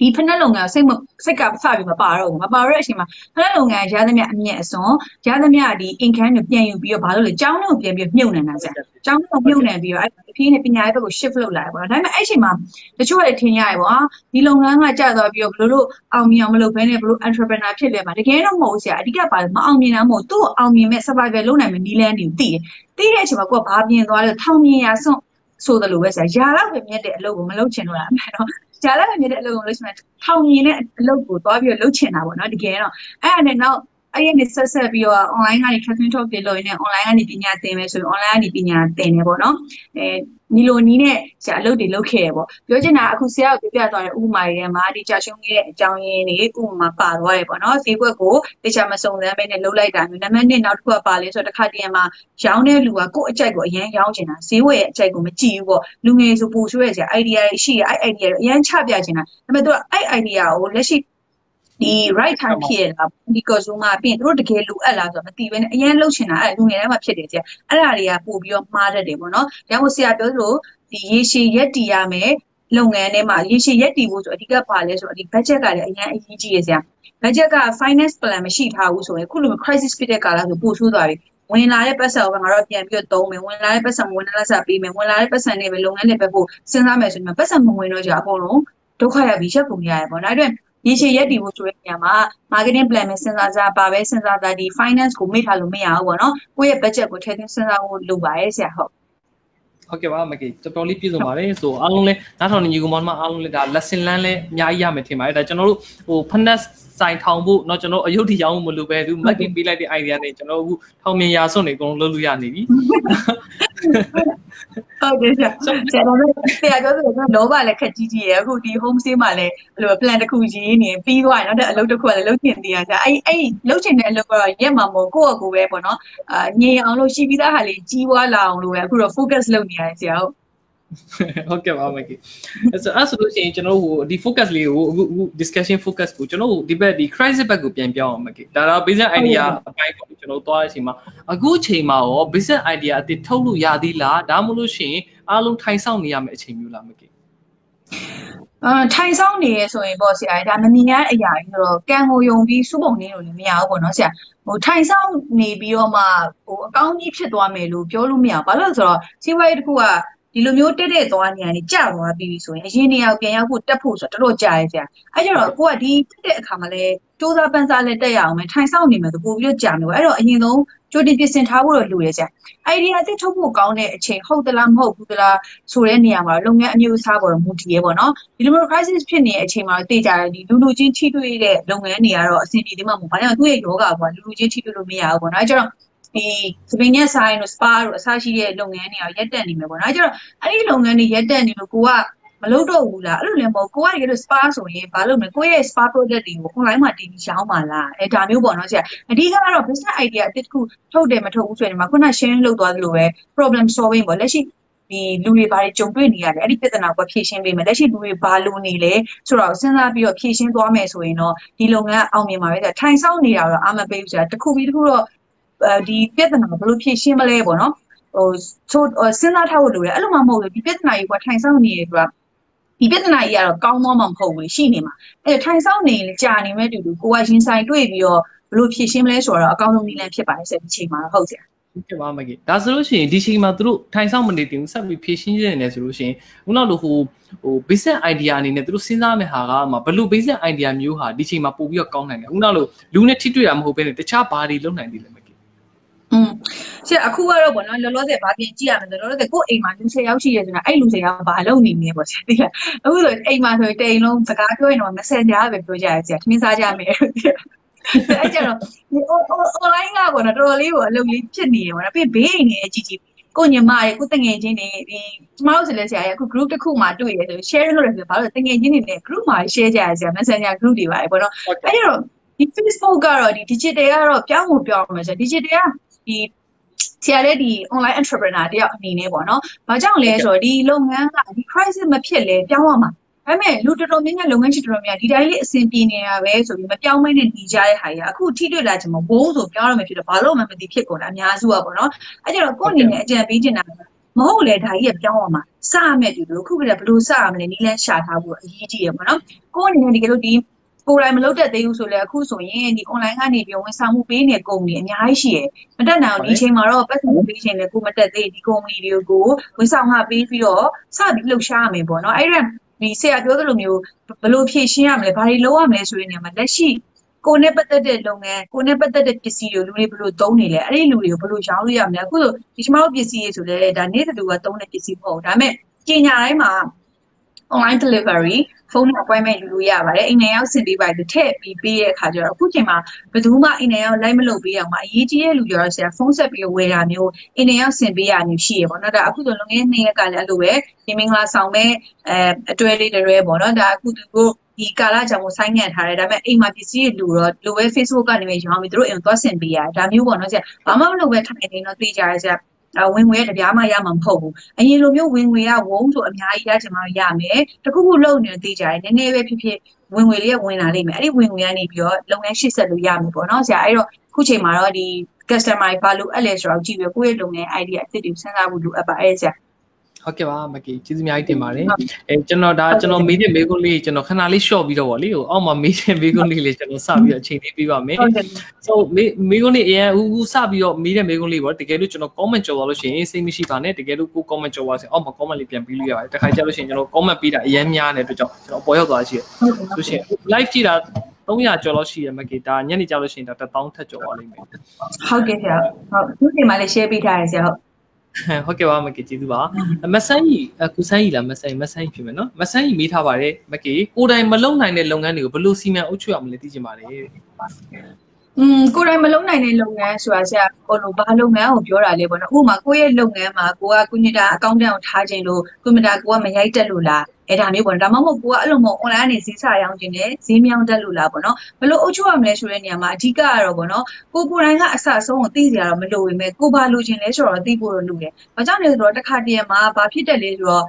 ဒီဖက်နှက်လုပ်ငန်းစိတ်မစိတ်ကစပြီးမပါတော့ဘူးမပါတော့တဲ့အချိန်မှာဖက်နှက်လုပ်ငန်းရသမျှအမြင့်အစွန်ရသမျှဒီ income ကိုပြန်ယူပြီးတော့ဘာလို့လဲကျောင်းတော့ပြန်ပြီးမြုပ်နေတာဆရာကျောင်းတော့မြုပ်နေပြီးတော့အဲ့အဖေးနဲ့ပညာရေးဘက်ကို shift လုပ်လာတယ်ပေါ့နော်ဒါပေမဲ့အဲ့ချိန်မှာတချို့ကလည်းထင်ရတယ်ပေါ့ဒီလုပ်ငန်းကကြာသွားပြီးတော့ဘယ်လိုလို့အောင်မြင်အောင်မလုပ်ဘဲနဲ့ဘယ်လို entrepreneur ဖြစ်လဲမှာတကယ်တော့မဟုတ်ဆရာအဓိကပါမအောင်မြင်တာမဟုတ်သူ့အောင်မြင်မဲ့ survival လုပ်နိုင်မဲ့နီးလန်းတွေကိုသိတယ်သိတဲ့အချိန်မှာကိုကဘာပြင်သွားလဲထောင်မြင်ရဆုံးဆိုတယ်လို့ပဲဆရာယာလောက်ပဲမြတ်တဲ့အလုပ်ကိုမလုပ်ချင်တော့တာအမှန်တော့ ဂျာလက်ပဲမြတဲ့အလုပ်ကိုလုပ်ချင်တယ်ထောင်မြင်တဲ့အလုပ်ကိုသွားပြီးတော့လုပ်ချင်တာပေါ့နော်တကယ်တော့အဲ့ဒါနဲ့နောက်အဲ့ရနေဆက်ဆက်ပြီးတော့ online ကနေ Catherine Talk တွေလုပ်ရင်းနဲ့ online ကနေပညာသင်မယ်ဆိုရင် online ကနေပညာသင်တယ်ပေါ့နော်အဲ ညီလိုနီးနဲ့ဆရာအလုပ်တွေလုပ်ခဲ့ရပေါ့ပြောချင်တာအခုဆရာကပြပြသွားတဲ့ဥပမာတွေထဲမှာဒီကြာရှုံးခဲ့တဲ့အကြောင်းရင်းတွေဥပမာပါသွားတယ်ပေါ့နော်ဈေးကွက်ကိုတခြားမစုံစမ်းပဲနဲ့လုပ်လိုက်တာမျိုးနံပါတ်1နောက်တစ်ခုကပါလဲဆိုတော့တစ်ခါတည်းမှာရောင်းတဲ့လူကကိုယ့်အကြိုက်ကိုအရင်ရောင်းချင်တာဈေးဝယ်ရဲ့အကြိုက်ကိုမကြည့်ဘူးပေါ့လူငယ်ဆိုပူဆွဲဆရာ idea ရှိရအဲ့ idea ကိုအရင်ချပြချင်တာဒါပေမဲ့သူကအဲ့ idea ကိုလက်ရှိ ဒီ right time ဖြစ်ရတာဒီ consumer ပြီးရင်တို့တကယ်လိုအပ်လားဆိုတော့မသိဘဲနဲ့အရင်လှုပ်ချင်တာအဲ့လူငယ်ထဲမှာဖြစ်တယ်ကျအဲ့ဒါတွေကပို့ပြီးတော့မှားတတ်တယ်ပေါ့နော်။ဒါမှမဟုတ်ဆရာပြောသလိုဒီရေရှည်ရက်တည်ရမယ်လုပ်ငန်းထဲမှာရေရှည်ရက်တည်ဖို့ဆိုအဓိကပါလဲဆိုတော့ဒီ budget ကလည်းအရင်အရေးကြီးရဆရာ budget က finance plan မရှိထားဘူးဆိုရင်ခုလို crisis ဖြစ်တဲ့ကာလဆိုပို့ဆိုးသွားပြီဝင်လာတဲ့ပတ်စံကိုငါတို့ပြန်ပြီးတော့သုံးမယ်ဝင်လာတဲ့ပတ်စံဝင်လာဆက်ပေးမယ်ဝင်လာတဲ့ပတ်စံတွေပဲလုပ်ငန်းတွေပဲပို့စဉ်းစားမယ်ဆိုရင်ပတ်စံမဝင်တော့ကြအကုန်လုံးဒုက္ခရပြီးရက်ပုံရရပေါ့ဒါအတွက် ရေရှည်ရက်တည်ဖို့ဆိုတဲ့နေရာမှာ marketing plan ပဲစဉ်းစားကြပါပဲစဉ်းစားတာဒီ finance ကိုမေ့ထားလို့မရဘူးပေါ့နော်ကိုယ့်ရဲ့ budget ကိုထည့်သွင်းစဉ်းစားဖို့လိုပါရဲ့ဆရာဟုတ်ဟုတ်ကဲ့ပါမကေတော်တော်လေးပြည့်စုံပါတယ်ဆိုအားလုံးလည်းနားထောင်နေညီကောင်မအားလုံးလည်းဒါ lesson learn လည်းအများကြီးရမယ်ထင်ပါတယ်ဒါကျွန်တော်တို့ဟို finance ဆိုင်ထောင်ဖို့เนาะကျွန်တော်အယုတ်တီရောင်းမလို့ပဲသူ marketing ပေးလိုက်တဲ့ idea နဲ့ကျွန်တော်အခုထောင်မြင်ရာစွန့်နေအကုန်လုံးလုပ်လို့ရနေပြီ ဟုတ်တယ်ဆရာဆရာတို့ဆရာပြောသလိုလောဘလည်းခက်ကြီးကြီးရယ်အခုဒီ home stay မှာလည်းဘယ်လို plan တစ်ခုရေးနေပြီးသွားရင်နောက်တဲ့အလုပ်တစ်ခုလည်းလုပ်ချင်သေးတာဆရာအဲ့အဲ့လုပ်ချင်တဲ့အလုပ်ကတော့ရက်မှာမဟုတ်ကိုယ့်အကူပဲပေါ့နော်အာညင်အောင်လို့ရှိပြီးသားဟာလေးကြီးပွားလာအောင်လို့ပဲအခုတော့ focus လုပ်နေရတယ်ဆရာဟုတ် ဟုတ်ကဲ့ပါမကီအဲ့ဆိုအဲ့ဆိုလို့ရှိရင်ကျွန်တော်တို့ဒီ focus လေးကိုအခုအခု discussion focus ကိုကျွန်တော်တို့ဒီဘက်ဒီ crisis ဘက်ကိုပြန်ပြောင်းအောင်မကီဒါတော့ business idea အပိုင်းကိုကျွန်တော်သွားတဲ့အချိန်မှာအခုအချိန်မှာရော business idea အတိထုတ်လို့ရသေးလားဒါမှမဟုတ်ရှင်အားလုံးထိုင်ဆောင်နေရမယ့်အချိန်မျိုးလားမကီအာထိုင်ဆောင်နေရဆိုရင်ပေါ့ဆရာဒါမမြင်ရအရာကြီးဆိုတော့ကံကိုယုံပြီးစုပုံနေလို့လည်းမရဘူးပေါ့နော်ဆရာဟိုထိုင်ဆောင်နေပြီးတော့မှဟိုအကောင်းကြီးဖြစ်သွားမယ်လို့ပြောလို့မရဘူးဘာလို့လဲဆိုတော့စီးပွားရေးတစ်ခုက ဒီလိုမျိုးတက်တဲ့သွားနေရနေကြာသွားပြီးဆိုရင်အရင်နေရာပြန်ရောက်ဖို့တက်ဖို့ဆိုတော့တော်တော်ကြာရဲကြာအဲကြတော့ကိုကဒီတက်တဲ့အခါမှာလဲစူးစမ်းပန်းစားလဲတက်ရအောင်မယ်ထိုင်ဆောင်နေမယ်ဆိုပို့ပြီးတော့ကြာမယ်ပေါ့အဲ့တော့အရင်ဆုံးကြိုတင်ပြင်ဆင်ထားဖို့တော့လိုရဲကြာအိုင်ဒီယာတစ်ထုတ်ဖို့ကောင်းတဲ့အချိန်ဟုတ်သလားမဟုတ်ဘူးသလားဆိုတဲ့နေရာမှာလုပ်ငန်းအမျိုးအစားပေါ်တော့မူတည်ရဲပေါ့နော်ဒီလိုမျိုး crisis ဖြစ်နေတဲ့အချိန်မှာတော့တေးကြတယ်ဒီလူလူချင်းထိတွေ့တဲ့လုပ်ငန်းတွေကတော့အဆင်ပြေသေးမှာမဟုတ်ဘာကြောင့်သူ့ရဲ့ယောဂပေါ့လူလူချင်းထိတွေ့လို့မရဘူးပေါ့နော်အဲကြတော့ ဒီစပင်ညက်ဆိုင်တို့ spa တို့အစရှိတဲ့လုပ်ငန်းတွေကရက်တက်နေမယ်ပေါ့နော်အဲကျတော့အဲ့ဒီလုပ်ငန်းတွေရက်တက်နေလို့ကိုကမလုပ်တော့ဘူးလားအဲ့လိုလည်းမဟုတ်ကိုကတကယ်လို့ spa ဆိုရင်ဘာလုပ်မလဲကိုရဲ့ spa product တွေကို online မှာတင်ပြီးရောင်းပါလားအဲဒါမျိုးပေါ့နော်ဆရာအဓိကတော့ business idea အတစ်ခုထုတ်တယ်မထုတ်ဘူးဆိုရင်ဒီမှာခုန sharing လုပ်သွားသလိုပဲ problem solving ပေါ့လက်ရှိဒီလူတွေဘာတွေကြုံတွေ့နေရတယ်အဲ့ဒီပြဿနာကိုဖြေရှင်းပေးမယ်လက်ရှိလူတွေဘာလိုနေလဲဆိုတော့စဉ်းစားပြီးတော့ဖြေရှင်းသွားမယ်ဆိုရင်တော့ဒီလုပ်ငန်းအောင်မြင်ပါပဲထိုင်ဆောင်နေတာတော့အာမပေးဘူးဆိုတာတစ်ခုပြီးတစ်ခုတော့ ဒီပြဿနာကိုဘယ်လိုဖြေရှင်းမလဲပေါ့နော်ဟိုဆိုစဉ်းစားထားဖို့လိုတယ်အဲ့လိုမှမဟုတ်ဘူးဒီပြဿနာကြီးကထိုင်ဆောင်နေတယ်ဆိုတာဒီပြဿနာကြီးကတော့ကောင်းတော့မှမဟုတ်ဘူးရှိနေမှာအဲ့ထိုင်ဆောင်နေကြာနေမဲ့တူတူကိုကရင်ဆိုင်တွေ့ပြီးတော့ဘယ်လိုဖြေရှင်းမလဲဆိုတော့အကောင်းဆုံးနည်းလမ်းဖြစ်ပါတယ်ဆက်ဒီချိန်မှာဟုတ်ကြဖြစ်ပါမကြီးဒါဆိုလို့ရှိရင်ဒီချိန်မှာသူတို့ထိုင်ဆောင်မနေတင်ဘူးဆက်ပြီးဖြည့်ရှင်းနေတယ်ဆိုလို့ရှိရင်ခုနလိုဟိုဟို basic idea အနေနဲ့သူတို့စဉ်းစားမယ့်ဟာကမှဘလို့ basic idea မျိုးဟာဒီချိန်မှာပို့ပြီးတော့ကောင်းနိုင်တယ်ခုနလိုလူနဲ့ထိတွေ့တာမဟုတ်ဘဲနဲ့တခြားဘာတွေလုပ်နိုင်သေးလဲမကြီး อืมဆရာအခုကတော့ဗောနော်လောလောဆယ်ဘာပြင်ကြည့်ရမလဲလောလောဆယ်ကိုယ်အိမ်မှာလူ၁၀ယောက်ရှိရဲဆိုတာအဲ့လူ၁၀ယောက်ကဘာလုပ်နေနေပေါ့ဆရာသိလားအခုဆိုအိမ်မှာဆိုတိန်လုံးစကားပြောရင်တော့ messenger ပဲပြောကြရဆရာထမင်းစားကြမယ်အဲ့ကြတော့ဒီ online ကပေါ့နော်တော်တော်လေးကိုအလုပ်လေးဖြစ်နေရပါတော့ပြီးဘေးအိမ်နေအကြည့်ကြည့်ကိုညီမရဲ့ကိုတငယ်ချင်းတွေဒီကျမတို့ဆိုလဲဆရာရဲ့အခု group တစ်ခုမှတွေ့ရဆို share လုပ်ရတယ်ဆိုဘာလို့တငယ်ချင်းတွေနဲ့ group မှာ share ကြရဆရာ messenger group တွေပါတယ်ပေါ့နော်အဲ့တော့ဒီ Facebook ကတော့ဒီ digital ကတော့ပြောင်းဖို့ပြောင်းမှာဆရာ digital က ဒီဆရာလည်းဒီ online entrepreneur တယောက်အနေနဲ့ပေါ့နော်။ဘာကြောင့်လဲဆိုတော့ဒီလုပ်ငန်းကဒီ crisis မဖြစ်လဲပြောင်းရမှာဒါပေမဲ့လူတော်တော်များများလုပ်ငန်းရှင်တော်တော်များဒီတိုင်းလေးအဆင်ပြေနေတာပဲဆိုပြီးမပြောင်းမနဲ့ညီကြတဲ့ဟာကြီးအခုထိတွေ့လာချင်မဘိုးဆိုပြောင်းရမယ်ဖြစ်တော့ဘာလို့မှမသိဖြစ်ကုန်တာအများစုอ่ะပေါ့နော်အဲကြတော့ကိုယ့်အနေနဲ့အကြံပေးချင်တာမဟုတ်လေဒါကြီးကပြောင်းအောင်မှာစရမယ်ဒီလိုခုကတည်းကဘယ်လိုစရမလဲနီးလန်းရှာထားဖို့အရေးကြီးရပေါ့နော်ကိုယ့်အနေနဲ့ဒီကလို့ဒီ ကိုယ်တိုင်မလုပ်တတ်သေးဘူးဆိုလဲအခုဆိုရင်ဒီ online ကနေပြီးဝန်ဆောင်မှုပေးနေကုမ္ပဏီအများကြီးရှိရယ်မတက်နိုင်အောင်ဒီချိန်မှာတော့ပတ်စံပေးခြင်းနဲ့ကိုမတက်သေးဒီကုမ္ပဏီတွေကိုဝန်ဆောင်မှုပေးပြီးတော့စပြီးလှုပ်ရှားရမယ်ပေါ့နော်အဲ့ဒါဒီဆရာပြောသလိုမျိုးဘယ်လိုဖြည့်ရှင်းရမလဲဘာတွေလုပ်ရမလဲဆိုတဲ့နေရာမှာလက်ရှိကိုနဲ့ပတ်သက်တဲ့လုပ်ငန်းကိုနဲ့ပတ်သက်တဲ့ပစ္စည်းတွေလူတွေဘယ်လိုသုံးနေလဲအဲ့ဒီလူတွေကိုဘယ်လိုရောင်းလို့ရမလဲအခုဒီကျမတို့ပစ္စည်းတွေဆိုလဲဒါနေ့တူကသုံးတဲ့ပစ္စည်းမဟုတ်ဘူးဒါပေမဲ့ကျင်ညာတိုင်းမှာ online delivery ဖုန်းနဲ့ appointment ယူလို့ရပါတယ်အိမ်နယ်ရောက်ဆင်ပေးပါတယ်ထည့်ပြီးပေးတဲ့အခါကျတော့အခုချိန်မှာဘယ်သူမှအိမ်နယ်ရောက်လိုက်မလုပ်ပေးအောင်မအရေးကြီးတဲ့လူကျတော့ဆရာဖုန်းဆက်ပြီးဝယ်တာမျိုးအိမ်နယ်ရောက်ဆင်ပေးရမျိုးရှိရပေါ့နော်ဒါအခုဆိုလွန်ခဲ့တဲ့နှစ်ရက်ကလည်းအဲ့လိုပဲဒီမင်္ဂလာဆောင်မဲ့အဲအတွဲလေးတွေပေါ့နော်ဒါအခုသူတို့ဒီကာလကြောင့်ဆိုင်းငံ့ထားတယ်ဒါပေမဲ့အိမ်မှာပစ္စည်းတွေလူတော့လိုပဲ Facebook ကနေပဲရောင်းပြီးသူတို့အိမ်ကိုသွားဆင်ပေးရဒါမျိုးပေါ့နော်ဆရာဘာမှမလုပ်ပဲထိုင်နေတော့သိကြရဆရာ ဝင်ငွေတပြားမှရမှာမဟုတ်ဘူးအရင်လိုမျိုးဝင်ငွေကဝုန်းဆိုအများကြီးရချင်မှရမယ်တခုခုလုပ်နေသေးကြတယ်နည်းနည်းပဲဖြစ်ဖြစ်ဝင်ငွေလေးကဝင်လာလိမ့်မယ်အဲ့ဒီဝင်ငွေကနေပြီးတော့လုပ်ငန်းရှေ့ဆက်လို့ရမယ်ပေါ့နော်ဆရာအဲ့တော့ခုချိန်မှာတော့ဒီ customer ဘာလို့အဲ့လဲဆိုတော့ကြည့်ပြီးကိုယ့်ရဲ့လုပ်ငန်း idea အသစ်တွေစဉ်းစားဖို့လိုအပ်ပါအဲ့ဆရာ ဟုတ်ကဲ့ပါမကီကျေးဇူးအများကြီးတင်ပါတယ်အဲကျွန်တော်ဒါကျွန်တော်မေးတဲ့မေးခွန်းလေးကျွန်တော်ခဏလေး short ပြီးတော့ဗောလေဟိုအောက်မှာမေးတဲ့မေးခွန်းလေးလေးကျွန်တော်စပြီးတော့အချိန်လေးပေးပါမယ် so မေးမေးခွန်းလေးအရင်ဦးဦးစပြီးတော့မေးတဲ့မေးခွန်းလေးဗောတကယ်လို့ကျွန်တော် comment ကြော်သွားလို့ရှိရင်စိတ်မရှိပါနဲ့တကယ်လို့ကို comment ကြော်သွားဆိုအောက်မှာ comment လေးပြန်ပေးလို့ရပါတယ်တခါကျလို့ရှိရင်ကျွန်တော် comment ပေးတာအရင်များတဲ့အတွက်ကြောင့်ကျွန်တော်ပေါ်ရောက်သွားရှိတယ်ဆိုရှင် live ကြည့်တာ300ကျော်လောက်ရှိရမကေဒါညနေကြလို့ရှိရင်ဒါ1000ထက်ကျော်သွားလိမ့်မယ်ဟုတ်ကဲ့ဆရာဟုတ်ဒီချိန်မှာလည်း share ပေးထားရဆရာဟုတ် ဟုတ်ကဲ့ပါမကေကျေးဇူးပါမဆန်းကြီးကုဆန်းကြီးလားမဆန်းမဆန်းကြီးဖြစ်မယ်နော်မဆန်းကြီးမေးထားပါတယ်မကေကိုယ်တိုင်မလုံနိုင်တဲ့လုပ်ငန်းတွေကိုဘယ်လိုစီမံအုပ်ချုပ်ရမလဲသိချင်ပါတယ် อืมကိုယ်တိုင်မလုပ်နိုင်တဲ့လုပ်ငန်းဆိုတာဆရာကိုလိုဘာလုပ်ငန်းကိုပြောတာလဲပေါ့နော်ဥပမာကိုယ့်ရဲ့လုပ်ငန်းမှာကိုကကွန်ပျူတာအကောင့်တန်းကိုထားခြင်းလို့ကွန်ပျူတာကိုကမရိုက်တက်လို့လားအဲ့ဒါမျိုးပေါ့နော်ဒါမှမဟုတ်ကိုကအဲ့လိုမျိုး online ကနေဈေးစာရောင်းခြင်းနဲ့ဈေးမြောင်းတက်လို့လားပေါ့နော်ဘယ်လိုအုပ်ချုပ်ရမလဲဆိုတဲ့နေရာမှာအဓိကကတော့ပေါ့နော်ကိုကိုယ်တိုင်ကအဆအဆုံးကိုသိစရာတော့မလိုပေမဲ့ကိုဘာလိုချင်လဲဆိုတော့သိဖို့တော့လိုတယ်။ဘာကြောင့်လဲဆိုတော့တစ်ခါတည်းမှာဘာဖြစ်တယ်လဲဆိုတော့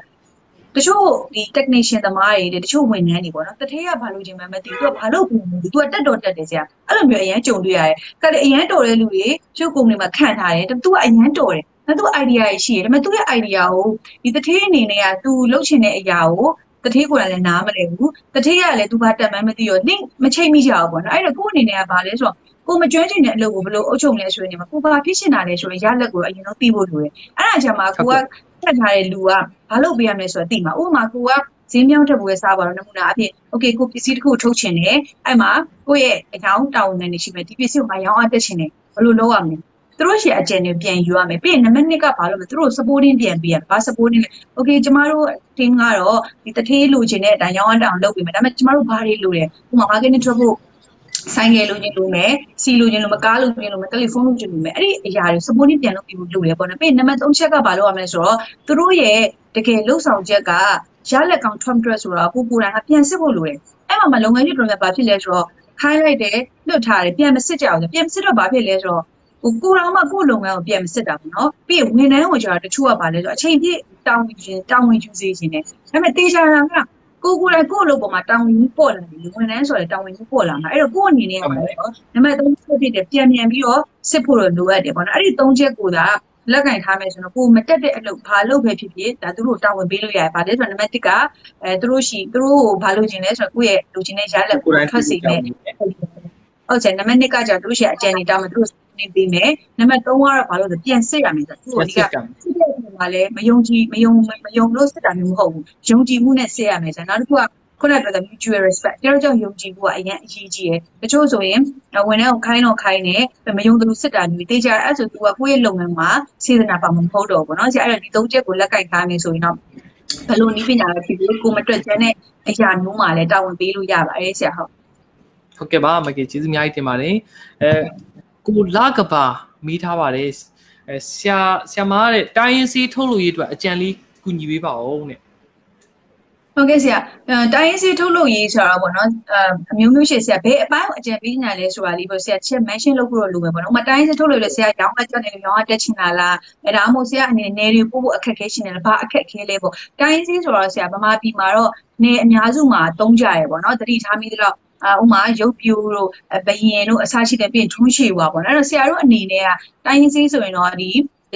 တချို့ဒီ technician သမားတွေတချို့ဝန်ထမ်းတွေပေါ့နော်တထေးကဘာလို့ခြင်းမှမသိဘူးသူကဘာလို့ဘူးသူကတက်တော်တက်တယ်ဆရာအဲ့လိုမျိုးအရန်ကြုံတွေ့ရတယ်ကဲအရန်တော်တဲ့လူတွေကျုပ်ကုမ္ပဏီမှာခံထားတယ်သူကအရန်တော်တယ်နော်သူ idea ကြီးရှိတယ်ဒါပေမဲ့သူ့ရဲ့ idea ကိုဒီတထေးအနေနဲ့ကသူလှုပ်ချင်တဲ့အရာကိုတထေးကိုလည်းနားမလဲဘူးတထေးကလည်းသူဘာတက်မှန်းမသိရော link မချိန်မိကြဘူးပေါ့နော်အဲ့တော့ကိုယ့်အနေနဲ့ကဘာလဲဆိုတော့ကိုမကျွမ်းကျင်တဲ့အလုပ်ကိုဘယ်လိုအုပ်ချုပ်မလဲဆိုရင်ဒီမှာကိုဘာဖြစ်ရှင်တာလဲဆိုရင်ရလက်ကိုအရင်တော့သိဖို့လိုတယ်အဲ့ဒါကြောင့်မှကိုက ဖြတ်ထားတဲ့လူကဘာလုပ်ပေးရမလဲဆိုတာသိမှာဥပမာကိုကဈေးမြောင်းတဲ့ဘွယ်စားပါတော့နမူနာအဖြစ် okay ကိုပစ္စည်းတစ်ခုထုတ်ချင်တယ်အဲ့မှာကိုရဲ့အကြောင်းတာဝန်နဲ့နေရှိမယ်ဒီပစ္စည်းကိုငါရောင်းအားတက်ချင်တယ်ဘယ်လိုလုပ်ရမလဲသူတို့ရှေ့အကြံတွေပြန်ယူရမယ်ပြီးရင်နံပါတ်1ကဘာလို့မလဲသူတို့ supporting ပြန်ပေးရဘာ supporting လဲ okay ကျမတို့ team ကတော့ဒီတထေးလိုချင်တဲ့အတိုင်းရောင်းအားတက်အောင်လုပ်ပေးမယ်ဒါပေမဲ့ကျမတို့ဘာတွေလိုလဲဥပမာ marketing ထွက်ဖို့ ဆိုင်ငယ်လိုချင်လိုမယ်စီလိုချင်လိုမကားလိုချင်လိုမတယ်လီဖုန်းလိုချင်လိုမယ်အဲ့ဒီအရာတွေ supporting ပြန်လုပ်ပြီးလို့လုပ်ရပေါ့နော်ပြီးရင်နံပါတ်3ချက်ကဘာလို့ရမလဲဆိုတော့သူတို့ရဲ့တကယ်လှုပ်ဆောင်ချက်ကရလက်ကောင် Trump dress ဆိုတော့ကိုကိုတိုင်ကပြန်စစ်ဖို့လိုတယ်အဲ့မှာမလုပ်ငန်းကြီးတော်များဘာဖြစ်လဲဆိုတော့ခိုင်းလိုက်တယ်လွတ်ထားတယ်ပြန်မစစ်ကြအောင်ပြန်မစစ်တော့ဘာဖြစ်လဲဆိုတော့ကိုကိုတော်မှကိုလုပ်ငန်းကိုပြန်မစစ်တာပေါ့နော်ပြီးရင်ဝန်ထမ်းဝင်ကြတော့တချို့ကပါလဲဆိုတော့အချိန်ပြည့်တောင်းဝင်ခြင်းတောင်းဝင်ယူစေခြင်းနဲ့ဒါပေမဲ့တေချာတာက ကိုကိုလည်းကို့အလုပ်ပေါ်မှာတောင်းဝင်မှုပေါ်လာတယ်ဝန်ထမ်းဆိုရင်တောင်းဝင်မှုပေါ်လာမှာအဲ့တော့ကို့အနေနဲ့ကလည်းနံပါတ်3ချက်ဖြစ်တယ်ပြန်ပြန်ပြီးတော့စစ်ဖို့တော့လိုအပ်တယ်ပေါ့နော်အဲ့ဒီ3ချက်ကိုသာလက်ကင်ထားမယ်ဆိုတော့ကိုမတက်တဲ့အလုပ်ဘာလုပ်ပဲဖြစ်ဖြစ်ဒါသူတို့တာဝန်ပေးလို့ရတယ်။ဘာလဲဆိုတော့နံပါတ်1ကအဲသူတို့ရှိသူတို့ကိုဘာလုပ်ချင်လဲဆိုတော့ကိုယ့်ရဲ့လုပ်ချင်တဲ့ရလက်ကိုထွက်စေမယ်။ဟုတ်တယ်နံပါတ်2ကကြာသူတို့ရှိအကြံနေတာမှသူတို့နေပေးမယ်။နံပါတ်3ကတော့ဘာလို့လဲပြန်စစ်ရမယ်ဆိုတော့သူတို့ဒီကစစ်တဲ့ ပုံမှာလည်းမယုံကြည်မယုံမယုံလို့စစ်တာမျိုးမဟုတ်ဘူး။ယုံကြည်မှုနဲ့စစ်ရမယ်ဆိုတော့နောက်တစ်ခုကခုနကပြောတဲ့ mutual respect တကယ်ကြောင့်ယုံကြည်ဖို့ကအရင်အရေးကြီးတယ်။တချို့ဆိုရင်ဝန်ထမ်းကိုခိုင်းတော့ခိုင်းတယ်မယုံသလိုစစ်တာမျိုးတေးကြအဲ့ဆိုသူကကိုယ့်ရဲ့လုပ်ငန်းမှာစေတနာပါမဟုတ်တော့ဘူးเนาะ။ဆရာအဲ့တော့ဒီသုံးချက်ကိုလက်ကင်ထားနေဆိုရင်တော့ဘယ်လိုနည်းပညာပဲဖြစ်ဖြစ်ကိုမတွက်ချင်တဲ့အရာမျိုးမှလည်းတာဝန်ပေးလို့ရပါတယ်ဆရာဟုတ်။ဟုတ်ကဲ့ပါမကေကျေးဇူးအများကြီးတင်ပါတယ်။အဲကိုလကပါမိထားပါတယ်။ အဲဆရာဆရာမတဲ့တိုင်းရင်းစီးထုတ်လို့ရေးအတွက်အကြံလေးကူညီပေးပါဦးတဲ့ဟုတ်ကဲ့ဆရာတိုင်းရင်းစီထုတ်လို့ရေးဆိုတော့ပေါ့နော်အမျိုးမျိုးရှိဆရာဘယ်အပိုင်းကိုအကြံပေးညာလဲဆိုတာလေးပေါ့ဆရာချက် mention လုပ်ဖို့လိုမယ်ပေါ့နော်ဥပမာတိုင်းရင်းစီထုတ်လို့လေဆရာရောင်းအကြောင်းနေရောင်းအတက်ချင်တာလားအဲဒါမှမဟုတ်ဆရာအနေနဲ့နေတွေပို့ဖို့အခက်ခဲရှိနေတယ်ဘာအခက်ခဲလဲပေါ့တိုင်းရင်းစီဆိုတော့ဆရာဗမာပြည်မှာတော့နေအများစုမှာတုံးကြရပေါ့နော်တတိထားမိသလောက် အဥမာရုပ်ပြိုးတို့ဘယင်တို့အစရှိတဲ့ပြင်ထုံးရှည်ပါပေါ့နော်အဲ့တော့ဆရာတို့အနေနဲ့ကတိုင်းရင်းစီဆိုရင်တော့ဒီ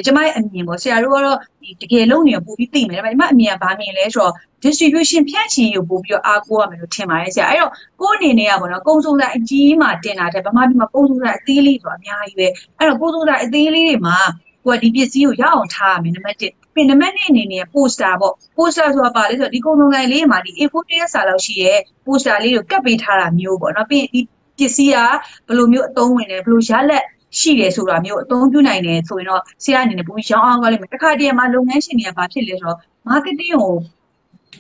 ကျမရဲ့အမြင်ပေါ့ဆရာတို့ကတော့ဒီတကယ်လုံးနေပို့ပြီးသိမယ်ဒါပေမဲ့ကျမအမြင်ကဘာမြင်လဲဆိုတော့ distribution ဖြန့်ချီကိုပို့ပြီးတော့အားကိုးရမယ်လို့ထင်ပါတယ်ဆရာအဲ့တော့ကိုယ်အနေနဲ့ကပေါ့နော်ကုံစုံဆိုင်အကြီးမှတင်တာတဲ့ဗမာပြည်မှာကုံစုံဆိုင်အသေးလေးဆိုတာအများကြီးပဲအဲ့တော့ကုံစုံဆိုင်အသေးလေးတွေမှာကိုယ်ကဒီပစ္စည်းကိုရအောင်ထားရမယ်နံပါတ်1 ပြင်နံပါတ်2အနေနဲ့ poster ပေါ့ poster ဆိုတာပါလဲဆိုတော့ဒီကုံစုံဆိုင်လေးမှာဒီ A4 တစ်စာလောက်ရှိရဲ့ poster လေးကိုကပ်ပေးထားတာမျိုးပေါ့နော်ပြီးဒီပစ္စည်းကဘယ်လိုမျိုးအသုံးဝင်လဲဘယ်လိုရလက်ရှိတယ်ဆိုတာမျိုးအသုံးပြုနိုင်တယ်ဆိုရင်တော့ဆရာအနေနဲ့ပုံရောင်းအောင်ကလည်းတခါတည်းမှာလုပ်ငန်းရှင်တွေကဘာဖြစ်လဲဆိုတော့ marketing ကို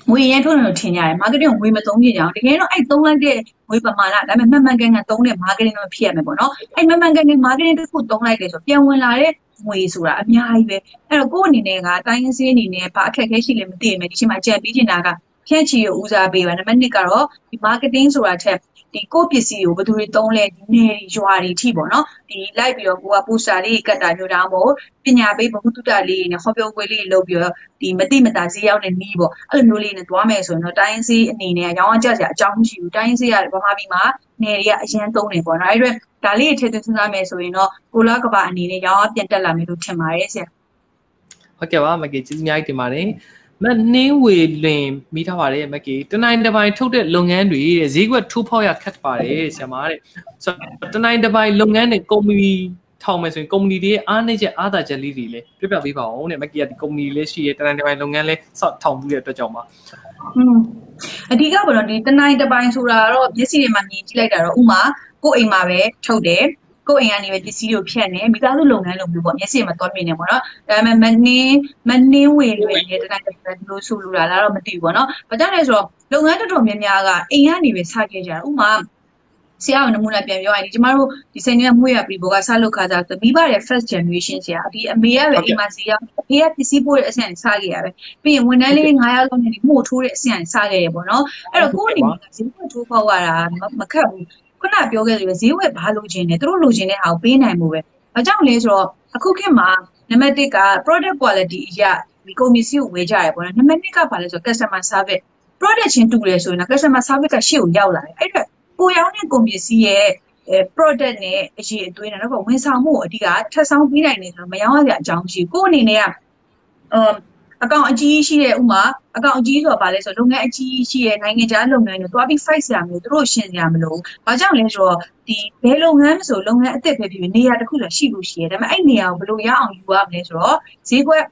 ငွေရန်ထုတ်တယ်လို့ထင်ကြတယ် marketing ကိုငွေမသုံးပြကြအောင်တကယ်တော့အဲ့သုံးလိုက်တဲ့ငွေပမာဏဒါပေမဲ့မှန်မှန်ကန်ကန်သုံးတဲ့ marketing တော့ဖြစ်ရမယ်ပေါ့နော်အဲ့မှန်မှန်ကန်ကန် marketing တစ်ခုသုံးလိုက်တယ်ဆိုပြန်ဝင်လာတဲ့ ငွေဆိုတာအများကြီးပဲအဲ့တော့ကိုယ့်အနေနဲ့ကတိုင်းရင်းစည်းအနေနဲ့ဘာအခက်အခဲရှိလဲမသိရမယ်ဒီချိန်မှာကြံပြီးနေတာက ဖြန့်ချီကိုဦးစားပေးပါနံပါတ်1ကတော့ဒီ marketing ဆိုတာထက်ဒီကိုပစ္စည်းကိုဘယ်သူတွေသုံးလဲဒီနယ်ရွာတွေထိပေါ့နော်ဒီလိုက်ပြီးတော့ကိုကပိုစတာလေးကတ်တာမျိုးတောင်မို့ပညာပေးဘဟုတုတလေးနဲ့ဟောပြောပွဲလေးလုပ်ပြီးတော့ဒီမတိမတာဈေးရောက်တဲ့နီးပေါ့အဲ့လိုမျိုးလေးနဲ့တွားမယ်ဆိုရင်တော့တိုင်းစည်းအနေနဲ့ရောင်းအောင်ကြစရာအကြောင်းမရှိဘူးတိုင်းစည်းရတယ်ဗမာပြည်မှာနယ်တွေကအရန်သုံးနေပေါ့နော်အဲ့ဒါဒါလေးထည့်သွင်းစဉ်းစားမယ်ဆိုရင်တော့ကိုလာကဘာအနေနဲ့ရောင်းအောင်ပြန်တက်လာမယ်လို့ထင်ပါတယ်ဆရာဟုတ်ကဲ့ပါမကေကျေးဇူးအများကြီးတင်ပါတယ် မနှင်းဝေလင်မိထားပါတယ်မကေတနိုင်တပိုင်းထုတ်တဲ့လုပ်ငန်းတွေတဲ့ဈေးကွက်ထိုးဖောက်ရခက်ပါတယ်ဆရာမတဲ့ဆိုတော့တနိုင်တပိုင်းလုပ်ငန်းတွေကုမ္ပဏီထောင်မယ်ဆိုရင်ကုမ္ပဏီတွေရဲ့အားနည်းချက်အားသာချက်လေးတွေလည်းပြပြပေးပါအောင်တဲ့မကီကဒီကုမ္ပဏီလေးရှိရဲတနိုင်တပိုင်းလုပ်ငန်းလေးစောက်ထောင်ပြီးတဲ့အတွက်ကြောင့်ပါอืมအဓိကပေါ့နော်ဒီတနိုင်တပိုင်းဆိုတာတော့မျက်စိတွေမှာမြင်ကြည့်လိုက်တာတော့ဥမာကိုယ်အိမ်မှာပဲထုတ်တယ် ကိုယ့်အိမ်ကနေပဲပစ္စည်းတွေဖြတ်နေမိသားစုလုပ်ငန်းလုပ်ပြီးပေါ့မျက်စိမှာသွားမြင်နေပေါ့နော်ဒါပေမဲ့မနှင်းမနှင်းဝင်လွင်နေတဲ့တိုင်းတိုင်းလို့ဆိုလိုတာလားတော့မသိဘူးပေါ့နော်ဘာကြောင့်လဲဆိုတော့လုပ်ငန်းတော်တော်များများကအိမ်ကနေပဲစခဲ့ကြတာဥမာဆရာကနမူနာပြန်ပြောရရင်ကျမတို့ဒီစိန်နဲ့မှုရပြီဘောကစလုပ်ခါကြဆိုမိဘရဲ့ first generation ဆရာဒီအမေကပဲအိမ်မှာစီရောက်အဖေကပစ္စည်းပို့တဲ့အဆင့်စခဲ့ရပဲပြီးရင်ဝန်ထမ်းလေး9ယောက်လုံးနဲ့မှုထိုးတဲ့အဆင့်စခဲ့ရပေါ့နော်အဲ့တော့ကိုယ့်အနေနဲ့ဈေးပွက်ထိုးဖောက်ရတာမခက်ဘူး ခုနပြောခဲ့သလိုပဲဈေးဝယ်ဘာလိုချင်လဲသူတို့လိုချင်တဲ့ဟာကိုပေးနိုင်မှုပဲ။ဘာကြောင့်လဲဆိုတော့အခုခေတ်မှာနံပါတ်1က product quality အရာဒီကုန်ပစ္စည်းကိုဝယ်ကြရပေါ့နော်။နံပါတ်2ကဘာလဲဆိုတော့ customer service product ချင်းတူတယ်ဆိုရင်တော့ customer service ကရှေ့ကိုရောက်လာတယ်။အဲ့ဒါကိုရောင်းတဲ့ကုန်ပစ္စည်းရဲ့အဲ product နဲ့အရေးအသွေးနဲ့တော့ဝန်ဆောင်မှုကိုအဓိကထပ်ဆောင်ပြီးနိုင်နေဆိုတော့မရောင်းရစရာအကြောင်းရှိကိုအနေနဲ့က အကောင့်အကြီးရှိတဲ့ဥမာအကောင့်အကြီးဆိုတာဘာလဲဆိုလုပ်ငန်းအကြီးရှိတဲ့နိုင်ငံခြားလုပ်ငန်းတွေတွားပြီး fight ဆရာမျိုးတို့ရှင်းဆရာမလို့ဘာကြောင့်လဲဆိုတော့ဒီဘယ်လုပ်ငန်းဆိုလုပ်ငန်းအသစ်ပဲဖြစ်ဖြစ်နေရာတစ်ခုလည်းရှိလို့ရှိရတယ်ဒါပေမဲ့အဲ့နေရာကိုဘယ်လိုရအောင်ယူရမလဲဆိုတော့ဈေးကွက်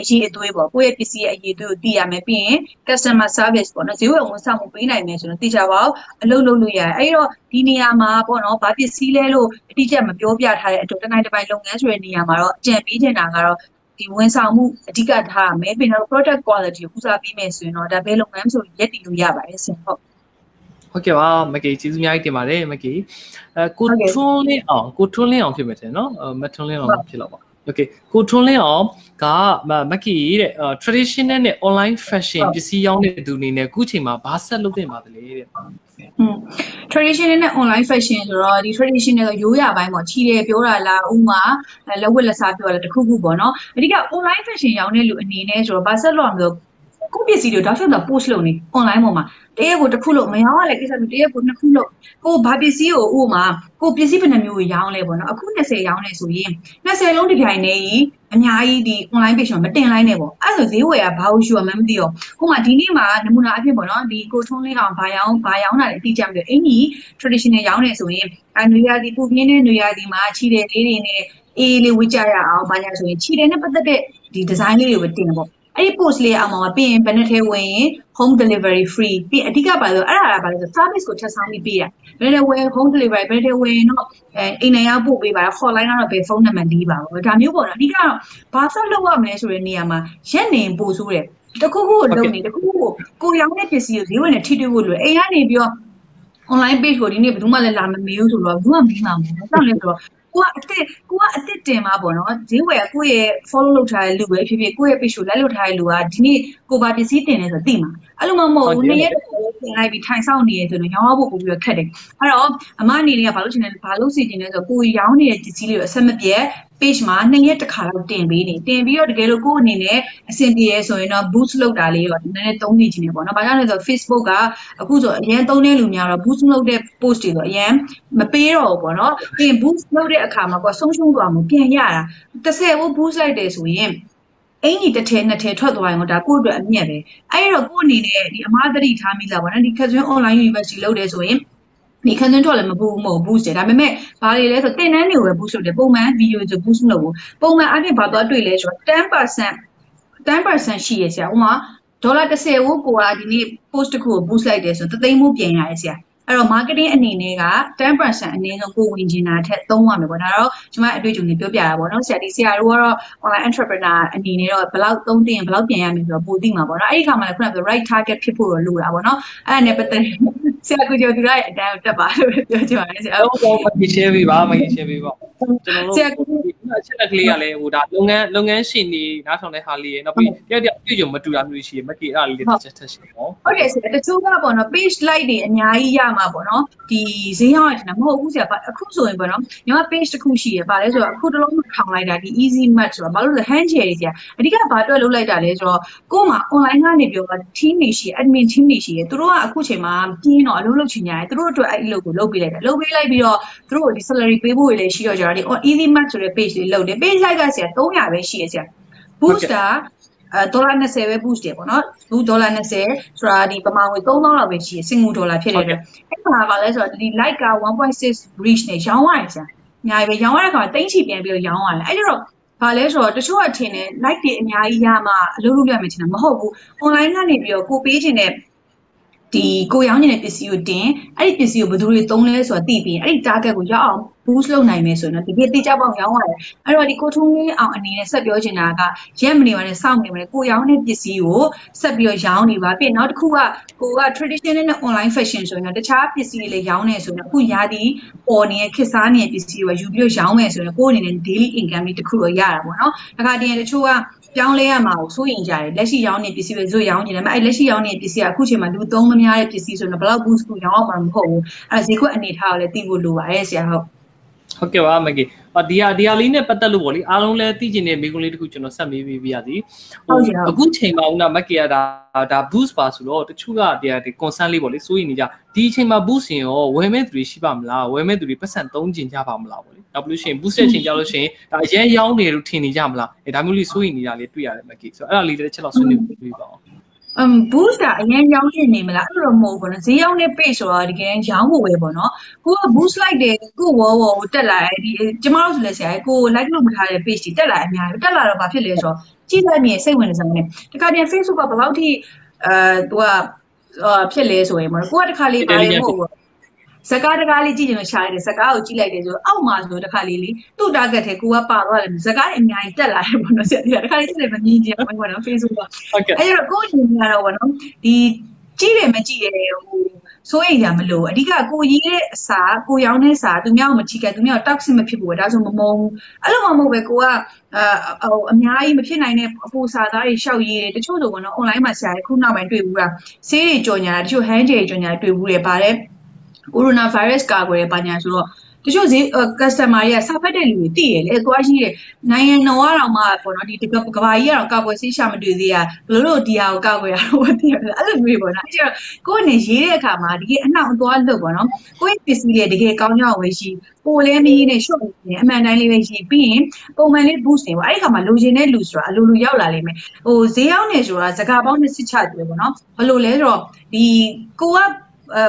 အရေးအသွေးပေါ့ကိုယ့်ရဲ့ပစ္စည်းရဲ့အရေးအသွေးကိုသိရမယ်ပြီးရင် customer service ပေါ့နော်ဈေးဝယ်ဝန်ဆောင်မှုပေးနိုင်မယ်ဆိုတော့သိကြပါဦးအလုပ်လုပ်လို့ရတယ်အဲ့တော့ဒီနေရာမှာပေါ့နော်ဘာပစ္စည်းလဲလို့အတိအကျမပြောပြထားတဲ့အတွက်တနိုင်တစ်ပိုင်းလုပ်ငန်းဆိုတဲ့နေရာမှာတော့အကြံပေးချင်တာကတော့ ဒီဝန်ဆောင်မှုအဓိကထားရမယ်ပြီးတော့ product quality ကိုဦးစားပေးမယ်ဆိုရင်တော့ဒါဘယ်လုပ်ငန်းဆိုရက်တည်လို့ရပါတယ်ဆင်ဟုတ်ဟဟုတ်ကဲ့ပါမကေကျေးဇူးအများကြီးတင်ပါတယ်မကေအဲကိုထွန်းလင်းအောင်ကိုထွန်းလင်းအောင်ဖြစ်မယ်တဲ့နော်မထွန်းလင်းအောင်ဖြစ်တော့ပါ Okay ကိုထွန်းလင်းအောင်ကမက်ကီတဲ့ traditional နဲ့ online fashion ပစ္စည်းရောင်းတဲ့သူအနေနဲ့အခုချိန်မှာဘာဆက်လုပ်တင်ပါသလဲတဲ့ อืม traditional နဲ့ online fashion ဆိုတော့ဒီ traditional ဆိုရိုးရာပိုင်းပေါ့ချီတယ်ပြောတာလားဥမာလက်ဝတ်လက်စားပြောတာတခုခုပေါ့နော်အဓိက online fashion ရောင်းတဲ့လူအနေနဲ့ဆိုတော့ဘာဆက်လုပ်ရမလို့ ကိုပစ္စည်းတွေတောက်လျှောက်တော့ post လုပ်နေ online ပေါ်မှာတရက်ကိုတစ်ခုလို့မရောင်းရလဲကိစ္စမျိုးတရက်ကိုနှစ်ခုလို့ကိုဘာပစ္စည်းကိုဥမာကိုပစ္စည်းဘယ်နှမျိုးကိုရောင်းလဲပေါ့နော်အခု20ရောင်းနေဆိုရင်20လုံးတစ်ပြိုင်တည်းကြီးအများကြီးဒီ online page မှာမတင်လိုက်နဲ့ပေါ့အဲ့ဆိုဈေးဝယ်ကဘာလို့ရှိရမှမသိတော့ဟိုမှာဒီနေ့မှာနမူနာအဖြစ်ပေါ့နော်ဒီကိုထုံးလေးအောင်ဘာရောင်းဘာရောင်းတာလဲအတိအကျမပြောအင်ကြီး traditional ရောင်းနေဆိုရင်အနွေရာသီပူပြင်းတဲ့နွေရာသီမှာခြိတဲ့လေးတွေနဲ့အေးလေးဝစ်ကြရအောင်ဘာညာဆိုရင်ခြိတဲ့နဲ့ပတ်သက်တဲ့ဒီ design လေးတွေကိုတင်ပေါ့ အဲ့ဒီ post လေးအောင်မှာပြီးရင်ဘယ်နှစ်ထဲဝင်ရင် home delivery free ပြီးအဓိကပါလို့အဲ့ဒါကပါလို့ဆို service ကိုချက်ဆောင်ပြီးပေးတာဘယ်နဲ့ဝင် home delivery ဘယ်နဲ့ဝင်တော့အဲအိမ်နေရောက်ပို့ပေးပါ hotline ကတော့ဘယ်ဖုန်းနံပါတ်လေးပါဘောဒါမျိုးပေါ့နော်အဓိကတော့ဘာဆက်လုပ်ရမလဲဆိုတဲ့နေရာမှာရက်နေပို့ဆိုးတယ်တခုခုကိုလုပ်နေတခုခုကိုကိုရောင်းတဲ့ပစ္စည်းကိုဈေးဝင်နဲ့ထိတွေ့ဖို့လိုအိမ်ကနေပြီးတော့ online page ကိုဒီနေ့ဘယ်သူမှလည်းလာမမေးဘူးဆိုတော့ဘူးကမင်းမှာမဟုတ်ဘူး။တောင်းလဲဆိုတော့ကိုကအစ်စ်ကိုကအစ်စ်တင်မှာပေါ့နော်ဈေးဝယ်ကကိုယ့်ရဲ့ follow လုပ်ထားတဲ့လူပဲဖြစ်ဖြစ်ကိုယ့်ရဲ့ page ကို like လုပ်ထားတဲ့လူကဒီနေ့ကိုပါပစ္စည်းတင်နေဆိုသိမှာအဲ့လိုမှမဟုတ်ဘူးနှစ်ရက်တင်လိုက်ပြီးထိုင်ဆောင်နေရဆိုတော့ရောင်းဖို့ပို့ပြီးတော့ခက်တယ်အဲ့တော့အမအနေနဲ့ကဘာလို့ချင်လဲဘာလို့စီချင်လဲဆိုတော့ကိုရောင်းနေတဲ့ပစ္စည်းလေးကိုအဆက်မပြတ် page မှာနှစ်ရက်တစ်ခါလောက်တင်ပေးနေတင်ပြီးတော့တကယ်လို့ကိုယ့်အနေနဲ့အဆင်ပြေရဲဆိုရင်တော့ boost လုပ်တာလေးတော့နည်းနည်းသုံးနေချင်တယ်ပေါ့နော်။ဘာကြောင့်လဲဆိုတော့ Facebook ကအခုဆိုအရင်သုံးတဲ့လူများတော့ boost လုပ်တဲ့ post တွေဆိုအရင်မပေးတော့ဘူးပေါ့နော်။ပြီးရင် boost လုပ်တဲ့အခါမှာကိုဆုံးရှုံးသွားမှပြန်ရတာ30ဘို့ boost လိုက်တယ်ဆိုရင်အင်ကြီးတစ်ထည်နှစ်ထည်ထွက်သွားရင်တော့ဒါကိုယ့်အတွက်အမြတ်ပဲအဲ့တော့ကိုယ့်အနေနဲ့ဒီအမားသတိထားမိလာပါနော်ဒီ Catherine Online University လုပ်တယ်ဆိုရင်ဒီခန်းသွင်းထွက်လည်းမပူမဟုတ် boost တယ်ဒါပေမဲ့ဘာတွေလဲဆိုတင်တန်းတွေကိုပဲ boost လုပ်တယ်ပုံမှန် video ဆို boost မလုပ်ဘူးပုံမှန်အပြင်ဘာသွားတွေ့လဲဆိုတော့10% 10%ရှိရဆရာဥမာဒေါ်လာ30ကိုကိုကဒီနေ့ post တစ်ခုကို boost လိုက်တယ်ဆိုတော့တသိန်းမို့ပြင်ရတယ်ဆရာ အဲ့တော့ marketing အနေနဲ့က10%အနည်းဆုံးကိုဝင်ချင်တာထက်သုံးရမယ်ပေါ့ဒါတော့ကျွန်မအတွေ့အကြုံတွေပြောပြတာပေါ့နော်ဆရာဒီဆရာတို့ကတော့ online entrepreneur အနေနဲ့တော့ဘယ်လောက်သုံးသင့်ဘယ်လောက်ပြင်ရမယ်ဆိုတော့ပိုသိမှာပေါ့နော်အဲ့ဒီခါမှာလည်းခုနကပြော right target ဖြစ်ဖို့တော့လိုတာပေါ့နော်အဲ့ဒါနဲ့ပတ်သက်ဆရာကိုကျော်သူရဲ့အတန်းကိုတက်ပါလို့ပြောချင်ပါတယ်ဆရာဟုတ်ပါဘူးမကြီး share ပေးပါမကြီး share ပေးပါကျွန်တော်တို့ဆရာကိုအချက်လက်ကလေးကလည်းဟိုဒါလုပ်ငန်းလုပ်ငန်းရှင်တွေနားထောင်တဲ့ဟာလေးရေနောက်ပြီးတယောက်တယောက်ပြုံမတူတာမျိုးရှိရမကေအဲ့ဒါလေးတစ်ချက်ထပ်ရှင်းပေါ့ဟုတ်တယ်ဆရာတချို့ကပေါ့နော် page like တွေအများကြီးရမှာပေါ့နော်ဒီဈေးရောက်ရတယ်မဟုတ်ဘူးဆရာအခုဆိုရင်ပေါ့နော်ညီမ page တစ်ခုရှိရပါလဲဆိုတော့အခုတလုံးထောင်လိုက်တာဒီ easy match ဆိုတာဘာလို့လဲ hand share တွေဆရာအဓိကဘာအတွက်လုပ်လိုက်တာလဲဆိုတော့ကို့မှာ online ကနေပြောတာ team တွေရှိ admin team တွေရှိရသူတို့ကအခုချိန်မှာပြင်းတော့အလုပ်လုပ်ချင်ကြတယ်သူတို့အတွက်အဲ့ဒီလုပ်ကိုလုပ်ပေးလိုက်တာလုပ်ပေးလိုက်ပြီးတော့သူတို့ဒီ salary ပေးဖို့လည်းရှိတော့ကြတာဒီ easy match ဆိုတဲ့ page လေးလုပ်တယ် page like ကဆရာ300ပဲရှိရဆရာ booster အဲဒေါ်လာ20ပဲ boost တယ်ပေါ့နော်ဘူးဒေါ်လာ20ဆိုတာဒီပမာငွေ3000လောက်ပဲရှိရစင်ငူဒေါ်လာဖြစ်နေတယ်အဲ့မှာပါလဲဆိုတော့ဒီ like က1.6 reach နဲ့ရောင်းရတယ်ဆရာအများကြီးပဲရောင်းရတဲ့ခါမှာတိန့်ချီပြန်ပြီးတော့ရောင်းရတယ်အဲ့တော့ဘာလဲဆိုတော့တချို့ကထင်တယ် like တွေအများကြီးရမှအလုပ်လုပ်ရမယ်ထင်တာမဟုတ်ဘူး online ကနေပြီးတော့ကိုပေးခြင်းတဲ့ဒီကိုရောင်းနေတဲ့ပစ္စည်းကိုတင်အဲ့ဒီပစ္စည်းကိုဘယ်သူတွေသုံးလဲဆိုတာသိပြီးအဲ့ဒီ target ကိုရောက်အောင် boost လုပ်နိုင်မယ်ဆိုရင်တော့တကယ်တိကျပေါက်ရောင်းရတယ်အဲ့တော့ဒီကိုထုံးလေးအောင်အနေနဲ့ဆက်ပြောချင်တာကရက်မနေပါနဲ့စောင့်နေပါနဲ့ကိုရောင်းတဲ့ပစ္စည်းကိုဆက်ပြီးတော့ရောင်းနေပါပြီးနောက်တစ်ခုကကိုက traditional နဲ့ online fashion ဆိုရင်တော့တခြားပစ္စည်းတွေလည်းရောင်းနေဆိုရင်အခုရာသီပေါ်နေတဲ့ခေတ်စားနေတဲ့ပစ္စည်းတွေယူပြီးတော့ရောင်းမယ်ဆိုရင်ကိုယ့်အနေနဲ့ daily income တွေတစ်ခုတော့ရတာပေါ့နော်ဒါကတည်းကတချို့ကပြောင်းလဲရမှာကိုစိုးရင်ကြတယ်လက်ရှိရောင်းနေပစ္စည်းပဲဇွတ်ရောင်းနေတယ်ဒါပေမဲ့အဲ့လက်ရှိရောင်းနေပစ္စည်းကအခုချိန်မှာလူသုံးမများတဲ့ပစ္စည်းဆိုတော့ဘယ်လောက် boost ကိုရောင်းအောင်မှာမဟုတ်ဘူးအဲ့ဈေးကွက်အနေထားကိုလည်းသိဖို့လိုပါတယ်ဆရာဟုတ် ဟုတ်ကဲ့ပါမကေအော်ဒီဟာဒီဟာလေးနဲ့ပတ်သက်လို့ပေါ့လေအားလုံးလည်းသိကျင်တဲ့မိကုံးလေးတခုကျွန်တော်ဆက်မေးပေးပြရစီဟိုအခုချိန်မှာဦးနာမကေကဒါဒါ boost ပါဆိုတော့တချို့ကဒီဒီ concern လေးပေါ့လေစိုးရိမ်နေကြဒီအချိန်မှာ boost ရင်ရောဝယ်မဲ့သူတွေရှိပါမလားဝယ်မဲ့သူတွေပတ်စံသုံးကျင်ကြပါမလားပေါ့လေနောက်ပြီးလို့ရှိရင် boost တဲ့အချိန်ကြလို့ရှိရင်ဒါအရင်ရောင်းနေလို့ထင်နေကြမလားအဲဒါမျိုးလေးစိုးရိမ်နေတာလေးတွေ့ရတယ်မကေဆိုတော့အဲ့ဒါလေးတစ်ချက်လောက်ဆွေးနွေးပေးပါအော င်အမ် booster အရင်ရောင်းနေနေမလားအဲ့လိုမဟုတ်ဘူးနော်ဈေးရောင်းတဲ့ page ဆိုတော့တကယ်ရောင်းဖို့ပဲပေါ့နော်ကိုက boost like တယ်ကိုဝေါ်ဝေါ်ကိုတက်လာတယ်ဒီကျမတို့ဆိုလဲဆရာကို like လုပ်မထားတဲ့ page တွေတက်လာအများကြီးတက်လာတော့ဘာဖြစ်လဲဆိုတော့ကြည့်လိုက်မြင်စိတ်ဝင်စားနေတခါတည်း Facebook ကဘယ်လောက်ထိအဲသူကဖြစ်လဲဆိုရင်ပေါ့ကိုကတခါလေးပါလေမဟုတ်ဘူး စကားတကားလေးကြည့်ရင်ရှာရတယ်စကားကိုကြည့်လိုက်တယ်ဆိုအောက်မှာဆိုတခါလေးလေသူ့ target ထဲကိုကပါသွားတယ်စကားအများကြီးတက်လာတယ်ပေါ့နော်ဆရာတခါလေးစစ်တယ်မမြင်ကြဘူးပေါ့နော် Facebook ကအဲ့တော့ကိုယ့်အနေနဲ့ကတော့ပေါ့နော်ဒီကြည့်တယ်မကြည့်တယ်ဟိုစိုးရိမ်ကြမလို့အဓိကကိုရေးတဲ့အစာကိုရောင်းတဲ့စာသူများကိုမချိကဲသူများကို toxic မဖြစ်ဘူးဒါဆိုမမုန်းအဲ့လိုမှမဟုတ်ပဲကိုကအာဟိုအများကြီးမဖြစ်နိုင်တဲ့အပူစာသားတွေရှောက်ရေးတယ်တချို့ဆိုကတော့ online မှာဆရာတွေခုနောက်ပိုင်းတွေ့ဘူးလားဆေးတွေကြော်ညာတာတချို့ hand gel ကြော်ညာတွေ့ဘူးလေဗါတဲ့ ကိုရိုနာဗိုင်းရပ်စ်ကာကွယ်တဲ့ပါညာဆိုတော့တချို့ဈေး customer တွေကစာဖတ်တဲ့လူတွေသိရလေသွားရှိတယ်နိုင်ငံတော်ကတော့မှပေါ့နော်ဒီကဘာကြီးကတော့ကာကွယ်ဆေးရှာမတွေ့သေးရဘယ်လိုလို့ဒီဟာကိုကာကွယ်ရတော့သိရလဲအဲ့လိုမျိုးပေါ့နော်အဲ့ကျတော့ကိုယ့်အနေရေးတဲ့အခါမှာဒီအနှောင့်အသွားလွတ်ပေါ့နော်ကိုယ့်ပစ္စည်းတွေတကယ်ကောင်းကြအောင်ပဲရှိပိုလည်းမရေးနဲ့ရှော့နေအမှန်တိုင်းလေးပဲရှိပြီးရင်ပုံမှန်လေး boost နေပေါ့အဲ့ဒီခါမှာလိုချင်တဲ့လူဆိုတာအလိုလိုရောက်လာလိမ့်မယ်ဟိုဈေးရောက်နေဆိုတာစကားပေါင်းနဲ့စစ်ချတယ်ပေါ့နော်ဘယ်လိုလဲဆိုတော့ဒီကိုကအဲ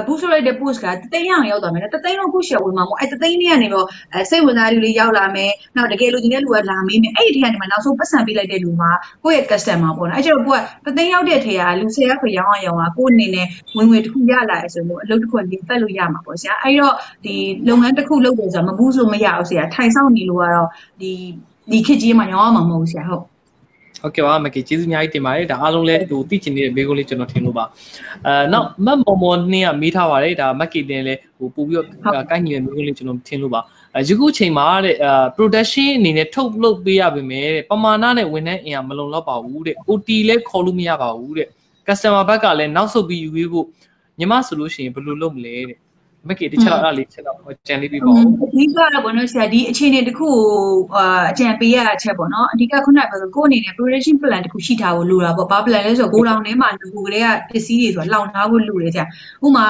boost လိုက်တဲ့ post ကတသိန်းအောင်ရောက်သွားမယ်နော်တသိန်းလုံး push ရဝင်မှာမို့အဲတသိန်းလေးကနေတော့အဲစိတ်ဝင်စားလူလေးရောက်လာမယ်နောက်တကယ်လို့ဒီနေ့လူကလာမေးမယ်အဲ့ဒီထဲကနေမှနောက်ဆုံးပတ်စံပေးလိုက်တဲ့လူမှာကိုယ့်ရဲ့ customer ပေါ့နော်အဲကျတော့ကိုကတသိန်းရောက်တဲ့ထဲကလူ10ရောက်ခွေရောင်းအောင်ရောင်းတာကိုယ့်အနေနဲ့ဝင်ဝင်တစ်ခုရလာရဆိုလို့အလုပ်တစ်ခုလေးပတ်လို့ရမှာပေါ့ဆရာအဲ့တော့ဒီလုပ်ငန်းတစ်ခုလုပ်တယ်ဆိုတာမဘူးလို့မရအောင်ဆရာထိုင်ဆောင်နေလို့ကတော့ဒီဒီခေတ်ကြီးမှာရောင်းအောင်မဟုတ်ဘူးဆရာဟုတ် ဟုတ်ကဲ့ပါမကေကျေးဇူးအများကြီးတင်ပါတယ်ဒါအားလုံးလည်းဟိုသိချင်နေတဲ့မေးခွန်းလေးကျွန်တော်ထင်လို့ပါအဲနောက်မတ်မော်မော်နှင်းကမေးထားပါတယ်ဒါမက်ကေတင်လည်းဟိုပို့ပြီးတော့ကိုက်ညီတဲ့မေးခွန်းလေးကျွန်တော်ထင်လို့ပါအဲယခုချိန်မှာတဲ့အဲ production အနေနဲ့ထုတ်လုပ်ပေးရပါမယ်တဲ့ပမာဏနဲ့ဝန်ထမ်းအင်အားမလုံလောက်ပါဘူးတဲ့ OT လည်းခေါ်လို့မရပါဘူးတဲ့ customer ဘက်ကလည်းနောက်ဆုတ်ပြီးယူပေးဖို့ညီမဆိုလို့ရှိရင်ဘယ်လိုလုပ်မလဲတဲ့ မကေတခြားအဲ့လေးချက်တော့ကြံလေးပြီးပါဦးအဓိကတော့ဘောနော်ဆရာဒီအခြေအနေတစ်ခုကိုအာအကြံပေးရတဲ့အချက်ပေါ့နော်အဓိကခုနကပြောဆိုကိုယ့်အနေနဲ့ production plan တစ်ခုရှိထားဖို့လိုတာပေါ့ဘာ plan လဲဆိုတော့ကိုတောင်ထဲမှာလူကလေးကပစ္စည်းတွေဆိုတာလောင်ထားဖို့လိုတယ်ဆရာဥမာ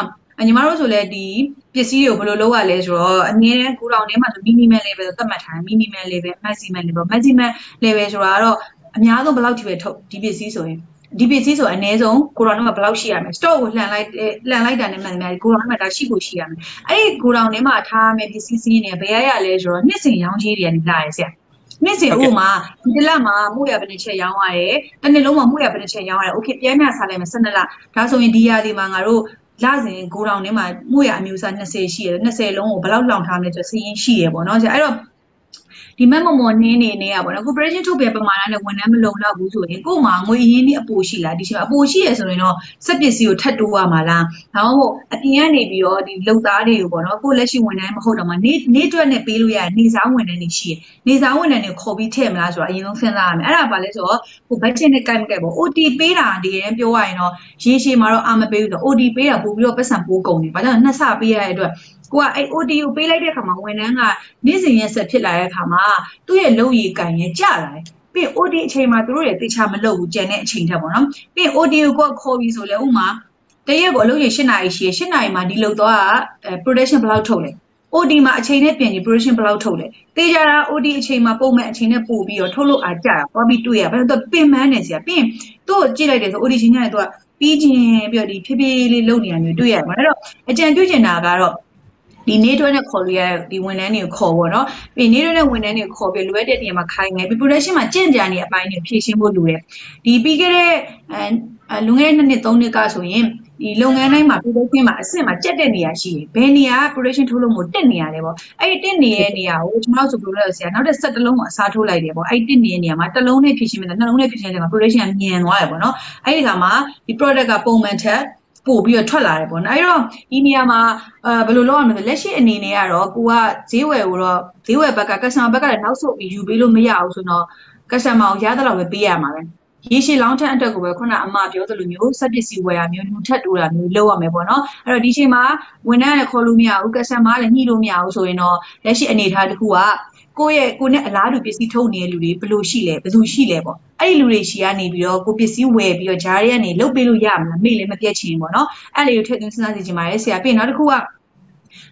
ညီမတို့ဆိုလဲဒီပစ္စည်းတွေကိုဘယ်လိုလုပ်ရလဲဆိုတော့အငင်းကိုတောင်ထဲမှာဆို minimum level သတ်မှတ်ထားတယ် minimum level maximum level maximum level ဆိုတာကတော့အများဆုံးဘယ်လောက်ထိပဲထုတ်ဒီပစ္စည်းဆိုရင် ဒီပစ္စည်းဆိုအနည်းဆုံးကိုရောင်ထဲမှာဘယ်လောက်ရှိရမလဲ stock ကိုလှန်လိုက်လှန်လိုက်တာနဲ့မှန်တယ်များကိုရောင်ထဲမှာဒါရှိကိုရှိရမယ်အဲ့ဒီကိုရောင်ထဲမှာထားရမယ်ပစ္စည်းစင်းနေဘယ်ရရလဲဆိုတော့နှစ်စင်ရောင်းကြီးတွေကနေလာရဆရာနှစ်စဉ်ဥမာဒီတစ်လမှာမှုရဘယ်နှချက်ရောင်းရတယ်။တစ်နှစ်လုံးမှာမှုရဘယ်နှချက်ရောင်းရတယ်။ Okay ပြန်ပြန်စားလိုက်မယ်12လ။ဒါဆိုရင်ဒီရာဒီမှာငါတို့လစဉ်ဂိုးတောင်ထဲမှာမှုရအမျိုးအစား20ရှိရတယ်။20လုံးကိုဘယ်လောက်လောင်ထားမလဲဆိုစည်ရင်းရှိရပေါ့နော်။အဲ့တော့ ဒီမက်မမော်နင်းနေနေရပါတော့ corporation ထုတ်ပြန်ပမာဏနဲ့ဝန်ထမ်းမလုံလောက်ဘူးဆိုရင်ကို့မှာငွေရင်းနှီးအပိုရှိလားဒီချိန်အပိုရှိရဆိုရင်တော့စက်ပစ္စည်းကိုထပ်တိုးရမှာလားဒါမှမဟုတ်အပြင်ကနေပြီးတော့ဒီလုံသားတွေကိုပေါ့နော်ကို့လက်ရှိဝန်ထမ်းမဟုတ်တော့မှနေနေအတွက်နဲ့ပေးလို့ရနေစားဝန်ထမ်းတွေရှိတယ်နေစားဝန်ထမ်းတွေခေါ်ပြီးထည့်မလားဆိုတော့အရင်ဆုံးစဉ်းစားရမယ်အဲ့ဒါပါလဲဆိုတော့ဟို budget နဲ့ကိုက်မကိုက်ပေါ့ OT ပေးတာတကယ်ပြောရရင်တော့ရေရှည်မှာတော့အာမပေးဘူးဆိုတော့ OT ပေးတာပို့ပြီးတော့ပတ်စံပိုးကုန်တယ်ဘာကြောင့်နှစ်ဆပေးရတဲ့အတွက် ကိုကအဲ့ OT ကိုပေးလိုက်တဲ့အခါမှာဝန်ထမ်းကနေ့စဉ်ရက်ဆက်ဖြစ်လာတဲ့အခါမှာသူ့ရဲ့လုပ်ရည်ကံရဲ့ကျလာတယ်ပြီး OT အချိန်မှာသူတို့တွေတေချာမလုပ်ဘူးကြံတဲ့အချိန်ထက်ပေါ့နော်ပြီး OT ကိုခေါ်ပြီးဆိုလဲဥမာတရက်ကိုအလုပ်ရ8နာရီရှိရ8နာရီမှာဒီလုပ်တော့အဲ production ဘယ်လောက်ထုတ်လဲ OD မှာအချိန်နဲ့ပြင်ပြီး production ဘယ်လောက်ထုတ်လဲတေးကြတာ OD အချိန်မှာပုံမှန်အချိန်နဲ့ပို့ပြီးတော့ထုတ်လို့အားကြတာပေါ်ပြီးတွေ့ရဘာလို့တော့ပင်မန်းနေစီပြီးရင်သူ့ကိုကြည့်လိုက်တယ်ဆို OD ချိန်ညနေသူကပြီးချင်းပြီးတော့ဒီဖြည်းဖြည်းလေးလုပ်နေရမျိုးတွေ့ရတယ်အဲ့တော့အကြံပြုချင်တာကတော့ ဒီနေတွဲနဲ့ခေါ်လို့ရဒီဝန်ထမ်းတွေကိုခေါ်ပေါ့နော်ပြီးနေတွဲနဲ့ဝန်ထမ်းတွေခေါ်ပြီးလိုအပ်တဲ့နေရာမှာခိုင်းမယ်ပြီး production မှာကြင့်ကြံနေအပိုင်းတွေဖြည့်ရှင်းဖို့လိုတယ်ဒီပြီးခဲ့တဲ့အဲလွန်ခဲ့တဲ့နှစ်နှစ်သုံးနှစ်ကဆိုရင်ဒီလုပ်ငန်းတိုင်းမှာ production မှာအဆင့်မှာကြက်တဲ့နေရာရှိတယ်ဘယ်နေရာ production ထုတ်လို့မို့တက်နေရတယ်ပေါ့အဲ့ဒီတက်နေတဲ့နေရာကိုကျွန်တော်တို့ဆိုလို့လဲဆရာနောက်တစ်ဆက်တစ်လုံးအစားထိုးလိုက်တယ်ပေါ့အဲ့ဒီတက်နေတဲ့နေရာမှာတစ်လုံးနဲ့ဖြည့်ရှင်းမယ်နှလုံးနဲ့ဖြည့်ရှင်းတယ်မှာ production ကညံသွားတယ်ပေါ့နော်အဲ့ဒီခါမှာဒီ product ကပုံမှန်ထက် ပို့ပြီးတော့ထွက်လာတယ်ပေါ့နော်အဲ့တော့ဒီနေရာမှာအဲဘယ်လိုလုပ်ရမလဲလက်ရှိအနေနဲ့ကတော့ကိုကဈေးဝယ်ကိုတော့ဈေးဝယ်ဘက်က customer ဘက်ကလည်းနောက်ဆုတ်ပြီးယူပေးလို့မရအောင်ဆိုတော့ customer ကိုရတဲ့လောက်ပဲပေးရမှာပဲရေရှည်လောင်းထက်အတွက်ကိုပဲခုနအမပြောသလိုမျိုးစက်ပစ္စည်းဝယ်ရမျိုးလူထက်တိုးတာမျိုးလုပ်ရမယ်ပေါ့နော်အဲ့တော့ဒီချိန်မှာဝန်ထမ်းလည်းခေါ်လို့မရဘူး customer လည်းညှိလို့မရဘူးဆိုရင်တော့လက်ရှိအနေအထားတစ်ခုက ကိုယ့်ရဲ့ကိုနဲ့အလားတူပစ္စည်းထုတ်နေတဲ့လူတွေဘယ်လိုရှိလဲဘယ်သူရှိလဲပေါ့အဲ့ဒီလူတွေရှိကနေပြီးတော့ကိုပစ္စည်းဝယ်ပြီးတော့ဂျားတွေကနေလုတ်ပေးလို့ရမလားမေ့လည်းမပြတ်ချင်ပေါ့နော်အဲ့လေကိုထည့်သွင်းစဉ်းစားစီချင်ပါတယ်ဆရာပြီးနောက်တစ်ခုက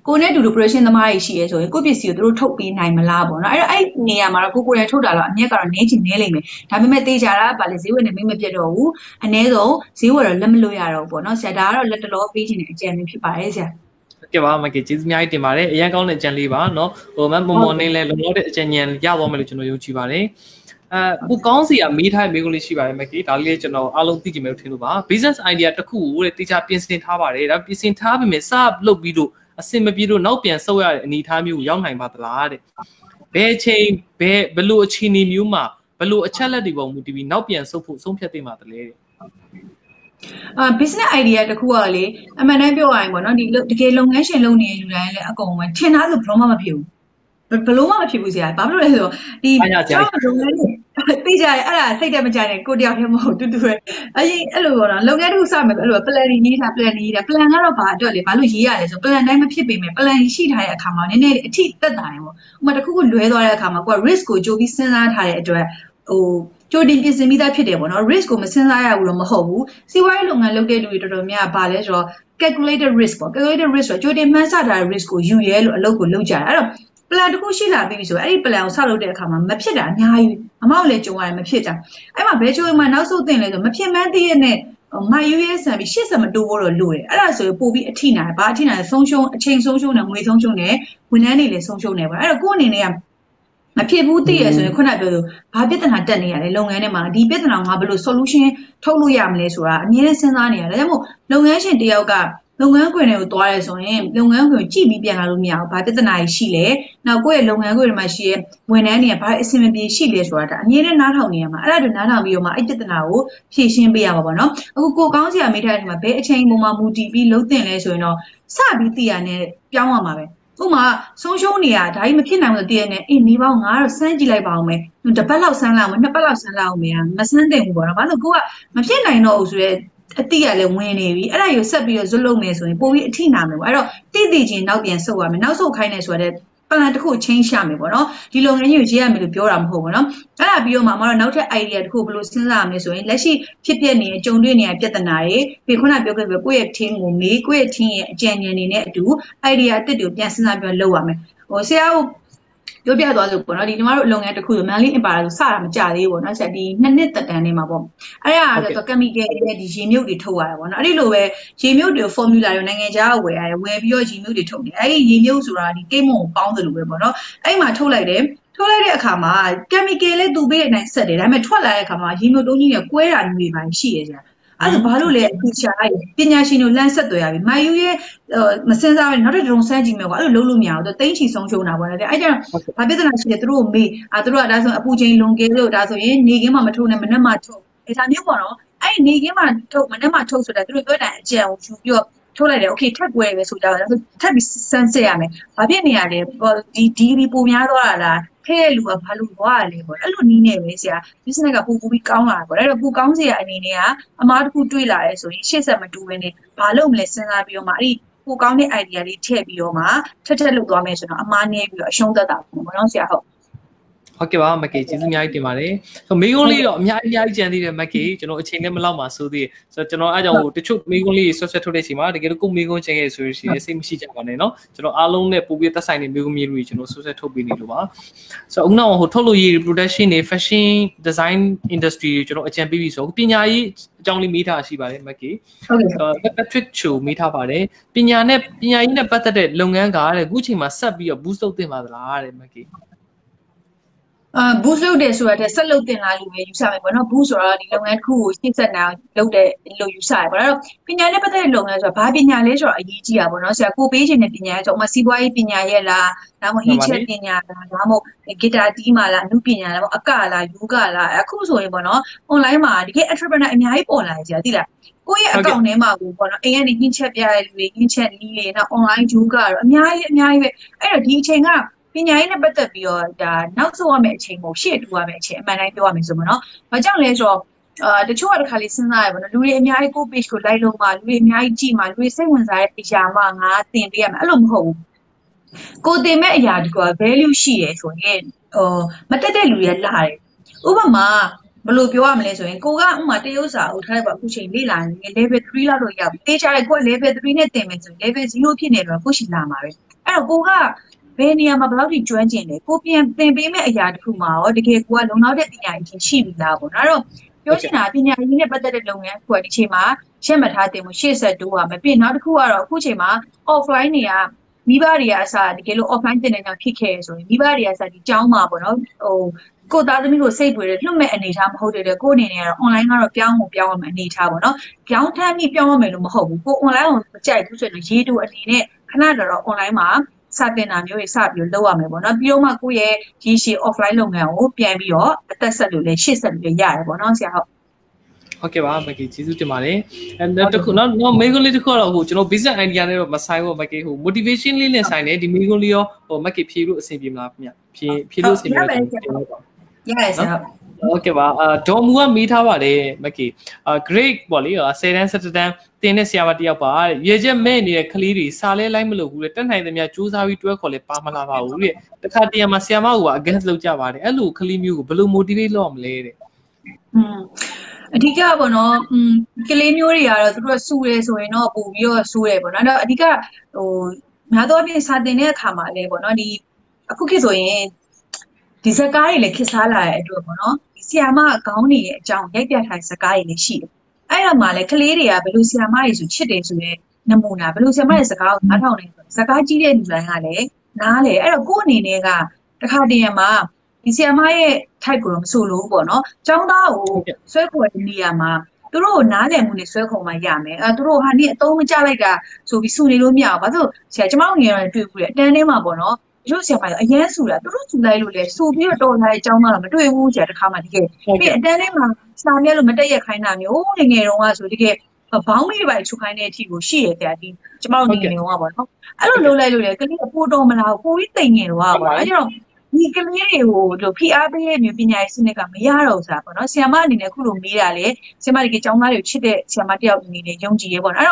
ကိုနဲ့တူတူ operation သမားတွေရှိရဲဆိုရင်ကိုပစ္စည်းကိုသူတို့ထုတ်ပေးနိုင်မလားပေါ့နော်အဲ့တော့အဲ့နေရာမှာတော့ကိုကိုယ်တိုင်ထုတ်တာတော့အမြက်ကတော့နည်းချင်နည်းလိမ့်မယ်ဒါပေမဲ့တေးကြတာဗာလေဈေးဝယ်နဲ့မိမပြတ်တော့ဘူးအ ਨੇ ဆုံးဈေးဝယ်တော့လက်မလို့ရတော့ဘူးပေါ့နော်ဆရာဒါကတော့လက်တလောပေးခြင်းတဲ့အကြံဉာဏ်ဖြစ်ပါတယ်ဆရာ ကဲပါမကေကျေးဇူးအများကြီးတင်ပါတယ်အရင်ကောင်းတဲ့အကြံလေးပါเนาะဟိုမမမော်နေလဲလုံလောက်တဲ့အကြံဉာဏ်ရသွားမယ်လို့ကျွန်တော်ယုံကြည်ပါတယ်အဲကိုကောင်းစီကမေးထားမေးခွန်းလေးရှိပါတယ်မကေဒါလေးကျွန်တော်အားလုံးသိကြမယ်လို့ထင်လို့ပါ business idea တစ်ခုကိုတဲ့တေချာပြင်ဆင်ထားပါတယ်ဒါပြင်ဆင်ထားပြီမဲ့စလုပ်ပြီးတော့အစင်မပြေလို့နောက်ပြန်ဆုတ်ရတဲ့အနေအထားမျိုးကိုရောက်နိုင်ပါသလားတဲ့ဘယ်ချိန်ဘယ်ဘလို့အခြေအနေမျိုးမှာဘလို့အချက်လက်တွေပေါ်မူတည်ပြီးနောက်ပြန်ဆုတ်ဖို့ဆုံးဖြတ်သင့်ပါသလဲတဲ့ အာ business idea တခုကလေအမှန်တမ်းပြောရရင်ပေါ့နော်ဒီတကယ်လုပ်ငန်းရှင်လုပ်နေတဲ့လူတိုင်းလည်းအကုန်ပဲထင်သားဆိုဘလုံးမမဖြစ်ဘူးဘလို့မှမဖြစ်ဘူးဆရာဘာဖြစ်လို့လဲဆိုတော့ဒီကျောင်းလုပ်ငန်းတွေသိကြတယ်အဲ့ဒါစိတ်တက်မကြတဲ့ကိုတယောက်တည်းမဟုတ်တူတူပဲအရင်အဲ့လိုပေါ့နော်လုပ်ငန်းတစ်ခုစမယ်အဲ့လို plan ရေးထား plan ရေးထား plan ကတော့ဘာအတွက်လဲဘာလို့ရေးရလဲဆို plan တိုင်းမဖြစ်ပေမဲ့ plan ရှိထားတဲ့အခါမှာနည်းနည်းအထိတက်တာတယ်ပေါ့ဥပမာတစ်ခုခုလွဲသွားတဲ့အခါမှာကိုက risk ကိုကြိုးပြီးစဉ်းစားထားတဲ့အတွက်ဟို ကြိုတင်ပြင်ဆင်ပြီးသားဖြစ်တယ်ပေါ့နော် risk ကိုမစဉ်းစားရဘူးတော့မဟုတ်ဘူးစီးပွားရေးလုပ်ငန်းလုပ်တဲ့လူတွေတော်တော်များများဗာလဲဆိုတော့ calculated risk ပေါ့ calculated risk ဆိုကြိုတင်မှန်းဆထားတဲ့ risk ကိုယူရဲလို့အလုပ်ကိုလုပ်ကြတယ်အဲ့တော့ plan တစ်ခုရှိလာပြီဆိုတော့အဲ့ဒီ plan ကိုဆောက်လုပ်တဲ့အခါမှာမဖြစ်တာအများကြီးအမောက်လည်းကြုံရတယ်မဖြစ်တာအဲ့မှာဘယ်ချိုးမှနောက်ဆုတ်တင်လဲဆိုမဖြစ်မှန်းသိရတဲ့မိုင်ယူရဲဆန်ပြီးရှစ်စမတိုးဖို့တော့လိုတယ်အဲ့ဒါဆိုရင်ပို့ပြီးအထိနာတယ်ဘာအထိနာလဲဆုံးရှုံးအချိန်ဆုံးရှုံးတယ်ငွေဆုံးရှုံးတယ်ဝန်ထမ်းတွေလည်းဆုံးရှုံးတယ်ပေါ့အဲ့တော့ကိုယ့်အနေနဲ့က မဖြစ်ဘူးသိရဆိုရင်ခုနပြောလို့ဘာပြဿနာတက်နေရလဲလုပ်ငန်းထဲမှာဒီပြဿနာကိုငါဘယ်လို solution ထုတ်လို့ရမလဲဆိုတာအမြဲတမ်းစဉ်းစားနေရတယ်ဒါကြောင့်မို့လုပ်ငန်းရှင်တယောက်ကလုပ်ငန်းခွင်တွေကိုသွားရဲဆိုရင်လုပ်ငန်းခွင်ကြည့်ပြီးပြန်လာလို့မရဘူး။ဘာပြဿနာတွေရှိလဲ။နောက်ကိုယ့်ရဲ့လုပ်ငန်းခွင်တွေမှာရှိရဲ့ဝန်ထမ်းတွေကဘာအဆင်မပြေရှိလဲဆိုတာဒါအမြဲတမ်းနားထောင်နေရမှာ။အဲ့ဒါတို့နားထောင်ပြီးတော့မှအဲ့ပြဿနာကိုဖြေရှင်းပေးရမှာပေါ့နော်။အခုကိုကောင်းစရာမိထားတဲ့မှာဘယ်အချိန်ပုံမှာမူတည်ပြီးလုံးတင်လဲဆိုရင်တော့စပြီးသိရနဲ့ပြောင်းရမှာပဲ။ ဥပမာဆုံးရှုံးနေရဒါကြီးမဖြစ်နိုင်ဘူးတည်ရနေအေးနေပေါင်းငါတော့စမ်းကြည့်လိုက်ပါအောင်မယ်။တစ်ပတ်လောက်စမ်းလိုက်အောင်နှစ်ပတ်လောက်စမ်းလိုက်အောင်မယ်။မစမ်းသင့်ဘူးပေါ့နော်။ဘာလို့ကိုကမဖြစ်နိုင်တော့ဘူးဆိုရဲအတိကလည်းဝင်နေပြီအဲ့ဒါကိုဆက်ပြီးတော့ဇွတ်လုံးမယ်ဆိုရင်ပိုပြီးအထိနာမယ်ပေါ့အဲ့တော့တိတိချင်းနောက်ပြန်ဆုတ်ရမယ်နောက်ဆုတ်ခိုင်းနေဆိုတဲ့ ပလန်တစ်ခုချင်းရှာမယ်ပေါ့နော်ဒီလုပ်ငန်းကြီးကိုရေးရမယ်လို့ပြောတာမဟုတ်ဘူးနော်အဲ့ဒါပြီးတော့မှမတော်နောက်ထပ် idea တစ်ခုဘယ်လိုစဉ်းစားရမလဲဆိုရင်လက်ရှိဖြစ်ပျက်နေတဲ့ကြုံတွေ့နေတဲ့ပြဿနာတွေပြီးခုနပြောခဲ့ပဲကိုယ့်ရဲ့ team ကိုမေးကိုယ့်ရဲ့ team ရဲ့အကြံဉာဏ်တွေနဲ့အတူ idea အသစ်တွေပြန်စဉ်းစားပြီးလုပ်ရမယ်ဟိုဆရာကို ပြောပြသွားဆိုပေါ့နော်ဒီညီမတို့လုပ်ငန်းတစ်ခုဆို Manly Empire ဆိုစတာမကြသေးဘူးပေါ့နော်ဆက်ဒီနှစ်နှစ်တက်တန်းနေမှာပေါ့အဲ့ဒါဆိုတော့ chemical တွေဒီရေမြုပ်တွေထုတ်ရတာပေါ့နော်အဲ့ဒီလိုပဲရေမြုပ်တွေ formula တွေနိုင်ငံခြားကဝယ်ရတယ်ဝယ်ပြီးတော့ရေမြုပ်တွေထုတ်တယ်အဲ့ဒီရေမြုပ်ဆိုတာဒီကိတ်မုံကိုပေါင်းတယ်လို့ပဲပေါ့နော်အဲ့မှာထုတ်လိုက်တယ်ထုတ်လိုက်တဲ့အခါမှာ chemical လေးသူပေးတဲ့အတိုင်းဆက်တယ်ဒါပေမဲ့ထွက်လာတဲ့အခါမှာရေမြုပ်တုံးကြီးနဲ့ကွဲတာမျိုးတွေပါရှိရကြတယ် အဲ့ဒါဘာလို့လဲအချာပညာရှင်တို့လမ်းဆက်သွယ်ရပြီမိုင်ယူရဲ့မစင်စားပဲနောက်တစ်ဒုံဆန်းကြည့်မယ်ကွာအဲ့လိုလုံးလို့မရဘူးသူတိမ့်ချီဆုံးရှုံးတာပေါ့လေအဲ့ကျတော့ဘာပြဿနာရှိလဲသူတို့ကိုမေးအာသူတို့ကဒါဆိုအပူချိန်လွန်ကဲလို့ဒါဆိုရင်နေခင်းမှာမထုတ်နဲ့မနေ့မှထုတ်အဲဒါမျိုးပေါ့နော်အဲ့နေခင်းမှာထုတ်မနေ့မှထုတ်ဆိုတာသူတို့ပြောတဲ့အကြံကိုယူပြီးတော့ထုတ်လိုက်တယ်โอเคထပ်ကွဲပဲဆိုကြတော့ထပ်ပြီးစမ်းစစ်ရမယ်ဘာဖြစ်နေရလဲဒီဒီဒီပုံများသွားတာလား ခဲ့တဲ့လူကဘာလို့သွားရလဲပေါ့အဲ့လိုနီးနေပဲဆရာ business ကပူပူပြီးကောင်းလာတာပေါ့အဲ့တော့ပူကောင်းစရာအနေနဲ့ကအမားတစ်ခုတွေးလာရဲဆိုရင်ရှေ့ဆက်မတူဘဲနဲ့ဘာလုပ်မလဲစဉ်းစားပြီးတော့မှအဲ့ဒီပူကောင်းတဲ့ idea လေးထည့်ပြီးတော့မှထက်ထက်လုပ်သွားမယ်ဆိုတော့အမားနေပြီးတော့အရှုံးသက်တာပေါ့နော်ဆရာဟုတ် ဟုတ်ကဲ့ပါမကေကျေးဇူးအများကြီးတင်ပါတယ်ဆိုမေးခွန်းလေးတော့အများကြီးအများကြီးကြံသေးတယ်မကေကျွန်တော်အချိန်နဲ့မလောက်ပါဆိုသေးဆိုတော့ကျွန်တော်အားကြောင့်ဟိုတချို့မေးခွန်းလေးဆွတ်ဆွတ်ထုတ်တဲ့အချိန်မှာတကယ်လို့ကိုမေးခွန်းချိန်ခဲ့ဆိုလို့ရှိရင်စိတ်မရှိကြပါနဲ့เนาะကျွန်တော်အားလုံးနဲ့ပို့ပြီးသက်ဆိုင်တဲ့မေးခွန်းမျိုးတွေကျွန်တော်ဆွတ်ဆွတ်ထုတ်ပေးနေလို့ပါဆိုတော့အခုနောက်ဟိုထုတ်လို့ရည် production တွေ fashion design industry တွေကျွန်တော်အကြံပေးပြီဆိုပညာရေးအကြောင်းလေးမေးထားရှိပါတယ်မကေဟုတ်ကဲ့ Patrick Cho မေးထားပါတယ်ပညာနဲ့ပညာရေးနဲ့ပတ်သက်တဲ့လုပ်ငန်းကတဲ့အခုချိန်မှာဆက်ပြီးတော့ boost လုပ်တင်ပါသလားတဲ့မကေ အာ boost လုပ်တယ်ဆိုတာတဲ့ဆက်လုပ်တင်လာလို့ပဲယူဆမယ်ပေါ့နော် boost ဆိုတာဒီလုပ်ငန်းတစ်ခုကိုရှင်းဆက်နိုင်လုပ်တဲ့လို့ယူဆရပေါ့နော်ပညာနဲ့ပတ်သက်တဲ့လုပ်ငန်းဆိုတာဘာပညာလဲဆိုတော့အရေးကြီးတာပေါ့နော်ဆရာကိုပေးခြင်းတဲ့ပညာရဲ့ဆိုဥမာစီးပွားရေးပညာရဲ့လားဒါမှမဟုတ်ဟင်းချက်ပညာလားဒါမှမဟုတ်ဂီတာတီးမှာလားအမှုပညာလားအကလားယောဂလားအခုဆိုရင်ပေါ့နော် online မှာတကယ် entrepreneur အများကြီးပေါ်လာကြတယ်သိလားကိုယ့်ရဲ့ account ထဲမှာကိုပေါ့နော်အိမ်ကနေညှင်းချက်ပြရတဲ့လူတွေညှင်းချက်နီးတွေနောက် online ဂျူးကတော့အများကြီးအများကြီးပဲအဲ့တော့ဒီအချိန်ကပ ညာရေးနဲ့ပတ်သက်ပြီးတော့ဒါနောက်ဆုံးရမယ့်အချိန်ကိုရှေ့တူရမယ့်အချိန်အမှန်တိုင်းပြောရမယ်ဆိုမနော်။ဘာကြောင့်လဲဆိုတော့အာတချို့ကတခါလေးစဉ်းစားရပါတော့လူတွေအများကြီးကို page ကို like လုပ်မှလူတွေအများကြီးကြည့်မှလူတွေစိတ်ဝင်စားတဲ့အရာမှငါသင်ပေးရမယ်အဲ့လိုမဟုတ်ဘူးကိုသင်မဲ့အရာဒီက value ရှိရဆိုရင်ဟိုမတက်တဲ့လူတွေလာတယ်ဥပမာဘယ်လိုပြောရမလဲဆိုရင်ကိုကဥမာတရုတ်စာအုပ်ထားပါအခုချိန်လေ့လာနေ level 3လောက်တော့ရောက်ပြီတေးချာတဲ့ကိုက level 3နဲ့တင်မယ်ဆိုရင် level 0ဖြစ်နေတော့ကိုရှိလာမှာပဲအဲ့တော့ကိုက ဘယ်နေရာမှာဘယ်လောက်ထိကျွမ်းကျင်လဲကိုပြန်သင်ပေးမဲ့အရာတစ်ခုမှာရောတကယ်ကိုကလုံလောက်တဲ့ပညာရေးရှိပြီလားပေါ့နော်အဲ့တော့ပြောချင်တာပညာရေးနဲ့ပတ်သက်တဲ့လုပ်ငန်းခုကဒီချိန်မှာရှင်းမထားတင်မှုရှေ့ဆက်တိုးရမယ်ပြီးနောက်တစ်ခုကတော့အခုချိန်မှာ offline တွေကမိဘတွေကအစားတကယ်လို့ offline တင်တဲ့ကြောင့်ဖြစ်ခဲ့ဆိုရင်မိဘတွေကအစားဒီကျောင်းမှာပေါ့နော်ဟိုကိုသားသမီးကိုစိတ်ပွေတယ်လွတ်မဲ့အနေထားမဟုတ်တဲ့ကိုအနေနဲ့ကတော့ online ကတော့ပြောင်းဖို့ပြောင်းရမယ်အနေထားပေါ့နော်ပြောင်းထမ်းပြီးပြောင်းရမယ်လို့မဟုတ်ဘူးကို online ကိုမကြိုက်ဘူးဆိုရင်ရေတူအနေနဲ့ခဏတော့ online မှာ စတင်တာမျိုးတွေစပြီးလုပ်ရမယ်ပေါ့နော်ပြီးတော့မှကိုယ့်ရဲ့ရည်ရှိ offline လုပ်ငန်းကိုပြန်ပြီးတော့အသက်ဆက်လို့လည်းရှေ့ဆက်လို့လည်းရတယ်ပေါ့နော်ဆရာဟုတ်ဟုတ်ကဲ့ပါမကီကျေးဇူးတင်ပါတယ်အဲတခုနော်နော်မေကွန်လေးတခုတော့ဟိုကျွန်တော် business idea နဲ့တော့မဆိုင်ဘူးမကီဟို motivation လေးနဲ့ဆိုင်တယ်ဒီမေကွန်လေးရောဟိုမကီဖြေလို့အဆင်ပြေမလားခင်ဗျဖြေဖြေလို့အဆင်ပြေတယ်ကျွန်တော် ပြောပါ ရတယ်ဆရာ ဟုတ်ကဲ့ပါအာဒေါ်မူကမေးထားပါတယ်မကီအာ great ပေါ့လေ10တန်း17တန်းတင်တဲ့ဆရာမတယောက်ပါရေချက်မဲ့နေတဲ့ကလေးတွေစာလဲလိုက်မလို့ဘူးလေတက်နိုင်သမျှစူးစမ်းပြီးတွဲခေါ်လဲပါမလာပါဘူးတဲ့တခါတရံမှာဆရာမက against လုပ်ကြပါတယ်အဲ့လိုကလေးမျိုးကိုဘယ်လို motivate လုပ်ရမလဲတဲ့ อืมအဓိကပေါ့နော်อืมကလေးမျိုးတွေကတော့သူတို့ကစူတယ်ဆိုရင်တော့ပို့ပြီးတော့စူတယ်ပေါ့နော်အဲ့တော့အဓိကဟိုများသောအားဖြင့်စာတင်တဲ့အခါမှာလည်းပေါ့နော်ဒီအခုခေတ်ဆိုရင်ဒီဇက်ကားတွေလည်းခေတ်စားလာတဲ့အတွက်ပေါ့နော်ဒီ ဆီယာမခေါင်းနေတဲ့အကြောင်းရိုက်ပြထားတဲ့ဇက်ကားတွေလည်းရှိတယ်အဲ့တော့မှလည်းကလေးတွေကဘယ်လိုဆီယာမတွေဆိုချစ်တယ်ဆိုတဲ့နမူနာဘယ်လိုဆီယာမရဲ့စကားကိုနားထောင်နေဆိုဇက်ကားကြီးတဲ့လူတိုင်းကလည်းနားလေအဲ့တော့ကိုယ့်အနေနဲ့ကတခါတည်းရမှာဒီဆီယာမရဲ့ type ကိုတော့မဆိုလို့ပေါ့နော်ចောင်းသားကိုဆွဲခေါ်တဲ့နေရာမှာသူတို့ကိုနားလည်မှုနဲ့ဆွဲခေါ်မှရမယ်အဲသူတို့ဟာနေအတုံးမကြလိုက်တာဆိုပြီးစုနေလို့မရဘူးဘာလို့ဆရာကျမတို့ငယ်တော့တွေ့ဘူးလေအတန်းထဲမှာပေါ့နော် တို့ဆရာမအရန်ဆူတာသူတို့ဆူလိုက်လို့လေဆူပြီးတော့တော်လာတဲ့အကြောင်းတော့မတွေ့ဘူးဆရာတခါမှတကယ်ပြီးအတန်းထဲမှာစာမြက်လို့မတက်ရက်ခိုင်းတာမျိုးငယ်ငယ်တုန်းကဆိုတကယ်ဘောင်းလေးပဲချုပ်ခိုင်းတဲ့အထိကိုရှိရဆရာဒီကျမတို့ငယ်ငယ်တုန်းကပေါ့နော်အဲ့လိုလုပ်လိုက်လို့လေကလေးအပိုးတော်မလားကိုကြီးတိမ်ငယ်တော့ပါပေါ့အဲ့တော့ဒီကလေးတွေကိုတို့ဖိအားပေးတဲ့မျိုးပညာရေးစနစ်ကမရတော့စားပေါ့နော်ဆီယမအနေနဲ့ခုလိုမေးတာလေဆီယမတကယ်ကျောင်းသားတွေကိုချစ်တဲ့ဆီယမတယောက်အနေနဲ့ယုံကြည်ရဲပေါ့နော်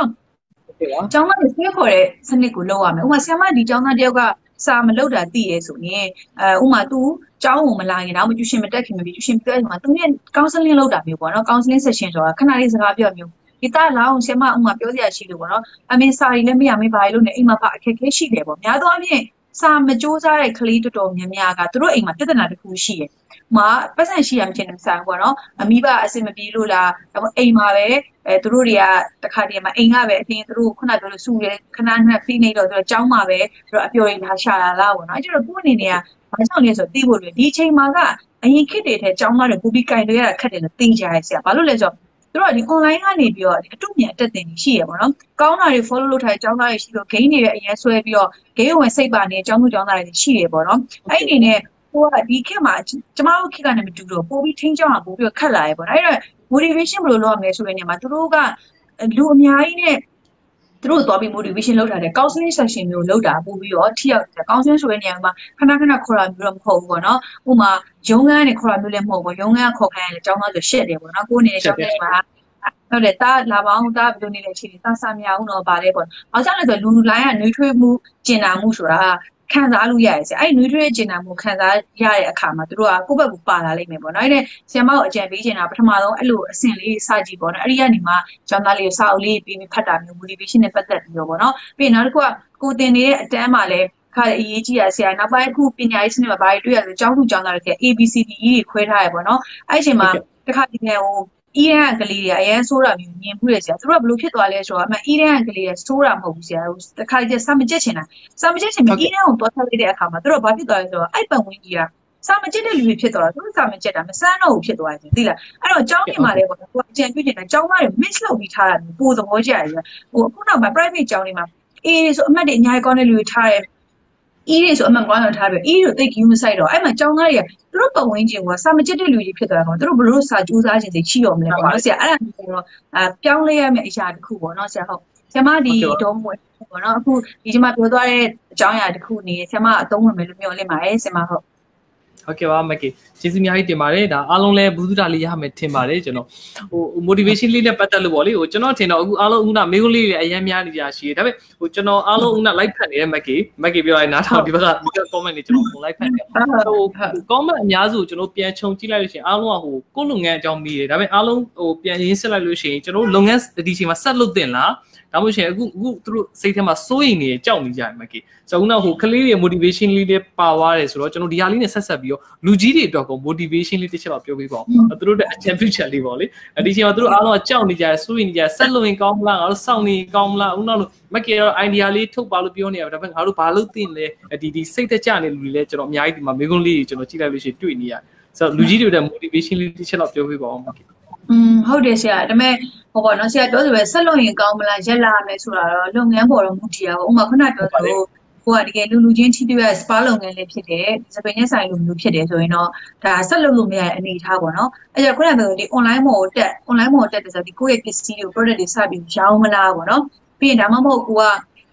အဲ့တော့ကျောင်းသားတွေဆွေးခေါ်တဲ့စနစ်ကိုလုပ်ရမယ်ဥပမာဆီယမဒီကျောင်းသားတယောက်က စာမလုပ်တာသိရဲဆိုရင်အဲဥမာ तू ကျောင်းကိုမလာရင်တော့မကျူရှင်မတက်ခင်မပြီးကျူရှင်ပြောရမှာသူရဲ့ counseling လုပ်တာမျိုးပေါ့နော် counseling session ဆိုတာခဏလေးစကားပြောမျိုးဒီသားလောင်းဆီယမဥမာပြောစရာရှိလို့ပေါ့နော်အမေစာရီလည်းမရမေးပါလို့နေအိမ်မှာပါအခက်အခဲရှိတယ်ပေါ့များသောအားဖြင့် စာမကြိုးစားတဲ့ကလေးတော်တော်များများကသူတို့အိမ်မှာပြဿနာတစ်ခုရှိတယ်။မှာပတ်စံရှိရမချင်းနေဆိုင်ပေါ့နော်။အမိဘအဆင်မပြေလို့လားဒါပေမဲ့အိမ်မှာပဲအဲသူတို့တွေကတခါတည်းမှာအိမ်ကပဲအတင်းသူတို့ခုနပြောလို့စူတယ်ခဏနှစ်ဖိနေတော့သူတို့ចောင်းမှာပဲသူတို့အပျော်ရင်လာရှာလာလားပေါ့နော်။အဲကျတော့ကိုယ့်အနေနဲ့ကဘာကြောင့်လဲဆိုတော့သိဖို့လွယ်ဒီအချိန်မှာကအရင်ခေတ်တွေထဲចောင်းသားတွေပူပြီးကြိုင်တွေရတာခက်တယ်လို့သိကြရဆရာ။ဘာလို့လဲဆိုတော့ သူတို့ကဒီ online ကနေပြီးတော့အတုမြန်အတက်တင်ရှိရပါတော့။ကောင်းတာတွေ follow လုပ်ထားတဲ့ကျောင်းသားတွေရှိလို့ gain တွေအရင်ဆွဲပြီးတော့ gain ဝင်စိတ်ပါနေကျောင်းသူကျောင်းသားတွေရှိရပေါ့နော်။အဲ့ဒီအနေနဲ့ဟိုကဒီခေတ်မှာကျမတို့ခေတ်ကနေမတူတော့ပို့ပြီးထိန်းကျောင်းတာပို့ပြီးခက်လာရပေါ့နော်။အဲ့တော့ motivation ဘယ်လိုလုပ်ရမလဲဆိုတဲ့နေရာမှာသူတို့ကလူအများကြီးနဲ့ သူတို့သွားပြီး motivation လုပ်ထားတယ် counseling session မျိုးလုပ်တာပို့ပြီးတော့ထိရောက်တယ် counseling ဆိုတဲ့နေရာမှာခဏခဏခေါ်တာမျိုးတော့မဟုတ်ဘူးပေါ့နော်ဥပမာရုံးခန်းနဲ့ခေါ်တာမျိုးလည်းမဟုတ်ဘူးရုံးခန်းခေါ်ခိုင်းရတယ်အကြောင်းသားဆိုရှက်တယ်ပေါ့နော်ကိုယ်အနေနဲ့ကျောင်းထဲမှာဟုတ်တယ်တာလာပေါင်းတာဘယ်လိုနေလဲချင်းတာစာမြောင်းတော့ဗာလဲပေါ့။ဘာကြောင့်လဲဆိုတော့လူလူလိုင်းကနှွေးထွေးမှုကျင်နာမှုဆိုတာ ခံစားလို့ရတယ်ဆရာ။အဲ့နှွေးထွေးကျင်နာမှုခံစားရတဲ့အခါမှာသူတို့ကကိုယ့်ဘက်ကိုပါလာလိမ့်မယ်ပေါ့နော်။အဲ့ဒါဆရာမကိုအကြံပေးချင်တာပထမဆုံးအဲ့လိုအဆင့်လေးစကြည့်ပေါ့နော်။အဲ့ဒီကနေမှကျောင်းသားလေးကိုစာအုပ်လေးပြီးပြီးဖတ်တာမျိုး motivation နဲ့ပတ်သက်ပြီးတော့ပေါ့နော်။ပြီးရင်နောက်တစ်ခုကကိုတင်နေတဲ့အတန်းမှာလည်းခါအရေးကြီးရဆရာနောက်ပိုင်းအခုပညာရေးစနစ်မှာဘာတွေတွေ့ရလဲကျောင်းသူကျောင်းသားတွေက ABCDE တွေခွဲထားရပေါ့နော်အဲ့ဒီအချိန်မှာတစ်ခါဒီနေ့ဟို အီရန်ကလေးတွေအရင်ဆိုးတာမျိုးမြင်မှုရဆရာသူတို့ကဘယ်လိုဖြစ်သွားလဲဆိုတော့အမှအီရန်ကလေးတွေဆိုးတာမဟုတ်ဘူးဆရာတခါကျစမကြက်ချင်တာစမကြက်ချင်ပြီးအီရန်ကိုတွားထားလိုက်တဲ့အခါမှာသူတို့ဘာဖြစ်သွားလဲဆိုတော့အဲ့ပတ်ဝန်းကြီးကစာမကြက်တဲ့လူတွေဖြစ်သွားတာသူတို့စာမကြက်တာမစမ်းတော့ဘူးဖြစ်သွားတယ်သိလားအဲ့တော့ကျောင်းပြင်မှာလည်းပေါ့ကိုအကြံပြုချင်တာကျောင်းသားတွေ miss လုပ်ပြီးထားတာပိုသဘောကျတယ်ဟိုအခုနောက်မှာ private ကျောင်းတွေမှာအေးဆိုအမှတ်တွေအများကြီးကောင်းတဲ့လူတွေထားတယ် အီးတွေဆိုအမှန်ကောင်းတော့ထားပြီးအီးတို့သိကူးမဆိုင်တော့အဲ့မှာကျောင်းသားတွေကသူတို့ပတ်ဝန်းကျင်ကစာမကျစ်တဲ့လူတွေဖြစ်သွားတာပေါ့သူတို့ဘလို့စာကြိုးစားခြင်းစိတ်ရှိရောမလဲပေါ့နော်ဆရာအဲ့ဒါမျိုးတော့အပြောင်းလဲရမယ့်အရာတစ်ခုပေါ့နော်ဆရာဟုတ်ဆရာမဒီတော့မွေပေါ့နော်အခုဒီကျမပြောသွားတဲ့အကြောင်းအရာတစ်ခုနေဆရာမအသုံးဝင်မယ်လို့မျှော်လင့်ပါတယ်ဆရာမဟုတ် ဟုတ်ကဲ့ပါမကေကျေးဇူးအများကြီးတင်ပါတယ်ဒါအားလုံးလည်းဘူးသူတာလေးရမယ်ထင်ပါတယ်ကျွန်တော်ဟို motivation လေးနဲ့ပတ်သက်လို့ပေါ့လေဟိုကျွန်တော်ထင်တော့အခုအားလုံးအခုနမေးခွန်းလေးတွေအရင်များနေကြရှိတယ်ဒါပေမဲ့ဟိုကျွန်တော်အားလုံးအခုန live ဖတ်နေတဲ့မကေမကေပြောရင်နားထောင်ဒီဘက်က comment တွေကျွန်တော် live ဖတ်နေဟို comment အများစုကျွန်တော်ပြန်ခြုံကြည့်လိုက်လို့ရှိရင်အားလုံးကဟိုကိုယ့်လုပ်ငန်းအကြောင်းမေးတယ်ဒါပေမဲ့အားလုံးဟိုပြန်ရင်းဆက်လိုက်လို့ရှိရင်ကျွန်တော်လုပ်ငန်းဒီချိန်မှာဆက်လုပ်တင်လား ဒါမှမဟုတ်အခုအခုသူတို့စိတ်ထဲမှာစိုးရိမ်နေကြောက်နေကြတယ်မကေဆိုတော့ဟိုကလေးတွေ motivation လေးတွေပါသွားတယ်ဆိုတော့ကျွန်တော်ဒီဟာလေးနဲ့ဆက်ဆက်ပြီးတော့လူကြီးတွေအတွက်ကို motivation လေးတစ်ချက်တော့ပြောပြပါဦးသူတို့အတွက်အချမ်းပြုချက်လေးပေါ့လေဒီချိန်မှာသူတို့အားလုံးကကြောက်နေကြတယ်စိုးရိမ်နေကြတယ်ဆက်လို့ရင်ကောင်းမလားငါတို့စောင့်နေကောင်းမလားဦးနောက်လို့မကေတော့ idea လေးထုတ်ပါလို့ပြောနေရတာဒါပေမဲ့ငါတို့ဘာလို့သိလဲဒီဒီစိတ်သက်ကြနေလူတွေလည်းကျွန်တော်အများကြီးဒီမှာမိကုန်းလေးကျွန်တော်ကြည့်လိုက်လို့ရှိရင်တွေ့နေရတယ်ဆိုတော့လူကြီးတွေအတွက် motivation လေးတစ်ချက်တော့ပြောပြပါဦးမကေ อืมဟုတ်တယ်ဆရာဒါပေမဲ့ဟိုပေါ့နော်ဆရာပြောဆိုပဲဆက်လို့ရင်ကောင်းမလားရက်လာမယ်ဆိုတာတော့လုပ်ငန်းပေါ်တော့မူတည်ရပါဘူးဥပမာခုနပြောသလိုကိုကတကယ်လူလူချင်းထိတွေ့ရစပါလုပ်ငန်းလေးဖြစ်တယ်စပင်ရက်ဆိုင်လိုမျိုးဖြစ်တယ်ဆိုရင်တော့ဒါဆက်လုပ်လို့မရတဲ့အနေအထားပေါ့နော်အဲ့ကျခုနကပြောဒီ online mode ကိုတက် online mode တက်တယ်ဆိုတော့ဒီကိုယ့်ရဲ့ပစ္စည်းတွေ product တွေစပြီးရောင်းမလားပေါ့နော်ပြီးရင်ဒါမှမဟုတ်ကိုက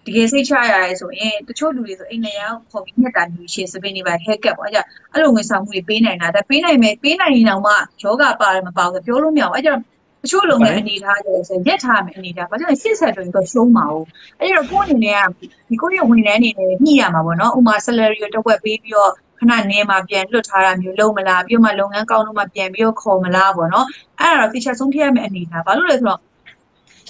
တကယ်စိတ်ချရရဲဆိုရင်တချို့လူတွေဆိုအိမ်နေရောက်ခေါ်ပြီးနှစ်တာမျိုးရှေ့စပင်းတွေပါ haircut ပေါ့အဲ့ကြအဲ့လိုဝန်ဆောင်မှုတွေပေးနိုင်တာဒါပေးနိုင်မယ်ပေးနိုင်ရင်တော့မှယောဂပါတယ်မပါဘူးပြောလို့မရဘူးအဲ့ကြတချို့လုံငန်းအနေထားကြဆိုရက်ထားမယ်အနေထားဘာကြောင့်ရှစ်ဆက်တွင်တော့ရှုံးမှာ哦အဲ့တော့ကိုယ့်အနေနဲ့ကဒီကိုယ့်ရဲ့ဝန်ထမ်းနေနဲ့ညှိရမှာပေါ့နော်ဥမာ salary ကိုတစ်ဝက်ပေးပြီးတော့ခဏနေမှာပြန်လွတ်ထားတာမျိုးလုံးမလားပြီးတော့မှလုပ်ငန်းကောင်းလို့မှပြန်ပြီးတော့ခေါ်မလားပေါ့နော်အဲ့ဒါတော့ feature ဆုံးဖြတ်ရမယ့်အနေထားဘာလို့လဲဆိုတော့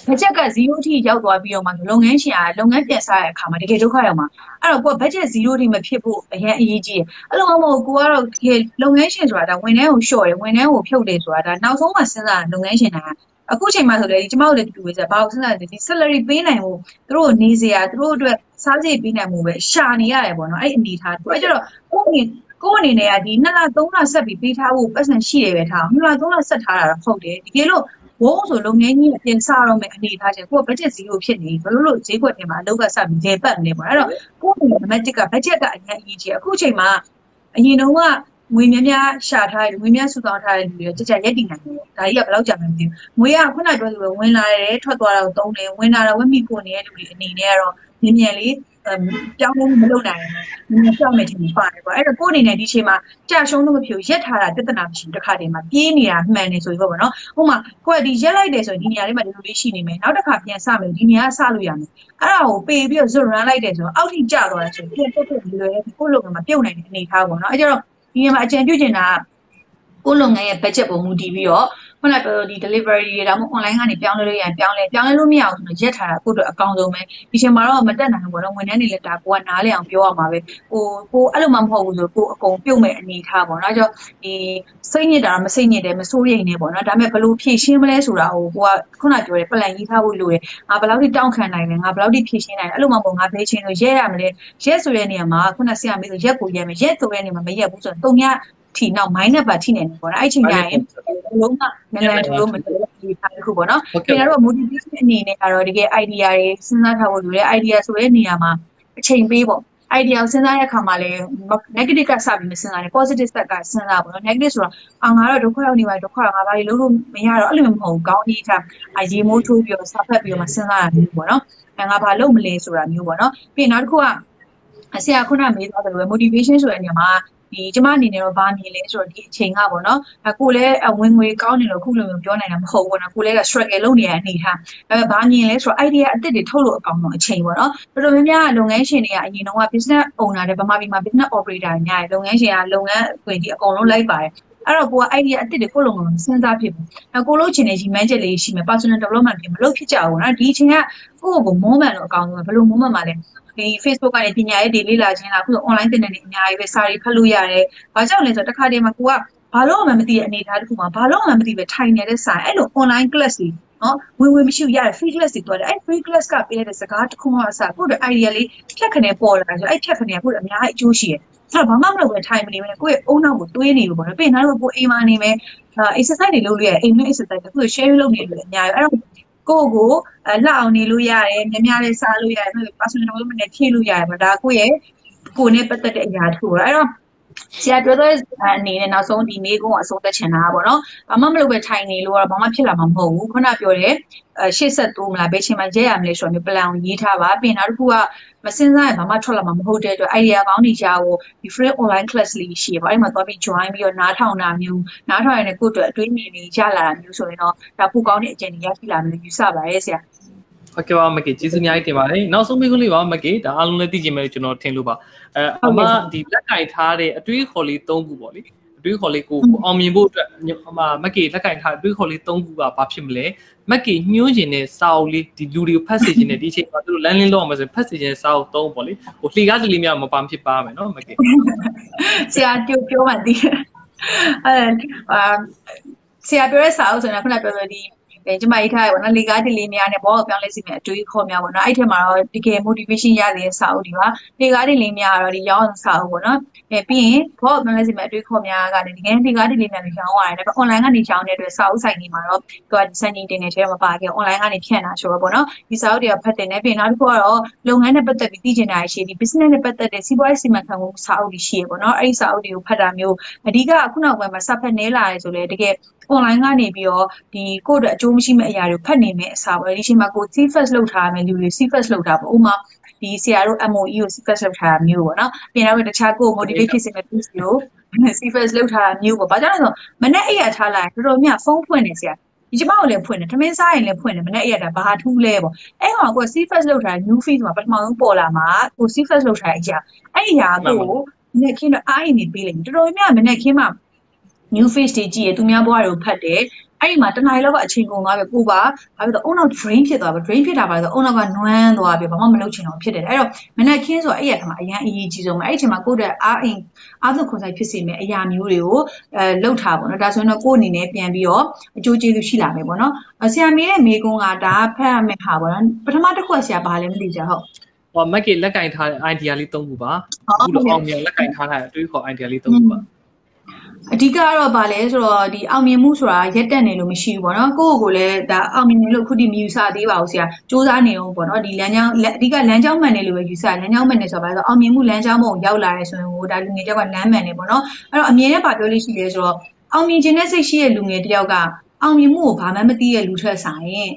ဘတ်ဂျက်က0အထိရောက်သွားပြီးတော့မှလုပ်ငန်းရှင်ကလုပ်ငန်းပြန်စားရတဲ့အခါမှာတကယ်ဒုက္ခရောက်မှာအဲ့တော့ကိုကဘတ်ဂျက်0အထိမဖြစ်ဖို့အရင်အရေးကြီးတယ်အဲ့လိုမှမဟုတ်ကိုကတော့တကယ်လုပ်ငန်းရှင်ဆိုတာဒါဝန်ထမ်းကိုလျှော့တယ်ဝန်ထမ်းကိုဖြုတ်တယ်ဆိုတာဒါနောက်ဆုံးမှစဉ်းစားလုပ်ငန်းရှင်တွေကအခုချိန်မှဆိုလေကျမတို့လည်းတူတူပဲဆိုဘာလို့စဉ်းစားလဲဒီ salary ပေးနိုင်ဖို့သူတို့နေစရာသူတို့အတွက်စားစရိတ်ပေးနိုင်မှုပဲရှာနေရတယ်ပေါ့နော်အဲ့အနေထားသူအဲ့ကျတော့ကိုယ့်အနေကိုယ့်အနေနဲ့ကဒီ2လ3လဆက်ပြီးပေးထားဖို့ပတ်စံရှိတယ်ပဲထား2လ3လဆက်ထားတာတော့ဟုတ်တယ်တကယ်လို့ ဝုန်းဆိုလုပ်ငန်းကြီးအပြင်စတော့မယ်အနေထားချင်းကိုက budget 0ဖြစ်နေဘလို့လို့ဈေးကွက်ထဲမှာအလုပ်ကစပြီးလေပတ်နေပေါ့အဲ့တော့ကိုယ့်အနေနဲ့ budget က budget ကအရင်အရေးကြီးအခုချိန်မှာအရင်တုန်းက ငွေများများရှာထားတယ်ငွေများစုဆောင်းထားတဲ့လူတွေကြကြရက်တည်နိုင်တယ်ဒါကြီးကဘယ်လောက်ကြာမှမသိဘူးငွေကခုနပြောသလိုဝင်လာတယ်ထွက်သွားတာကိုသုံးတယ်ဝင်လာတာဝက်မိကိုနေတဲ့လူတွေအနေနဲ့ကတော့မြင်မြန်လေးပြောင်းလဲမလုပ်နိုင်ဘူး။မြင်ပြောင်းမယ်ထင်ပါတယ်ပေါ့။အဲ့တော့ကိုယ့်အနေနဲ့ဒီချိန်မှာကြာရှုံးလို့မဖြစ်ရက်ထားတာပြဿနာမရှိဘူးတစ်ခါတည်းမှာပြေးနေတာမှန်နေဆိုပြီးပေါ့နော်။ဟိုမှာကိုယ့်ကဒီရက်လိုက်တယ်ဆိုရင်ဒီနေရာလေးမှာဒီလိုလေးရှိနေမယ်။နောက်တစ်ခါပြန်စမယ်ဒီနေရာဆလို့ရမယ်။အဲ့ဒါကိုပေးပြီးတော့ zone run လိုက်တယ်ဆိုတော့အောက်ထိကျသွားတယ်ဆိုရင်ပြန်တက်တက်လွယ်တယ်ကိုယ့်လုပ်ငန်းမှာပြုတ်နိုင်တဲ့အနေအထားပေါ့နော်။အဲ့ကြတော့ ဒီနေရာမှာအကြံပြုချင်တာကကိုလုပ်ငန်းရဲ့ budget ပုံမူတည်ပြီးတော့ ခုနကပြောဒီ delivery တွေဒါမှမဟုတ် online ကနေပြောင်းလဲလို့ရရင်ပြောင်းလဲပြောင်းလဲလို့မရအောင်ဆိုတော့ရက်ထားတာကိုတို့အကောင်းဆုံးပဲဒီချိန်မှာတော့မတက်နိုင်ဘူးပေါ့နော်ဝန်ထမ်းတွေလည်းဒါကိုကနားလဲအောင်ပြောရမှာပဲဟိုကိုအဲ့လိုမှမဟုတ်ဘူးဆိုကိုအကုန်ပြုတ်မဲ့အနေထားပေါ့နော်အဲကြောင့်ဒီစိတ်ညစ်တာမစိတ်ညစ်တယ်မစိုးရိမ်နေပေါ့နော်ဒါပေမဲ့ဘလို့ဖြည့်ရှင်းမလဲဆိုတာဟိုကိုကခုနပြောတယ် plan ရေးထားဖို့လိုတယ်ငါဘယ်လောက်ထိတောင်းခံနိုင်လဲငါဘယ်လောက်ထိဖြည့်ရှင်းနိုင်လဲအဲ့လိုမှမဟုတ်ငါဘယ်ချိန်လို့ရက်ရမလဲရက်ဆိုတဲ့နေရာမှာခုနဆရာမေးဆိုရက်ကိုရက်မယ်ရက်ဆိုတဲ့နေရာမှာမရက်ဘူးဆိုတော့တုံည ထိနောက် minus ပါထိနေတယ်ပေါ့နော်အဲ့ချိန်ကျရင်လုံးဝနည်းနည်းတို့မတူဒီထားတစ်ခုပေါ့နော်ခင်ဗျားတို့ motivation အနေနဲ့ကတော့တကယ် idea တွေစဉ်းစားထားဖို့လိုတယ် idea ဆိုတဲ့နေရာမှာအချိန်ပေးပေါ့ idea ကိုစဉ်းစားတဲ့အခါမှာလည်း negative ကစပြီးမစဉ်းစားနဲ့ positive ဘက်ကစဉ်းစားပေါ့နော် negative ဆိုတော့အာငါတော့ဒုက္ခရောက်နေပါဒုက္ခတော့ငါဘာလို့လုပ်လို့မရတော့အဲ့လိုမျိုးမဟုတ်ဘူးကောင်းကြီးထားအရေးမိုးထိုးပြီးတော့စာဖတ်ပြီးတော့မှစဉ်းစားရမျိုးပေါ့နော်ငါဘာလုပ်မလဲဆိုတာမျိုးပေါ့နော်ပြီးရင်နောက်တစ်ခုကဆရာခုနမေးသွားတယ်လို့ motivation ဆိုတဲ့နေရာမှာ ဒီကျမအနေနဲ့တော့ဗာမြင်လဲဆိုတော့ဒီအချိန်ကပေါ့နော်အကိုလည်းဝင်ငွေကောင်းနေလို့ခုလိုမျိုးပြောနိုင်တာမဟုတ်ဘူးပေါ့နော်ကိုလည်းက struggle လုပ်နေရတဲ့အနေထားဒါပေမဲ့ဗာမြင်လဲဆိုတော့ idea အသစ်တွေထုတ်လို့အကောင်တော့အချိန်ပေါ့နော်တော်တော်များများလုပ်ငန်းရှင်တွေကအရင်တော့ business owner တွေဗမာပြည်မှာ business operator တွေများတယ်လုပ်ငန်းရှင်ကလုပ်ငန်းဝင်ဒီအကုန်လုံးလိုက်ပါတယ်အဲ့တော့ကိုက idea အစ်စ်တွေကိုလုံးလုံးစဉ်းစားဖြစ်ဘူး။အကိုလို့ချင်တဲ့ရည်မှန်းချက်လေးရှိမယ် personal development တွေမလုပ်ဖြစ်ကြဘူးနော်။ဒီအချိန်ကကိုယ့်ကို moment လို့အကောင်းဆုံးဘယ်လို moment မှာလဲ ဒီ Facebook ကနေပညာရေးတွေလေ့လာခြင်းလားအခု online သင်တန်းတွေအများကြီးပဲစာတွေဖတ်လို့ရတယ်။ဘာကြောင့်လဲဆိုတော့တစ်ခါတည်းမှာကိုကဘာလို့မှမသိတဲ့အနေအထားတစ်ခုမှာဘာလို့မှမသိပဲထိုင်နေတဲ့စာအဲ့လို online class တွေနော်ဝင်ဝင်မရှိရတဲ့ free class တွေတွားတယ်အဲ့ free class ကပေးတဲ့စကားတစ်ခုမှအစားကိုယ့်ရဲ့ idea လေးဖြတ်ခနဲ့ပေါ်လာဆိုအဲ့ဖြတ်ခနဲ့ကိုယ့်အများကြီးအကျိုးရှိတယ်အဲ့ဘာမှမလုပ်ပဲထိုင်မနေပဲကိုယ့်ရဲ့အုံနောက်ကိုတွေးနေလို့ပေါ့နော်ပြီးရင်နောက်ကိုအိမ်မှာနေမယ်အဲ exercise တွေလုပ်လို့ရတယ်အိမ်မှာ exercise တခု share လုပ်နေလို့အများကြီးအဲ့တော့ ကိုယ့်ကိုလှအောင်နေလို့ရတယ်များများလေးစားလို့ရတယ် personal development နဲ့ဖြည့်လို့ရတယ်ပေါ့ဒါကိုယ့်ရဲ့ကိုယ်နဲ့ပတ်သက်တဲ့အရာတစ်ခုပေါ့အဲ့တော့ ဆရာပြောတဲ့အနေနဲ့နောက်ဆုံးဒီမေးခွန်းအဆုံးသက်ချင်တာပေါ့နော်။ဘာမှမလုပ်ပဲထိုင်နေလို့တော့ဘာမှဖြစ်လာမှာမဟုတ်ဘူး။ခုနပြောတဲ့ရှေ့ဆက်တိုးမလားဘယ်ချိန်မှရဲရမလဲဆိုတော့မျိုး plan ကိုရေးထားပါ။ပြီးရင်နောက်တစ်ခုကမစင်စားရင်ဘာမှထွက်လာမှာမဟုတ်တဲ့အတွက် idea ကောင်းနေကြဖို့ဒီ free online class လေးရှိရပါအဲ့မှာသွားပြီး join ပြီးတော့နားထောင်တာမျိုးနားထောင်ရတဲ့ကိုယ့်အတွက်အတွေးမြင်တွေရလာတာမျိုးဆိုရင်တော့ဒါပိုကောင်းတဲ့အကျဉ်းကြီးရရှိလာမယ်လို့ယူဆပါရဲ့ဆရာ။ ဟုတ်ကဲ့ပါမကေကျေးဇူးအများကြီးတင်ပါတယ်နောက်ဆုံးမိခွန်းလေးပါမကေဒါအားလုံးလည်းသိကြမယ်လို့ကျွန်တော်ထင်လို့ပါအဲအမဒီလက်ကင်ထားတဲ့အတွေးခေါ်လေး၃ခုပေါ့လေအတွေးခေါ်လေးကိုအောင်မြင်ဖို့အတွက်အမမကေလက်ကင်ထားအတွေးခေါ်လေး၃ခုကဘာဖြစ်မလဲမကေညှိုးခြင်းနဲ့စာအုပ်လေးဒီလူတွေကိုဖတ်စေခြင်းနဲ့ဒီအချိန်မှာသူတို့လမ်းလင်းလောက်အောင်ဆိုဖတ်စေခြင်းစာအုပ်၃ပေါ့လေဟိုလှေကားတလီများမပါဖြစ်ပါမယ်နော်မကေဆရာပြောပြောမှသိအဲအာဆရာပြောတဲ့စာအုပ်ဆိုရင်ခုနပြောဆိုဒီ အဲကျမရေးထားရပေါ့နော်လေကားတလေးများနဲ့ဘောကိုပြောင်းလဲစီမဲ့အတွေးခေါ်များပေါ့နော်အဲ့ထက်မှာတော့တကယ် motivation ရတဲ့စာအုပ်တွေပါလေကားတလေးများကတော့ဒီရောင်းစာအုပ်ပေါ့နော်အဲပြီးရင်ဘောကိုပြောင်းလဲစီမဲ့အတွေးခေါ်များကလည်းတကယ်လေကားတလေးများတွေရောင်းရတယ်ဒါပေမဲ့ online ကနေရောင်းတဲ့အတွက်စာအုပ်ဆိုင်တွေမှာတော့သူကစံချိန်တင်နေတယ်မပါခဲ့ online ကနေဖြန့်တာဆိုတော့ပေါ့နော်ဒီစာအုပ်တွေကဖတ်တင်နေပြီးနောက်တစ်ခုကတော့လုပ်ငန်းနဲ့ပတ်သက်ပြီးသိချင်တာရှိဒီ business နဲ့ပတ်သက်တဲ့စီးပွားရေးစီမံခန့်ခွဲမှုစာအုပ်တွေရှိရပေါ့နော်အဲ့ဒီစာအုပ်တွေကိုဖတ်တာမျိုးအဓိကအခုနောက်ပိုင်းမှာစဖတ်နေလာရဲဆိုလေတကယ် online ကနေပြီးတော့ဒီကိုယ့်အတွက်အကျိုးမရှိမဲ့အရာတွေကိုဖတ်နေမယ့်အစားပဲဒီချိန်မှာကို see first လုပ်ထားမယ်လူတွေ see first လုပ်တာပေါ့ဥမာဒီဆရာတို့ MOE ကို see first လုပ်ထားတာမျိုးပေါ့နော်ပြင်တော့တခြားကို motivate ဖြစ်စေမဲ့ piece ကို see first လုပ်ထားတာမျိုးပေါ့ဘာကြောင့်လဲဆိုတော့မနေ့အိပ်ရထားလိုက်တော်တော်များဖုန်းဖွင့်နေဆရာဒီကျမကိုလည်းဖွင့်တယ်ထမင်းစားရင်လည်းဖွင့်တယ်မနေ့အိပ်ရတာဘာထူးလဲပေါ့အဲ့ကောင်ကို see first လုပ်ထားတဲ့ new feed မှာပထမဆုံးပေါ်လာမှာကို see first လုပ်ထားတဲ့အရာအဲ့ဒီအရာကိုမနေ့ခင်းတော့အားရင်နေပေးလိုက်တော်တော်များများမနေ့ခင်းမှာ new face တွေကြည့်ရသူများဘွားတွေကိုဖတ်တယ်အဲ့ဒီမှာတနားရီလောက်ကအချိန်ကုန်သွားပြီကိုပါဘာဖြစ်တော့အုံနောက် drain ဖြစ်သွားပြီ drain ဖြစ်တာပါဆိုအုံနောက်ကနွမ်းသွားပြီဘာမှမလုပ်ချင်တော့ဖြစ်တယ်အဲ့တော့မနက်ခင်းဆိုအဲ့ရထမှာအရန်အရေးကြီးဆုံးပဲအဲ့ဒီအချိန်မှာကိုယ့်တဲ့အားအင်အားသွခွန်ဆိုင်ဖြစ်စေမယ့်အရာမျိုးတွေကိုအဲလှုပ်ထားပါတော့ဒါဆိုရင်တော့ကိုယ့်အနေနဲ့ပြန်ပြီးတော့အကျိုးကျေးဇူးရှိလာမယ်ပေါ့နော်ဆရာမေးတဲ့မေကွန်းကဒါဖတ်ရမယ့်ဟာပေါ့နော်ပထမတစ်ခုကဆရာဘာလဲမသိကြဟုတ်ဟောမက်ကလက်ကင်ထားတဲ့ idea လေးသုံးခုပါအခုတော့အောင်မြင်လက်ကင်ထားတဲ့အတွေးခေါ် idea လေးသုံးခုပါ အဓိကတော့ဗာလဲဆိုတော့ဒီအောင်မြင်မှုဆိုတာရက်တက်နေလို့မရှိဘူးပေါ့နော်ကိုယ့်ကိုယ်လည်းဒါအောင်မြင်နေလို့ခုထိမယူဆသေးပါဘူးဆရာစူးစမ်းနေအောင်ပေါ့နော်ဒီလမ်းကြောင်းအဓိကလမ်းကြောင်းမှန်နေလို့ပဲယူဆလမ်းကြောင်းမှန်နေဆိုတော့ဗာလဲဆိုအောင်မြင်မှုလမ်းကြောင်းမုံရောက်လာရဲဆိုရင်ဟိုဒါလူငယ်တယောက်ကလမ်းမှန်နေပေါ့နော်အဲ့တော့အမြင်နဲ့ဗာပြောလို့ရှိရဲဆိုတော့အောင်မြင်ခြင်းနဲ့စိတ်ရှိတဲ့လူငယ်တယောက်ကအောင်မြင်မှုကိုဘာမှမသိတဲ့လူထက်ဆိုင်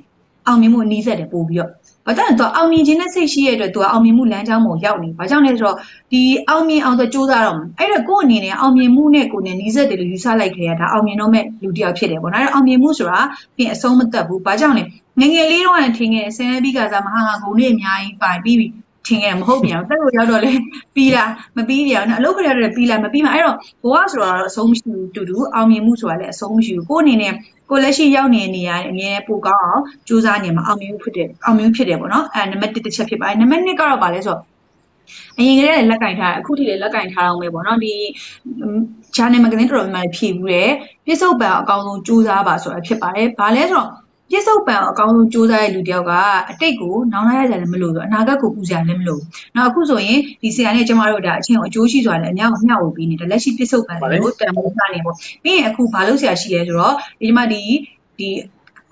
အောင်မြင်မှုအနည်းဆက်တယ်ပို့ပြီးတော့ ဘာကြောင့်လဲဆိုတော့အောင်မြင်ခြင်းနဲ့စိတ်ရှိရတဲ့အတွက်သူကအောင်မြင်မှုလမ်းကြောင်းပေါ်ရောက်နေဘာကြောင့်လဲဆိုတော့ဒီအောင်မြင်အောင်ဆိုစူးစမ်းတော့မှာအဲ့တော့ကိုယ့်အနေနဲ့အောင်မြင်မှုနဲ့ကိုယ်နဲ့နီးစပ်တယ်လို့ယူဆလိုက်ခဲ့ရတာအောင်မြင်တော့မဲ့လူတစ်ယောက်ဖြစ်တယ်ပေါ့နော်အဲ့တော့အောင်မြင်မှုဆိုတာပြင်အဆုံးမသက်ဘူးဘာကြောင့်လဲငငယ်လေးတော့ထင်ခဲ့ဆယ်ပြီးကစားမဟာငါဂုံလေးအများကြီးပိုင်ပြီးပြီ ထင်ခဲ့မဟုတ်ပြန်တက်လို့ရောက်တော့လေပြီးလားမပြီးပြန်နော်အလုပ်ခရတော့ပြီးလားမပြီးမှအဲ့တော့ဘဝဆိုတာတော့အဆုံးမရှိဘူးတူတူအောင်မြင်မှုဆိုတာလည်းအဆုံးမရှိဘူးကိုယ်အနေနဲ့ကိုလက်ရှိရောက်နေတဲ့နေရာအမြဲပိုကောင်းအောင်ကြိုးစားနေမှာအောင်မြင်ဖြစ်တယ်အောင်မြင်ဖြစ်တယ်ပေါ့နော်အဲနံပါတ်1တစ်ချက်ဖြစ်ပါတယ်နံပါတ်2ကတော့ဗာလဲဆိုတော့အရင်ကတည်းကလက်ကင်ထားအခုထိလည်းလက်ကင်ထားအောင်ပဲပေါ့နော်ဒီ channel magazine တော်တော်များများဖြည့်ဘူးတယ်ပြစ္ဆုတ်ပံအကောင်းဆုံးကြိုးစားပါဆိုတာဖြစ်ပါတယ်ဗာလဲဆိုတော့ ပြစ္ဆုတ်ပံအကောင်းဆုံးစူးစမ်းတဲ့လူတယောက်ကအတိတ်ကိုနောင်လာရကြလည်းမလို့ဆိုအနာဂတ်ကိုပူစရာလည်းမလို့နောက်အခုဆိုရင်ဒီဆရာနဲ့ကျမတို့ဒါအချင်းကိုအကျိုးရှိစွာလည်းအများကိုမျှဝေပေးနေတယ်လက်ရှိပြစ္ဆုတ်ပံတွေကိုတန်ဖိုးထားနေပေါ့ပြီးရင်အခုဘာလို့ဆရာရှိလဲဆိုတော့ဒီမှာဒီဒီ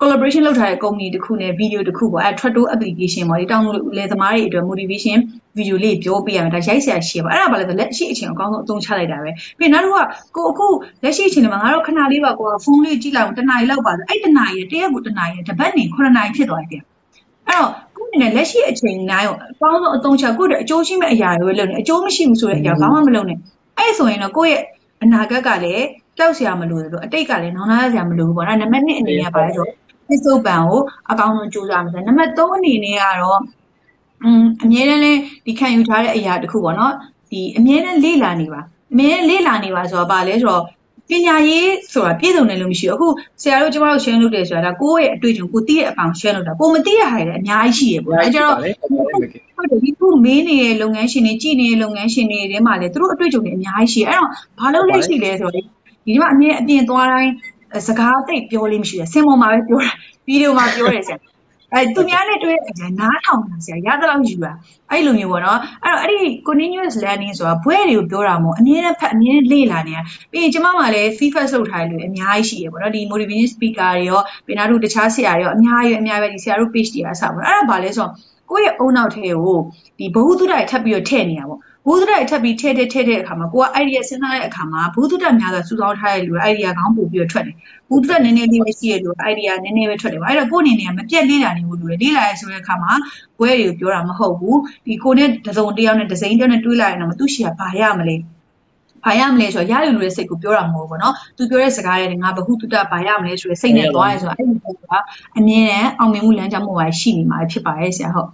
collaboration လုပ်ထားတဲ့ company တစ်ခုနဲ့ video တစ်ခုပေါ့အဲ Tratto application ပေါ့ဒီတောင်းလို့လေသမားတွေအတွက် motivation video လေးပြောပြရမယ်ဒါရိုက်ဆရာရှိပါအဲ့ဒါဘာလဲဆိုလက်ရှိအချိန်အကောင်းဆုံးအသုံးချလိုက်တာပဲပြီးနောက်တစ်ခုကကိုအခုလက်ရှိအချိန်မှာငါတို့ခဏလေးပါကိုဖုန်းလေးကြည့်လိုက်တနားရီလောက်ပါဆိုအဲ့တနားရီတရက်ကိုတနားရီတပတ်နေ9နာရီဖြစ်သွားတယ်အဲ့တော့ကိုယ့်အနေနဲ့လက်ရှိအချိန်တိုင်းကိုအကောင်းဆုံးအသုံးချကိုယ့်ရဲ့အကျိုးရှိမဲ့အရာတွေလုပ်နေအကျိုးမရှိဘူးဆိုတဲ့အရာဘာမှမလုပ်နဲ့အဲ့ဆိုရင်တော့ကိုယ့်ရဲ့အနာဂတ်ကလည်းကြောက်စရာမလိုဘူးအတိတ်ကလည်းနောင်လာစရာမလိုဘူးပေါ့နော်နံပါတ်1အနေနဲ့ပါလဲဆို ပစ္စုပန်ကိုအကောင်းဆုံးကြိုးစားမှာနံပါတ်3အနေနဲ့ကတော့อืมအမြဲတမ်းလေးဒီခံယူထားတဲ့အရာတစ်ခုပေါ့နော်ဒီအမြဲတမ်းလေ့လာနေပါအမြဲလေ့လာနေပါဆိုတော့ဗာလဲဆိုတော့ပညာရေးဆိုတာပြည့်စုံတယ်လို့မရှိဘူးအခုဆရာတို့ကျမတို့ share လုပ်တယ်ဆိုတာဒါကိုယ့်ရဲ့အတွေ့အကြုံကိုသိတဲ့အပေါင်း share လုပ်တာကိုမသိတဲ့ဟာတွေလည်းအများကြီးရှိရပေါ့အဲကြတော့ဟုတ်တယ်ဒီခုမင်းနေတဲ့လုပ်ငန်းရှင်တွေကြည်နေတဲ့လုပ်ငန်းရှင်တွေထဲမှာလည်းသူတို့အတွေ့အကြုံတွေအများကြီးရှိရအဲ့တော့ဘာလို့လဲရှိလဲဆိုတော့ဒီမှာအမြဲအပြင်သွားတိုင်း စကားသိပြောလေးမရှိဘူးဆင်ပေါ်မှာပဲပြောတာဗီဒီယိုမှာပြောတယ်ဆရာအဲသူများနဲ့တွေ့တဲ့အကြနားထောင်တာဆရာရသလောက်ယူတာအဲ့လိုမျိုးပေါ့နော်အဲ့တော့အဲ့ဒီ continuous learning ဆိုတာဘွဲတွေကိုပြောတာမဟုတ်အမြဲတမ်းဖတ်အမြဲတမ်းလေ့လာနေတာပြီးရင်ကျမမှလည်း feedback လုပ်ထားတယ်လို့အများကြီးရှိရပေါ့နော်ဒီ motivation speaker တွေရောပြီးနောက်တို့တခြားဆရာတွေရောအများကြီးအများပဲဒီဆရာတို့ page တွေကစပါတော့အဲ့ဒါဘာလဲဆိုတော့ကိုယ့်ရဲ့အုံနောက်ထဲကိုဒီဘ ഹു တုဒ္ဒရထပ်ပြီးတော့ထည့်နေတာပေါ့ ဘုဒ္ဓရထပ်ပြီးထည့်ထည့်ထည့်တဲ့အခါမှာကိုက idea စဉ်းစားတဲ့အခါမှာဘုဒ္ဓရများစွာစုဆောင်းထားတဲ့လူက idea ကောင်းပို့ပြီးတော့ထွက်တယ်ဘုဒ္ဓရနည်းနည်းလေးပဲရှိရလို့ idea နည်းနည်းပဲထွက်တယ်ပါအဲ့တော့ကိုယ့်အနေနဲ့မပြတ်လေးလာနေဘူးလို့လေလေးလာရဆိုတဲ့အခါမှာဘွဲတွေကိုပြောတာမဟုတ်ဘူးဒီကိုနဲ့တစုံတယောက်နဲ့ဒစိမ့်တယောက်နဲ့တွေးလိုက်ရင်တော့သူ့ရှိရဘာရမလဲဘာရမလဲဆိုတော့ရရလူရဲ့စိတ်ကိုပြောတာမဟုတ်ဘူးเนาะသူပြောတဲ့စကားတွေငါဘဟုတုတဘာရမလဲဆိုတဲ့စိတ်နဲ့သွားရဲဆိုတော့အဲ့ဒီကအမြင်နဲ့အောင်မြင်မှုလမ်းကြောင်းမှုပါရှိနေမှာဖြစ်ပါရဲ့ဆရာဟုတ်